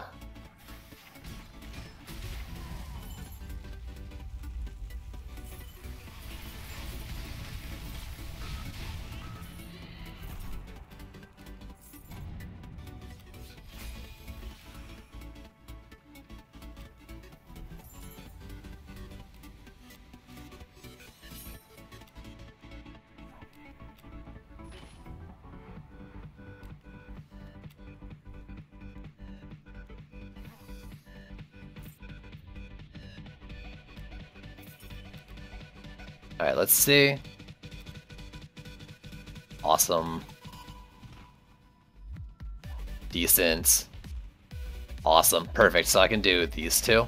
Alright, let's see. Awesome. Decent. Awesome. Perfect. So I can do these two.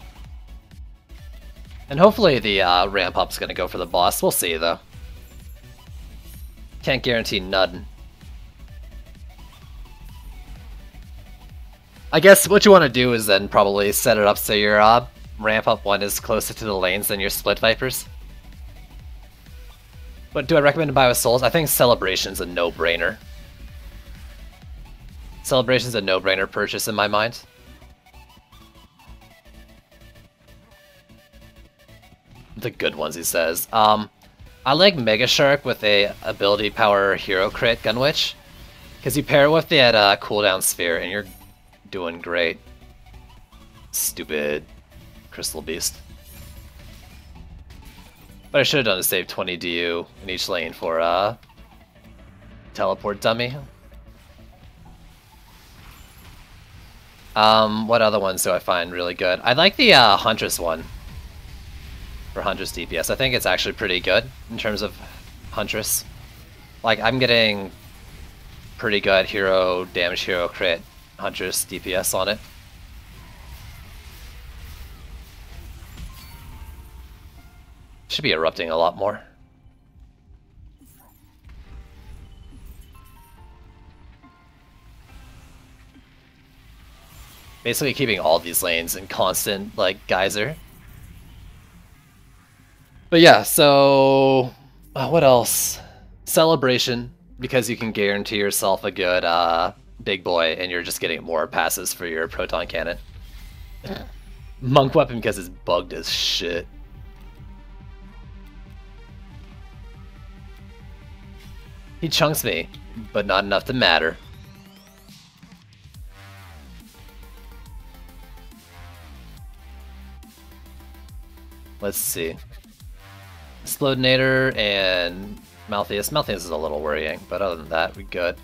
And hopefully the uh, ramp up's gonna go for the boss. We'll see though. Can't guarantee nothing. I guess what you want to do is then probably set it up so your uh, ramp up one is closer to the lanes than your split vipers. But do I recommend to buy with souls? I think Celebration's a no-brainer. Celebration's a no-brainer purchase in my mind. The good ones, he says. Um, I like Mega Shark with a ability power hero crit Gunwitch. Because you pair it with that uh, cooldown sphere and you're doing great. Stupid Crystal Beast. But I should have done is save 20 DU in each lane for uh, teleport dummy. Um, what other ones do I find really good? I like the uh, Huntress one for Huntress DPS. I think it's actually pretty good in terms of Huntress. Like, I'm getting pretty good hero damage, hero crit, Huntress DPS on it. Should be erupting a lot more. Basically keeping all these lanes in constant, like, geyser. But yeah, so... Uh, what else? Celebration, because you can guarantee yourself a good uh, big boy, and you're just getting more passes for your proton cannon. Monk weapon because it's bugged as shit. He chunks me, but not enough to matter. Let's see. Explodinator and Malthius. Malthius is a little worrying, but other than that, we're good.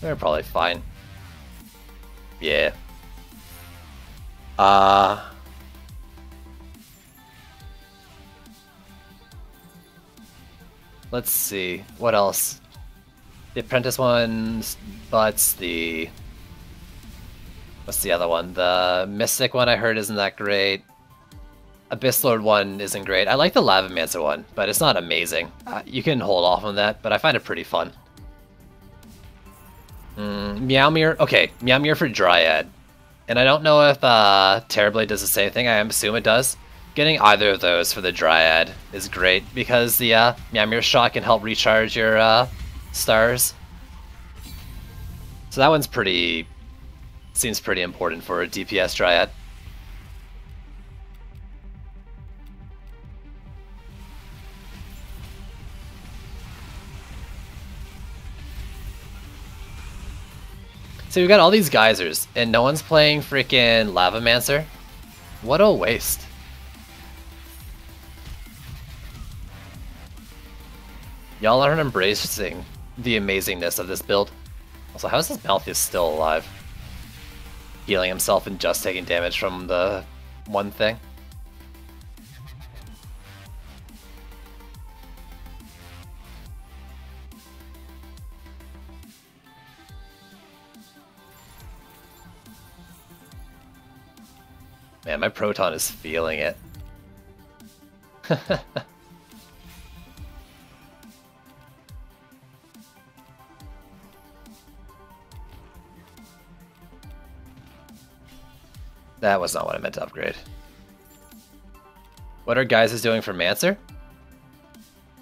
They're probably fine. Yeah. Uh let's see. What else? The Apprentice one's butts, the... What's the other one? The Mystic one I heard isn't that great. Abyss Lord one isn't great. I like the Lavamancer one, but it's not amazing. Uh, you can hold off on that, but I find it pretty fun. Mm, Meowmere, okay, Meowmere for Dryad. And I don't know if uh, Terra Blade does the same thing, I assume it does. Getting either of those for the Dryad is great, because the uh, Meowmere shot can help recharge your uh, stars. So that one's pretty... seems pretty important for a DPS Dryad. So we've got all these geysers, and no one's playing freaking Lavamancer? What a waste. Y'all aren't embracing the amazingness of this build. Also, how is this Malthus still alive? Healing himself and just taking damage from the one thing? Man, my Proton is feeling it. that was not what I meant to upgrade. What are guys is doing for Mancer?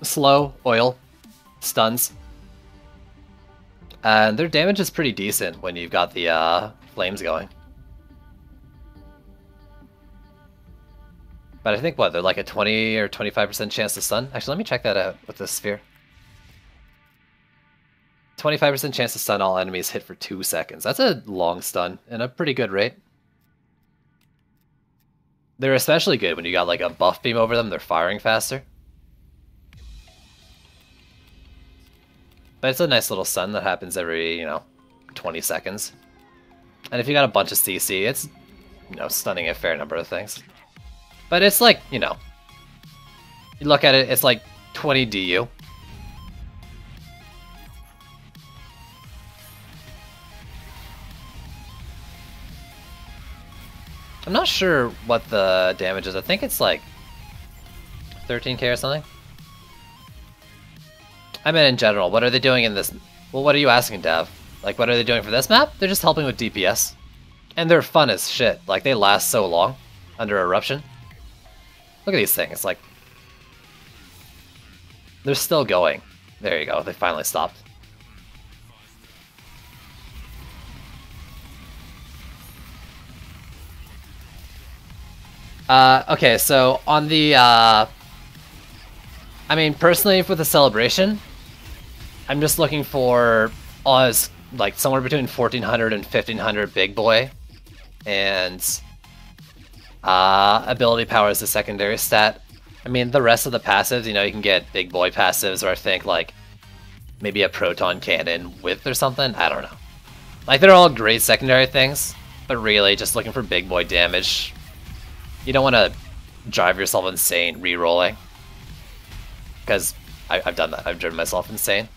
Slow, oil, stuns. And their damage is pretty decent when you've got the uh, flames going. But I think, what, they're like a 20 or 25% chance to stun? Actually, let me check that out with this sphere. 25% chance to stun all enemies hit for 2 seconds. That's a long stun and a pretty good rate. They're especially good when you got like a buff beam over them, they're firing faster. But it's a nice little stun that happens every, you know, 20 seconds. And if you got a bunch of CC, it's, you know, stunning a fair number of things. But it's like, you know, you look at it, it's like 20 DU. I'm not sure what the damage is. I think it's like 13k or something. I mean in general, what are they doing in this? Well, what are you asking, Dev? Like, what are they doing for this map? They're just helping with DPS. And they're fun as shit. Like, they last so long under Eruption. Look at these things, like... They're still going. There you go, they finally stopped. Uh, okay, so on the, uh... I mean, personally, for the celebration, I'm just looking for, us like, somewhere between 1400 and 1500 big boy. And uh, ability power is the secondary stat. I mean, the rest of the passives, you know, you can get big boy passives, or I think, like, maybe a proton cannon with or something. I don't know. Like, they're all great secondary things, but really, just looking for big boy damage. You don't want to drive yourself insane re-rolling. Because I've done that. I've driven myself insane.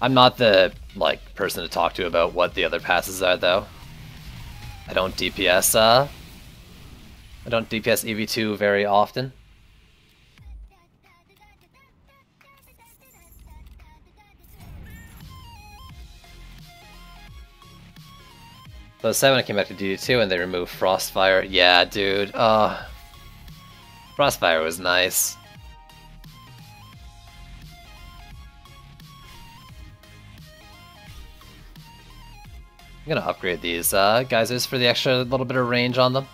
I'm not the, like, person to talk to about what the other passes are, though. I don't DPS, uh... I don't DPS DD2 very often. So 7 came back to DD2 and they removed Frostfire. Yeah, dude. Uh, Frostfire was nice. I'm gonna upgrade these uh, geysers for the extra little bit of range on them.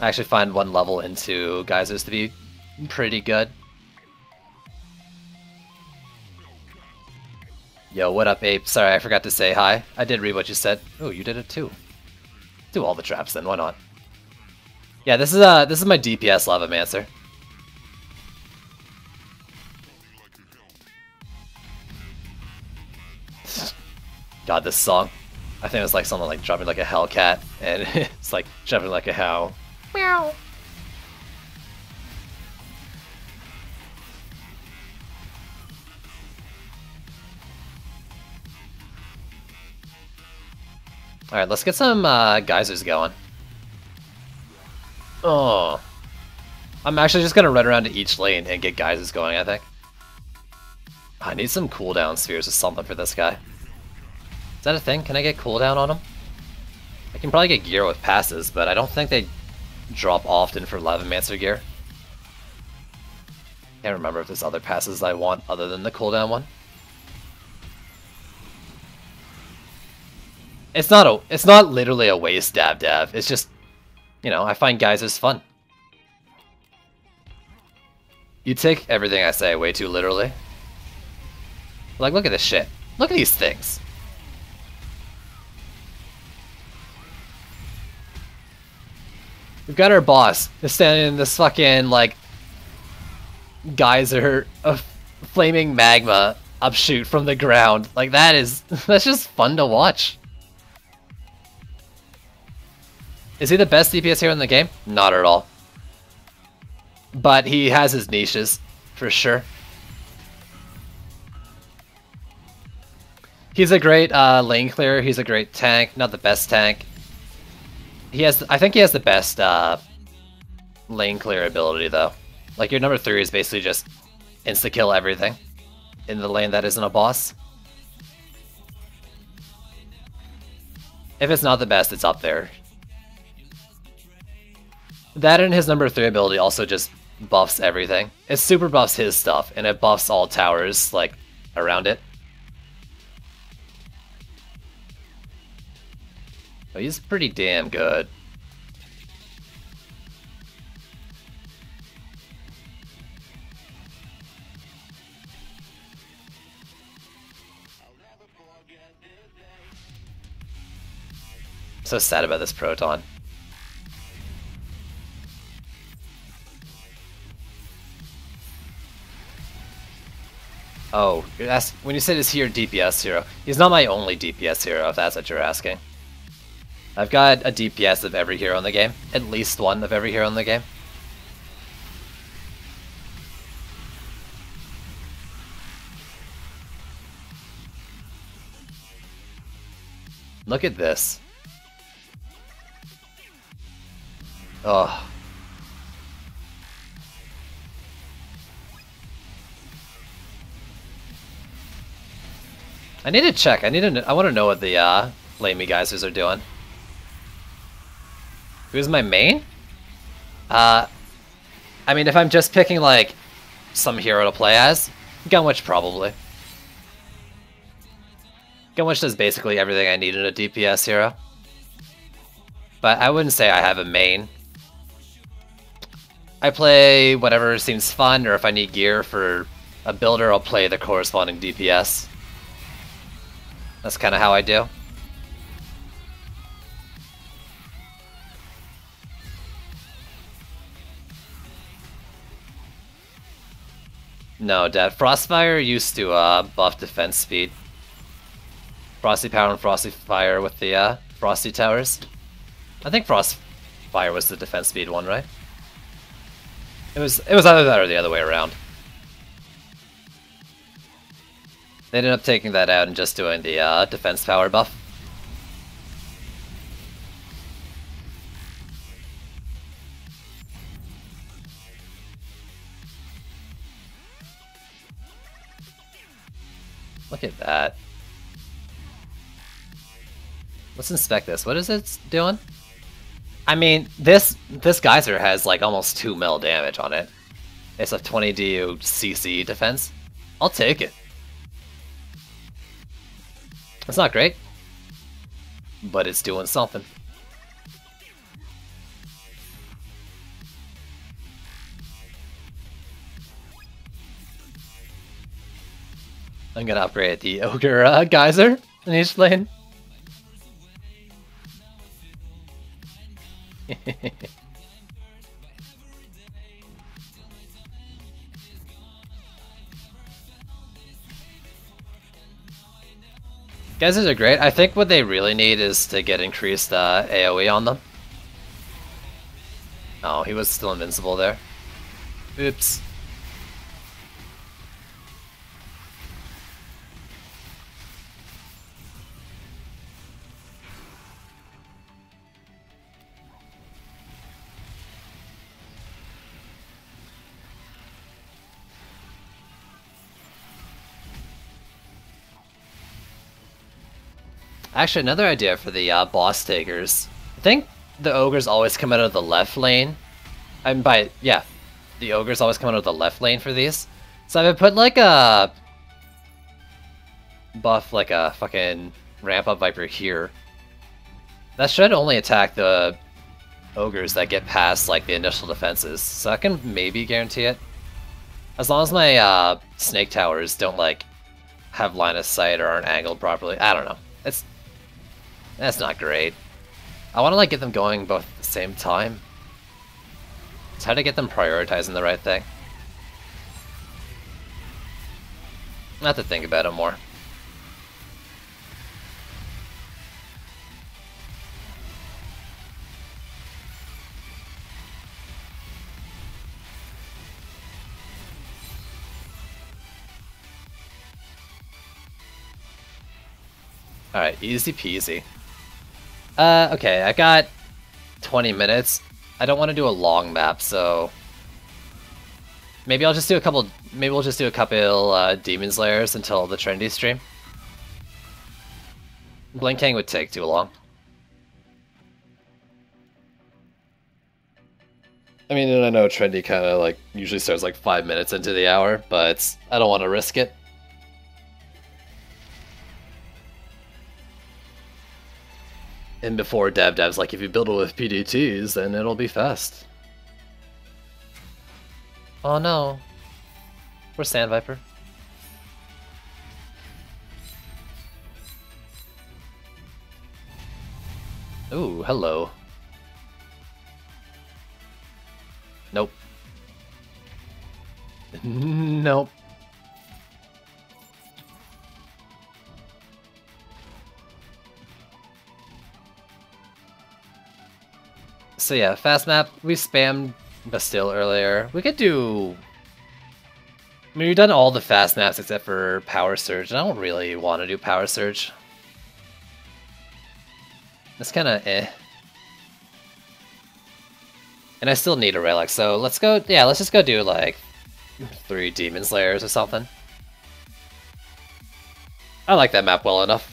I actually find one level into geysers to be pretty good. Yo, what up, Ape? Sorry, I forgot to say hi. I did read what you said. Oh, you did it too. Do all the traps then, why not? Yeah, this is uh this is my DPS Lavamancer. God, this song. I think it was like someone like dropping like a Hellcat, and it's like jumping like a how. Meow. Alright, let's get some uh, geysers going. Oh. I'm actually just gonna run around to each lane and get geysers going, I think. I need some cooldown spheres or something for this guy. Is that a thing? Can I get cooldown on him? I can probably get gear with passes, but I don't think they drop often for Lavamancer gear. Can't remember if there's other passes I want other than the cooldown one. It's not a it's not literally a waste dab dab. It's just you know, I find guys geysers fun. You take everything I say way too literally. Like look at this shit. Look at these things. We've got our boss standing in this fucking like geyser of flaming magma upshoot from the ground. Like that is that's just fun to watch. Is he the best DPS hero in the game? Not at all. But he has his niches, for sure. He's a great uh, lane clearer, he's a great tank, not the best tank. He has, I think he has the best uh, lane clear ability though. Like your number three is basically just insta kill everything in the lane that isn't a boss. If it's not the best, it's up there. That and his number three ability also just buffs everything. It super buffs his stuff, and it buffs all towers, like, around it. But he's pretty damn good. So sad about this Proton. Oh, when you said is he your DPS hero? He's not my only DPS hero, if that's what you're asking. I've got a DPS of every hero in the game. At least one of every hero in the game. Look at this. Oh. I need to check. I need to. I want to know what the uh, Lamey geysers are doing. Who's my main? Uh, I mean, if I'm just picking like some hero to play as, Gunwitch probably. Gunwitch does basically everything I need in a DPS hero. But I wouldn't say I have a main. I play whatever seems fun, or if I need gear for a builder, I'll play the corresponding DPS. That's kind of how I do. No, Dad. Frostfire used to uh, buff defense speed. Frosty Power and Frosty Fire with the uh, Frosty Towers. I think Frostfire was the defense speed one, right? It was it was either that or the other way around. They ended up taking that out and just doing the uh, defense power buff. Look at that. Let's inspect this. What is it doing? I mean, this this geyser has like almost 2 mil damage on it. It's a 20 DU CC defense. I'll take it. It's not great, but it's doing something. I'm gonna upgrade the Ogre uh, Geyser in each lane. Geysers are great. I think what they really need is to get increased uh, AoE on them. Oh, he was still invincible there. Oops. Actually, another idea for the uh, boss takers. I think the ogres always come out of the left lane. I'm by yeah, the ogres always come out of the left lane for these. So I would put like a buff, like a fucking ramp up viper here. That should only attack the ogres that get past like the initial defenses, so I can maybe guarantee it. As long as my uh, snake towers don't like have line of sight or aren't angled properly. I don't know. That's not great. I want to like get them going both at the same time. It's how to get them prioritizing the right thing. Have to think about it more. Alright, easy peasy. Uh, okay, I got 20 minutes. I don't want to do a long map, so... Maybe I'll just do a couple... Maybe we'll just do a couple uh, Demon Slayers until the Trendy stream. Blinking would take too long. I mean, I know Trendy kind of like usually starts like five minutes into the hour, but I don't want to risk it. And before Dev Dev's like, if you build it with PDTs, then it'll be fast. Oh no. Where's Sand Viper? Ooh, hello. Nope. nope. So yeah, fast map. We spammed Bastille earlier. We could do... I mean, we've done all the fast maps except for Power Surge, and I don't really want to do Power Surge. It's kind of eh. And I still need a relic, so let's go, yeah, let's just go do like three Demon Slayers or something. I like that map well enough.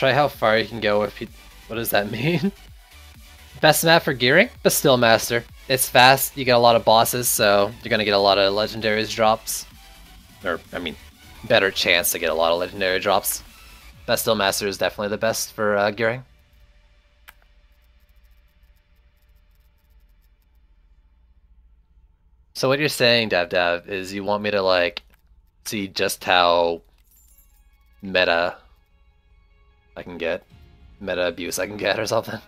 Try how far you can go if you... What does that mean? Best map for gearing? Bastille Master. It's fast, you get a lot of bosses, so you're gonna get a lot of legendaries drops. Or, I mean, better chance to get a lot of legendary drops. Bastille Master is definitely the best for uh, gearing. So what you're saying, Dav Dav, is you want me to like see just how meta I can get, meta abuse I can get or something.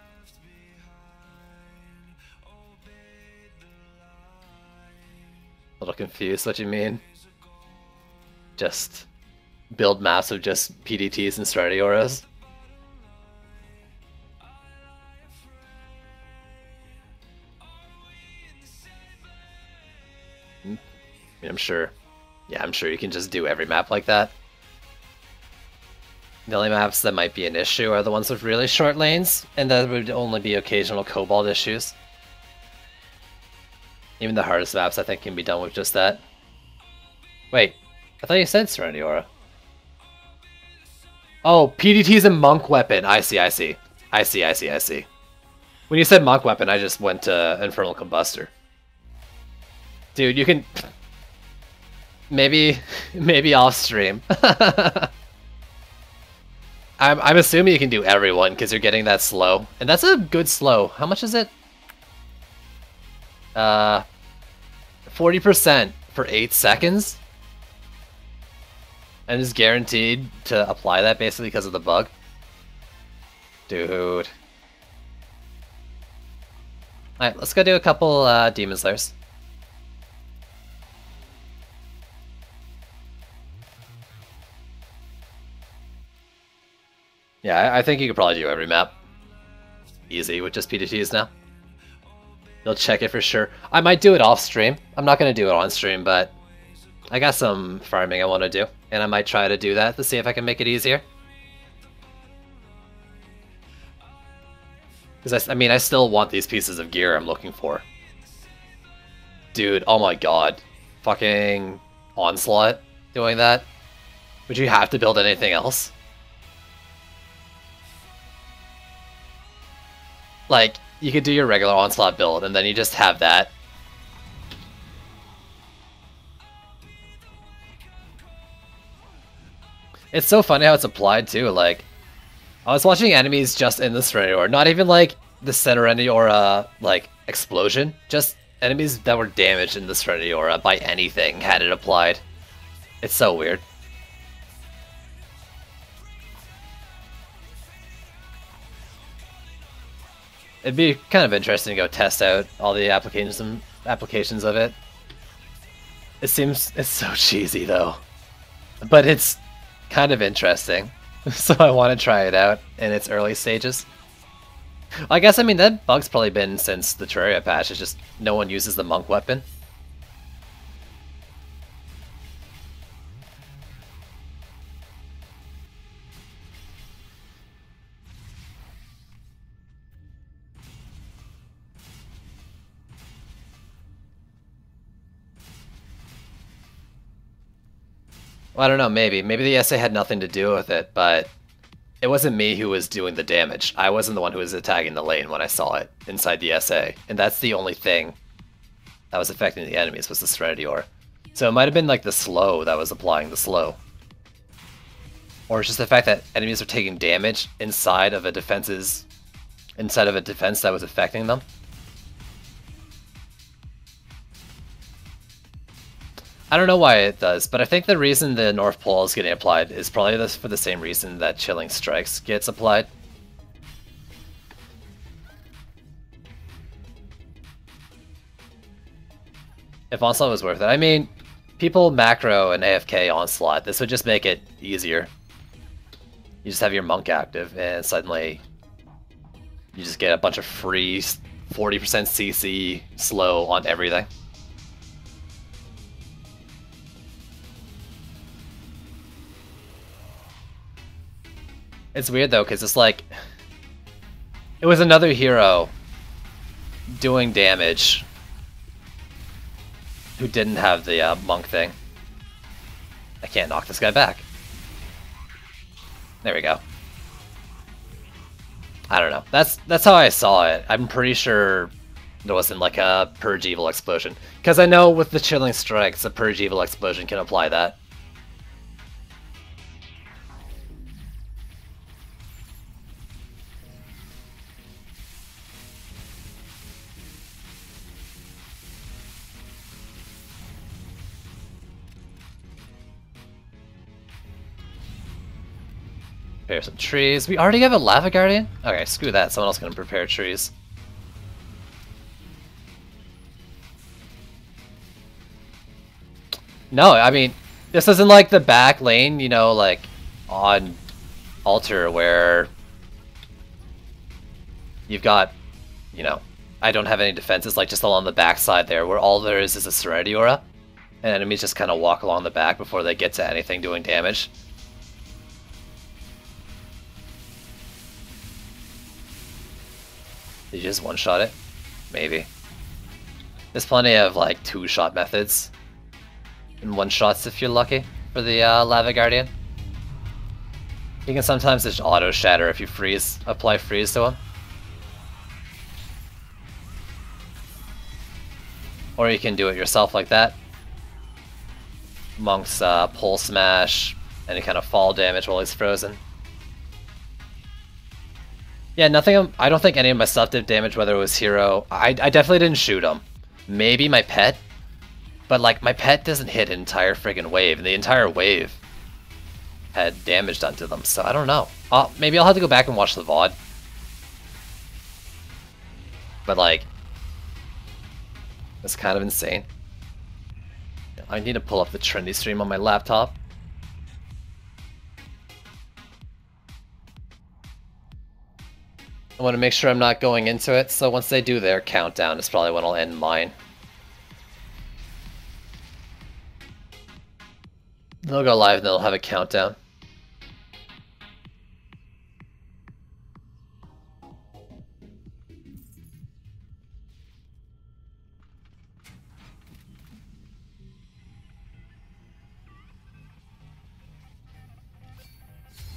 A little confused what you mean. Just build maps of just PDTs and Stratioras. Hmm. I'm sure. Yeah, I'm sure you can just do every map like that. The only maps that might be an issue are the ones with really short lanes, and that would only be occasional Kobold issues. Even the hardest maps I think can be done with just that. Wait, I thought you said Serenity Aura. Oh, PDT's a monk weapon. I see, I see. I see, I see, I see. When you said monk weapon, I just went to Infernal Combustor. Dude, you can... Maybe, maybe off stream. I'm, I'm assuming you can do everyone because you're getting that slow. And that's a good slow. How much is it? Uh, 40% for 8 seconds? And is guaranteed to apply that basically because of the bug? Dude. Alright, let's go do a couple uh, Demon Slayers. Yeah, I think you could probably do every map. Easy with just PDTs now. You'll check it for sure. I might do it off stream. I'm not going to do it on stream, but I got some farming I want to do. And I might try to do that to see if I can make it easier. Because I, I mean, I still want these pieces of gear I'm looking for. Dude, oh my god. Fucking Onslaught doing that? Would you have to build anything else? Like, you could do your regular Onslaught build, and then you just have that. It's so funny how it's applied, too, like... I was watching enemies just in the Serenity not even like the Serenity Aura, uh, like, explosion, just enemies that were damaged in the Serenity Aura by anything had it applied. It's so weird. It'd be kind of interesting to go test out all the applications applications of it. It seems it's so cheesy though, but it's kind of interesting. so I want to try it out in its early stages. I guess, I mean, that bug's probably been since the Terraria patch, it's just no one uses the monk weapon. Well, I don't know, maybe. Maybe the SA had nothing to do with it, but it wasn't me who was doing the damage. I wasn't the one who was attacking the lane when I saw it inside the SA. And that's the only thing that was affecting the enemies was the Serenity Aura. So it might have been like the slow that was applying the slow. Or it's just the fact that enemies are taking damage inside of a defense's inside of a defense that was affecting them. I don't know why it does, but I think the reason the North Pole is getting applied is probably this for the same reason that Chilling Strikes gets applied. If Onslaught was worth it. I mean, people macro and AFK Onslaught. This would just make it easier. You just have your Monk active, and suddenly you just get a bunch of free 40% CC slow on everything. It's weird though, because it's like... It was another hero doing damage who didn't have the uh, monk thing. I can't knock this guy back. There we go. I don't know. That's that's how I saw it. I'm pretty sure there wasn't like a Purge Evil explosion. Because I know with the Chilling Strikes, a Purge Evil explosion can apply that. Prepare some trees. We already have a Lava Guardian? Okay, screw that. Someone else can prepare trees. No, I mean, this isn't like the back lane, you know, like on Altar where you've got, you know, I don't have any defenses, like just along the back side there, where all there is is a Serenity Aura, and enemies just kind of walk along the back before they get to anything doing damage. Did you just one-shot it? Maybe. There's plenty of like two-shot methods. And one-shots if you're lucky for the uh, Lava Guardian. You can sometimes just auto-shatter if you freeze, apply freeze to him. Or you can do it yourself like that. Monk's uh, pole smash, any kind of fall damage while he's frozen. Yeah, nothing. I don't think any of my stuff did damage, whether it was hero. I, I definitely didn't shoot him. Maybe my pet, but like my pet doesn't hit an entire friggin' wave, and the entire wave had damage done to them. So I don't know. Uh, maybe I'll have to go back and watch the VOD. But like, it's kind of insane. I need to pull up the trendy stream on my laptop. I want to make sure I'm not going into it, so once they do their countdown it's probably when I'll end mine. They'll go live and they'll have a countdown.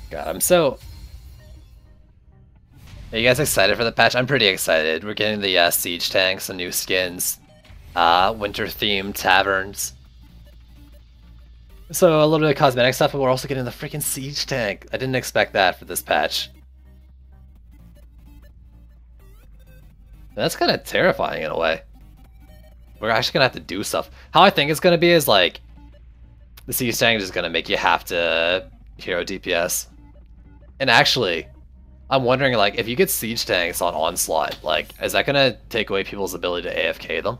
God, I'm so are you guys excited for the patch? I'm pretty excited. We're getting the uh, siege tanks, the new skins, uh, winter themed taverns. So a little bit of cosmetic stuff, but we're also getting the freaking siege tank. I didn't expect that for this patch. That's kind of terrifying in a way. We're actually gonna have to do stuff. How I think it's gonna be is like the siege tank is gonna make you have to hero DPS. And actually, I'm wondering like if you get siege tanks on onslaught, like is that gonna take away people's ability to AFK them?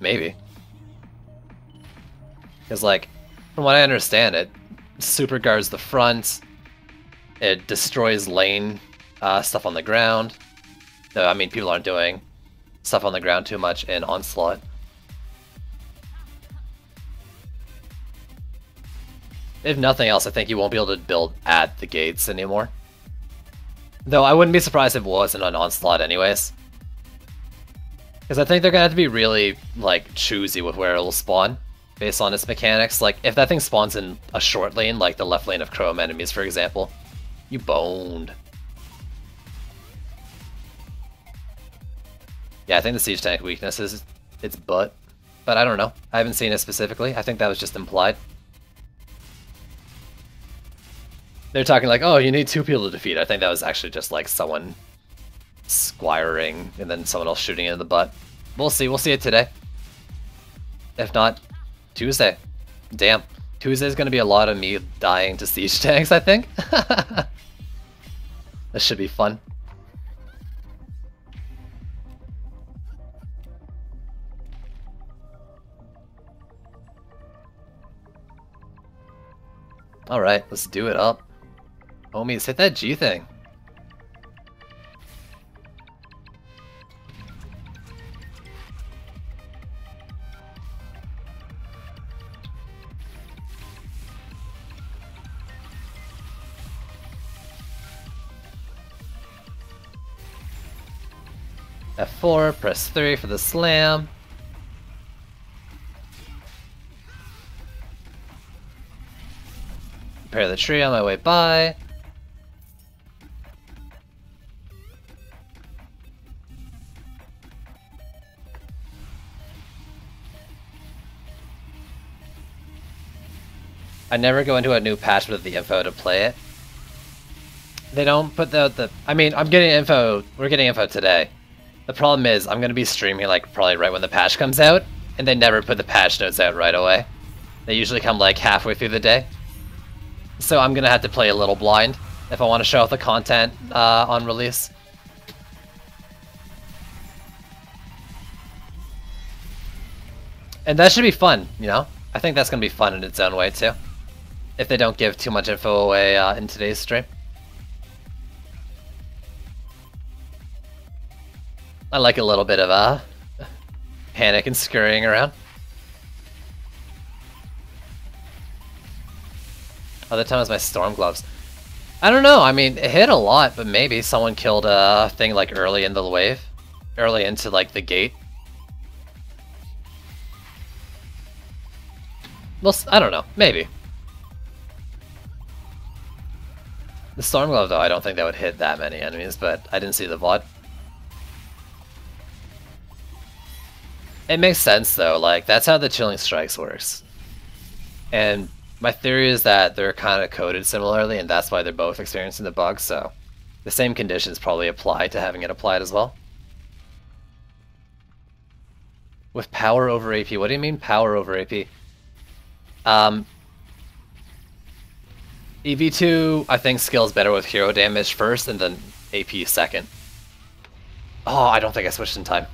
Maybe. Because like, from what I understand, it super guards the front. It destroys lane uh, stuff on the ground. Though I mean, people aren't doing stuff on the ground too much in onslaught. If nothing else, I think you won't be able to build at the gates anymore. Though I wouldn't be surprised if it wasn't an onslaught anyways. Because I think they're gonna have to be really, like, choosy with where it'll spawn, based on its mechanics. Like, if that thing spawns in a short lane, like the left lane of Chrome enemies, for example, you boned. Yeah, I think the siege tank weakness is its butt. But I don't know. I haven't seen it specifically. I think that was just implied. They're talking like, oh, you need two people to defeat. I think that was actually just like someone squiring and then someone else shooting in the butt. We'll see. We'll see it today. If not, Tuesday. Damn. Tuesday's going to be a lot of me dying to siege tanks, I think. this should be fun. Alright, let's do it up. Homies, hit that G thing. F4, press 3 for the slam. Prepare the tree on my way by. I never go into a new patch with the info to play it. They don't put the, the I mean, I'm getting info, we're getting info today. The problem is, I'm going to be streaming like probably right when the patch comes out, and they never put the patch notes out right away. They usually come like halfway through the day. So I'm going to have to play a little blind if I want to show off the content uh, on release. And that should be fun, you know? I think that's going to be fun in its own way, too. If they don't give too much info away uh, in today's stream. I like a little bit of uh, panic and scurrying around. Other time was my storm gloves. I don't know. I mean, it hit a lot, but maybe someone killed a thing like early in the wave, early into like the gate. Well, I don't know. Maybe. The storm glove, though, I don't think that would hit that many enemies, but I didn't see the VOD. It makes sense, though. Like, that's how the Chilling Strikes works. And my theory is that they're kind of coded similarly, and that's why they're both experiencing the bug, so the same conditions probably apply to having it applied as well. With power over AP, what do you mean power over AP? Um, EV2, I think, scales better with hero damage first and then AP second. Oh, I don't think I switched in time.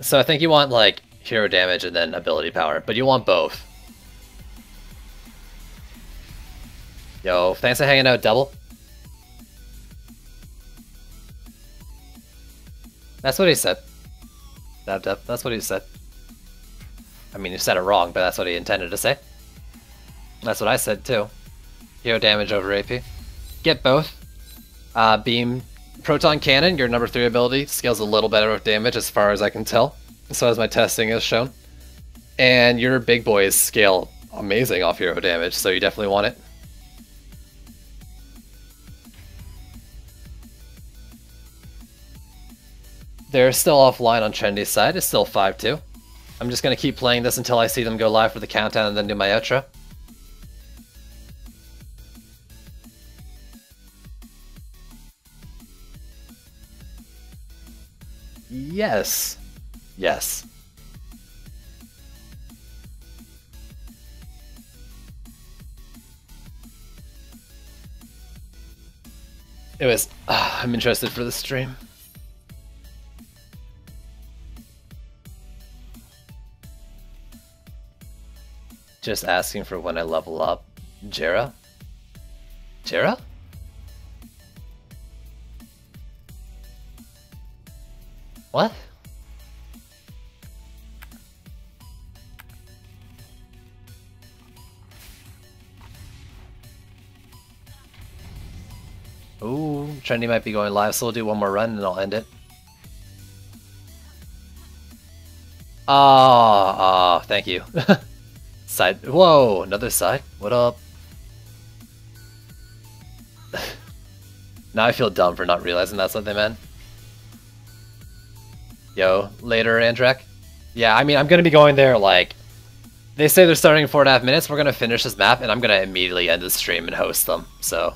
So I think you want like hero damage and then ability power, but you want both. Yo, thanks for hanging out, Double. That's what he said. Dab dab, that's what he said. I mean, he said it wrong, but that's what he intended to say. That's what I said too. Hero damage over AP. Get both. Uh, beam Proton Cannon, your number 3 ability, scales a little better with damage as far as I can tell. So as my testing has shown. And your big boys scale amazing off hero damage, so you definitely want it. They're still offline on Trendy's side, it's still 5-2. I'm just going to keep playing this until I see them go live for the countdown and then do my outro. Yes. Yes. Anyways, uh, I'm interested for the stream. Just asking for when I level up. Jera? Jera? What? Ooh, Trendy might be going live, so we'll do one more run and I'll end it. Ah, ah, thank you. side. Whoa, another side. What up? now I feel dumb for not realizing that's what they meant. Yo, later, Andrek. Yeah, I mean, I'm gonna be going there like. They say they're starting in four and a half minutes. We're gonna finish this map, and I'm gonna immediately end the stream and host them. So,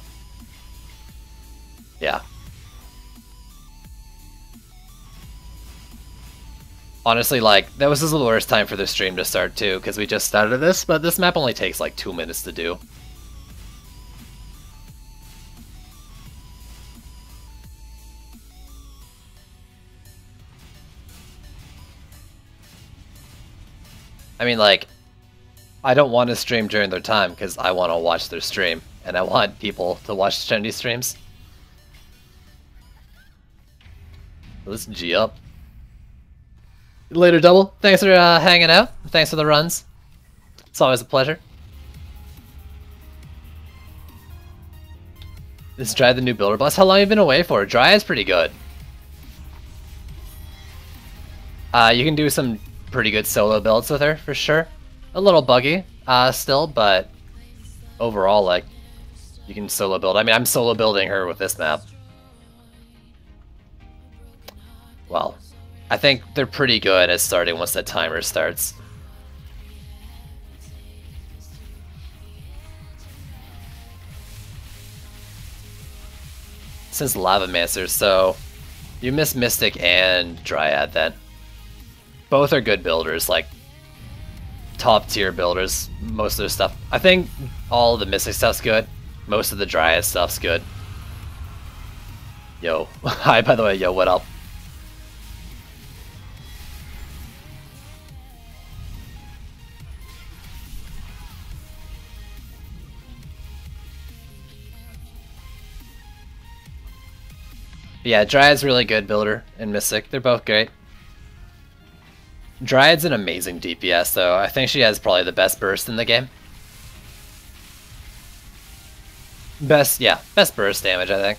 yeah. Honestly, like, that was the worst time for the stream to start too, because we just started this, but this map only takes like two minutes to do. I mean, like, I don't want to stream during their time because I want to watch their stream, and I want people to watch trendy streams. Let's G up. Later, Double. Thanks for uh, hanging out. Thanks for the runs. It's always a pleasure. This is Dry the new builder boss? How long have you been away for? Dry is pretty good. Uh, you can do some pretty good solo builds with her, for sure. A little buggy, uh, still, but overall, like, you can solo build. I mean, I'm solo building her with this map. Well, I think they're pretty good at starting once the timer starts. Since Lavamancer, so you miss Mystic and Dryad then both are good builders, like top tier builders. Most of their stuff. I think all the Mystic stuff's good. Most of the Dryad stuff's good. Yo. Hi, by the way. Yo, what up? Yeah, Dryad's really good builder and Mystic. They're both great. Dryad's an amazing DPS, though. I think she has probably the best burst in the game. Best, yeah, best burst damage, I think.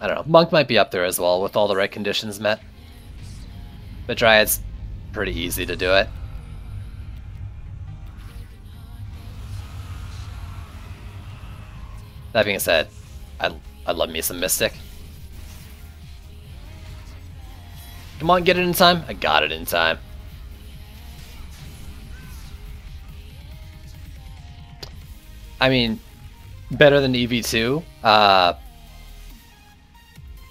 I don't know. Monk might be up there as well with all the right conditions met. But Dryad's pretty easy to do it. That being said, I, I love me some Mystic. Come on, get it in time. I got it in time. I mean, better than EV2. Uh,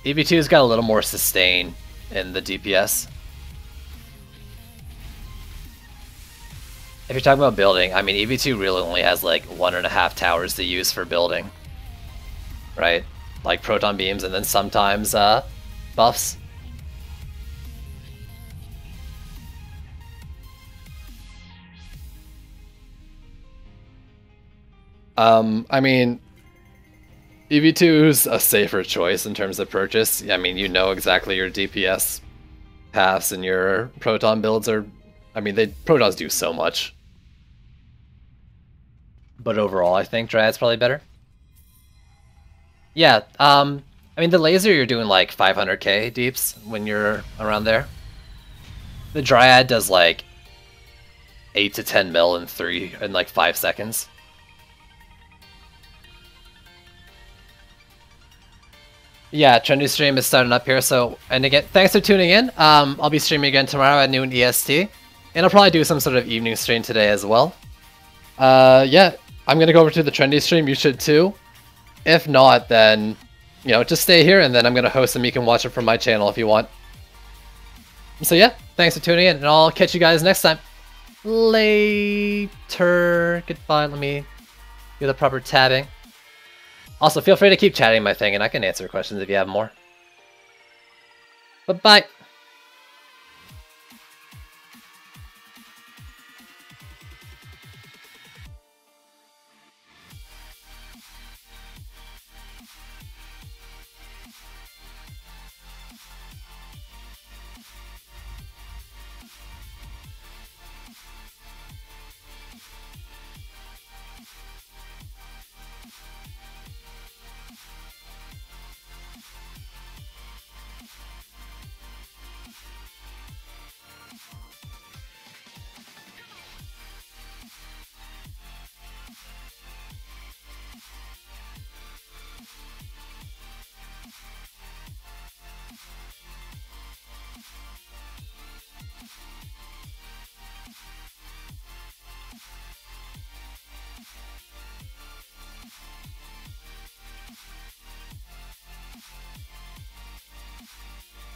EV2's got a little more sustain in the DPS. If you're talking about building, I mean, EV2 really only has like one and a half towers to use for building. Right? Like proton beams and then sometimes uh, buffs. Um, I mean, EV2 is a safer choice in terms of purchase. I mean, you know exactly your DPS paths and your proton builds are. I mean, they protons do so much. But overall, I think Dryad's probably better. Yeah, um, I mean, the laser, you're doing like 500k deeps when you're around there. The Dryad does like 8 to 10 mil in 3, in like 5 seconds. Yeah, Trendy Stream is starting up here, so, and again, thanks for tuning in. Um, I'll be streaming again tomorrow at noon EST, and I'll probably do some sort of evening stream today as well. Uh, yeah, I'm gonna go over to the Trendy stream, you should too. If not, then, you know, just stay here and then I'm gonna host them, you can watch it from my channel if you want. So yeah, thanks for tuning in, and I'll catch you guys next time. Later. Goodbye, let me do the proper tabbing. Also, feel free to keep chatting my thing, and I can answer questions if you have more. Bye-bye.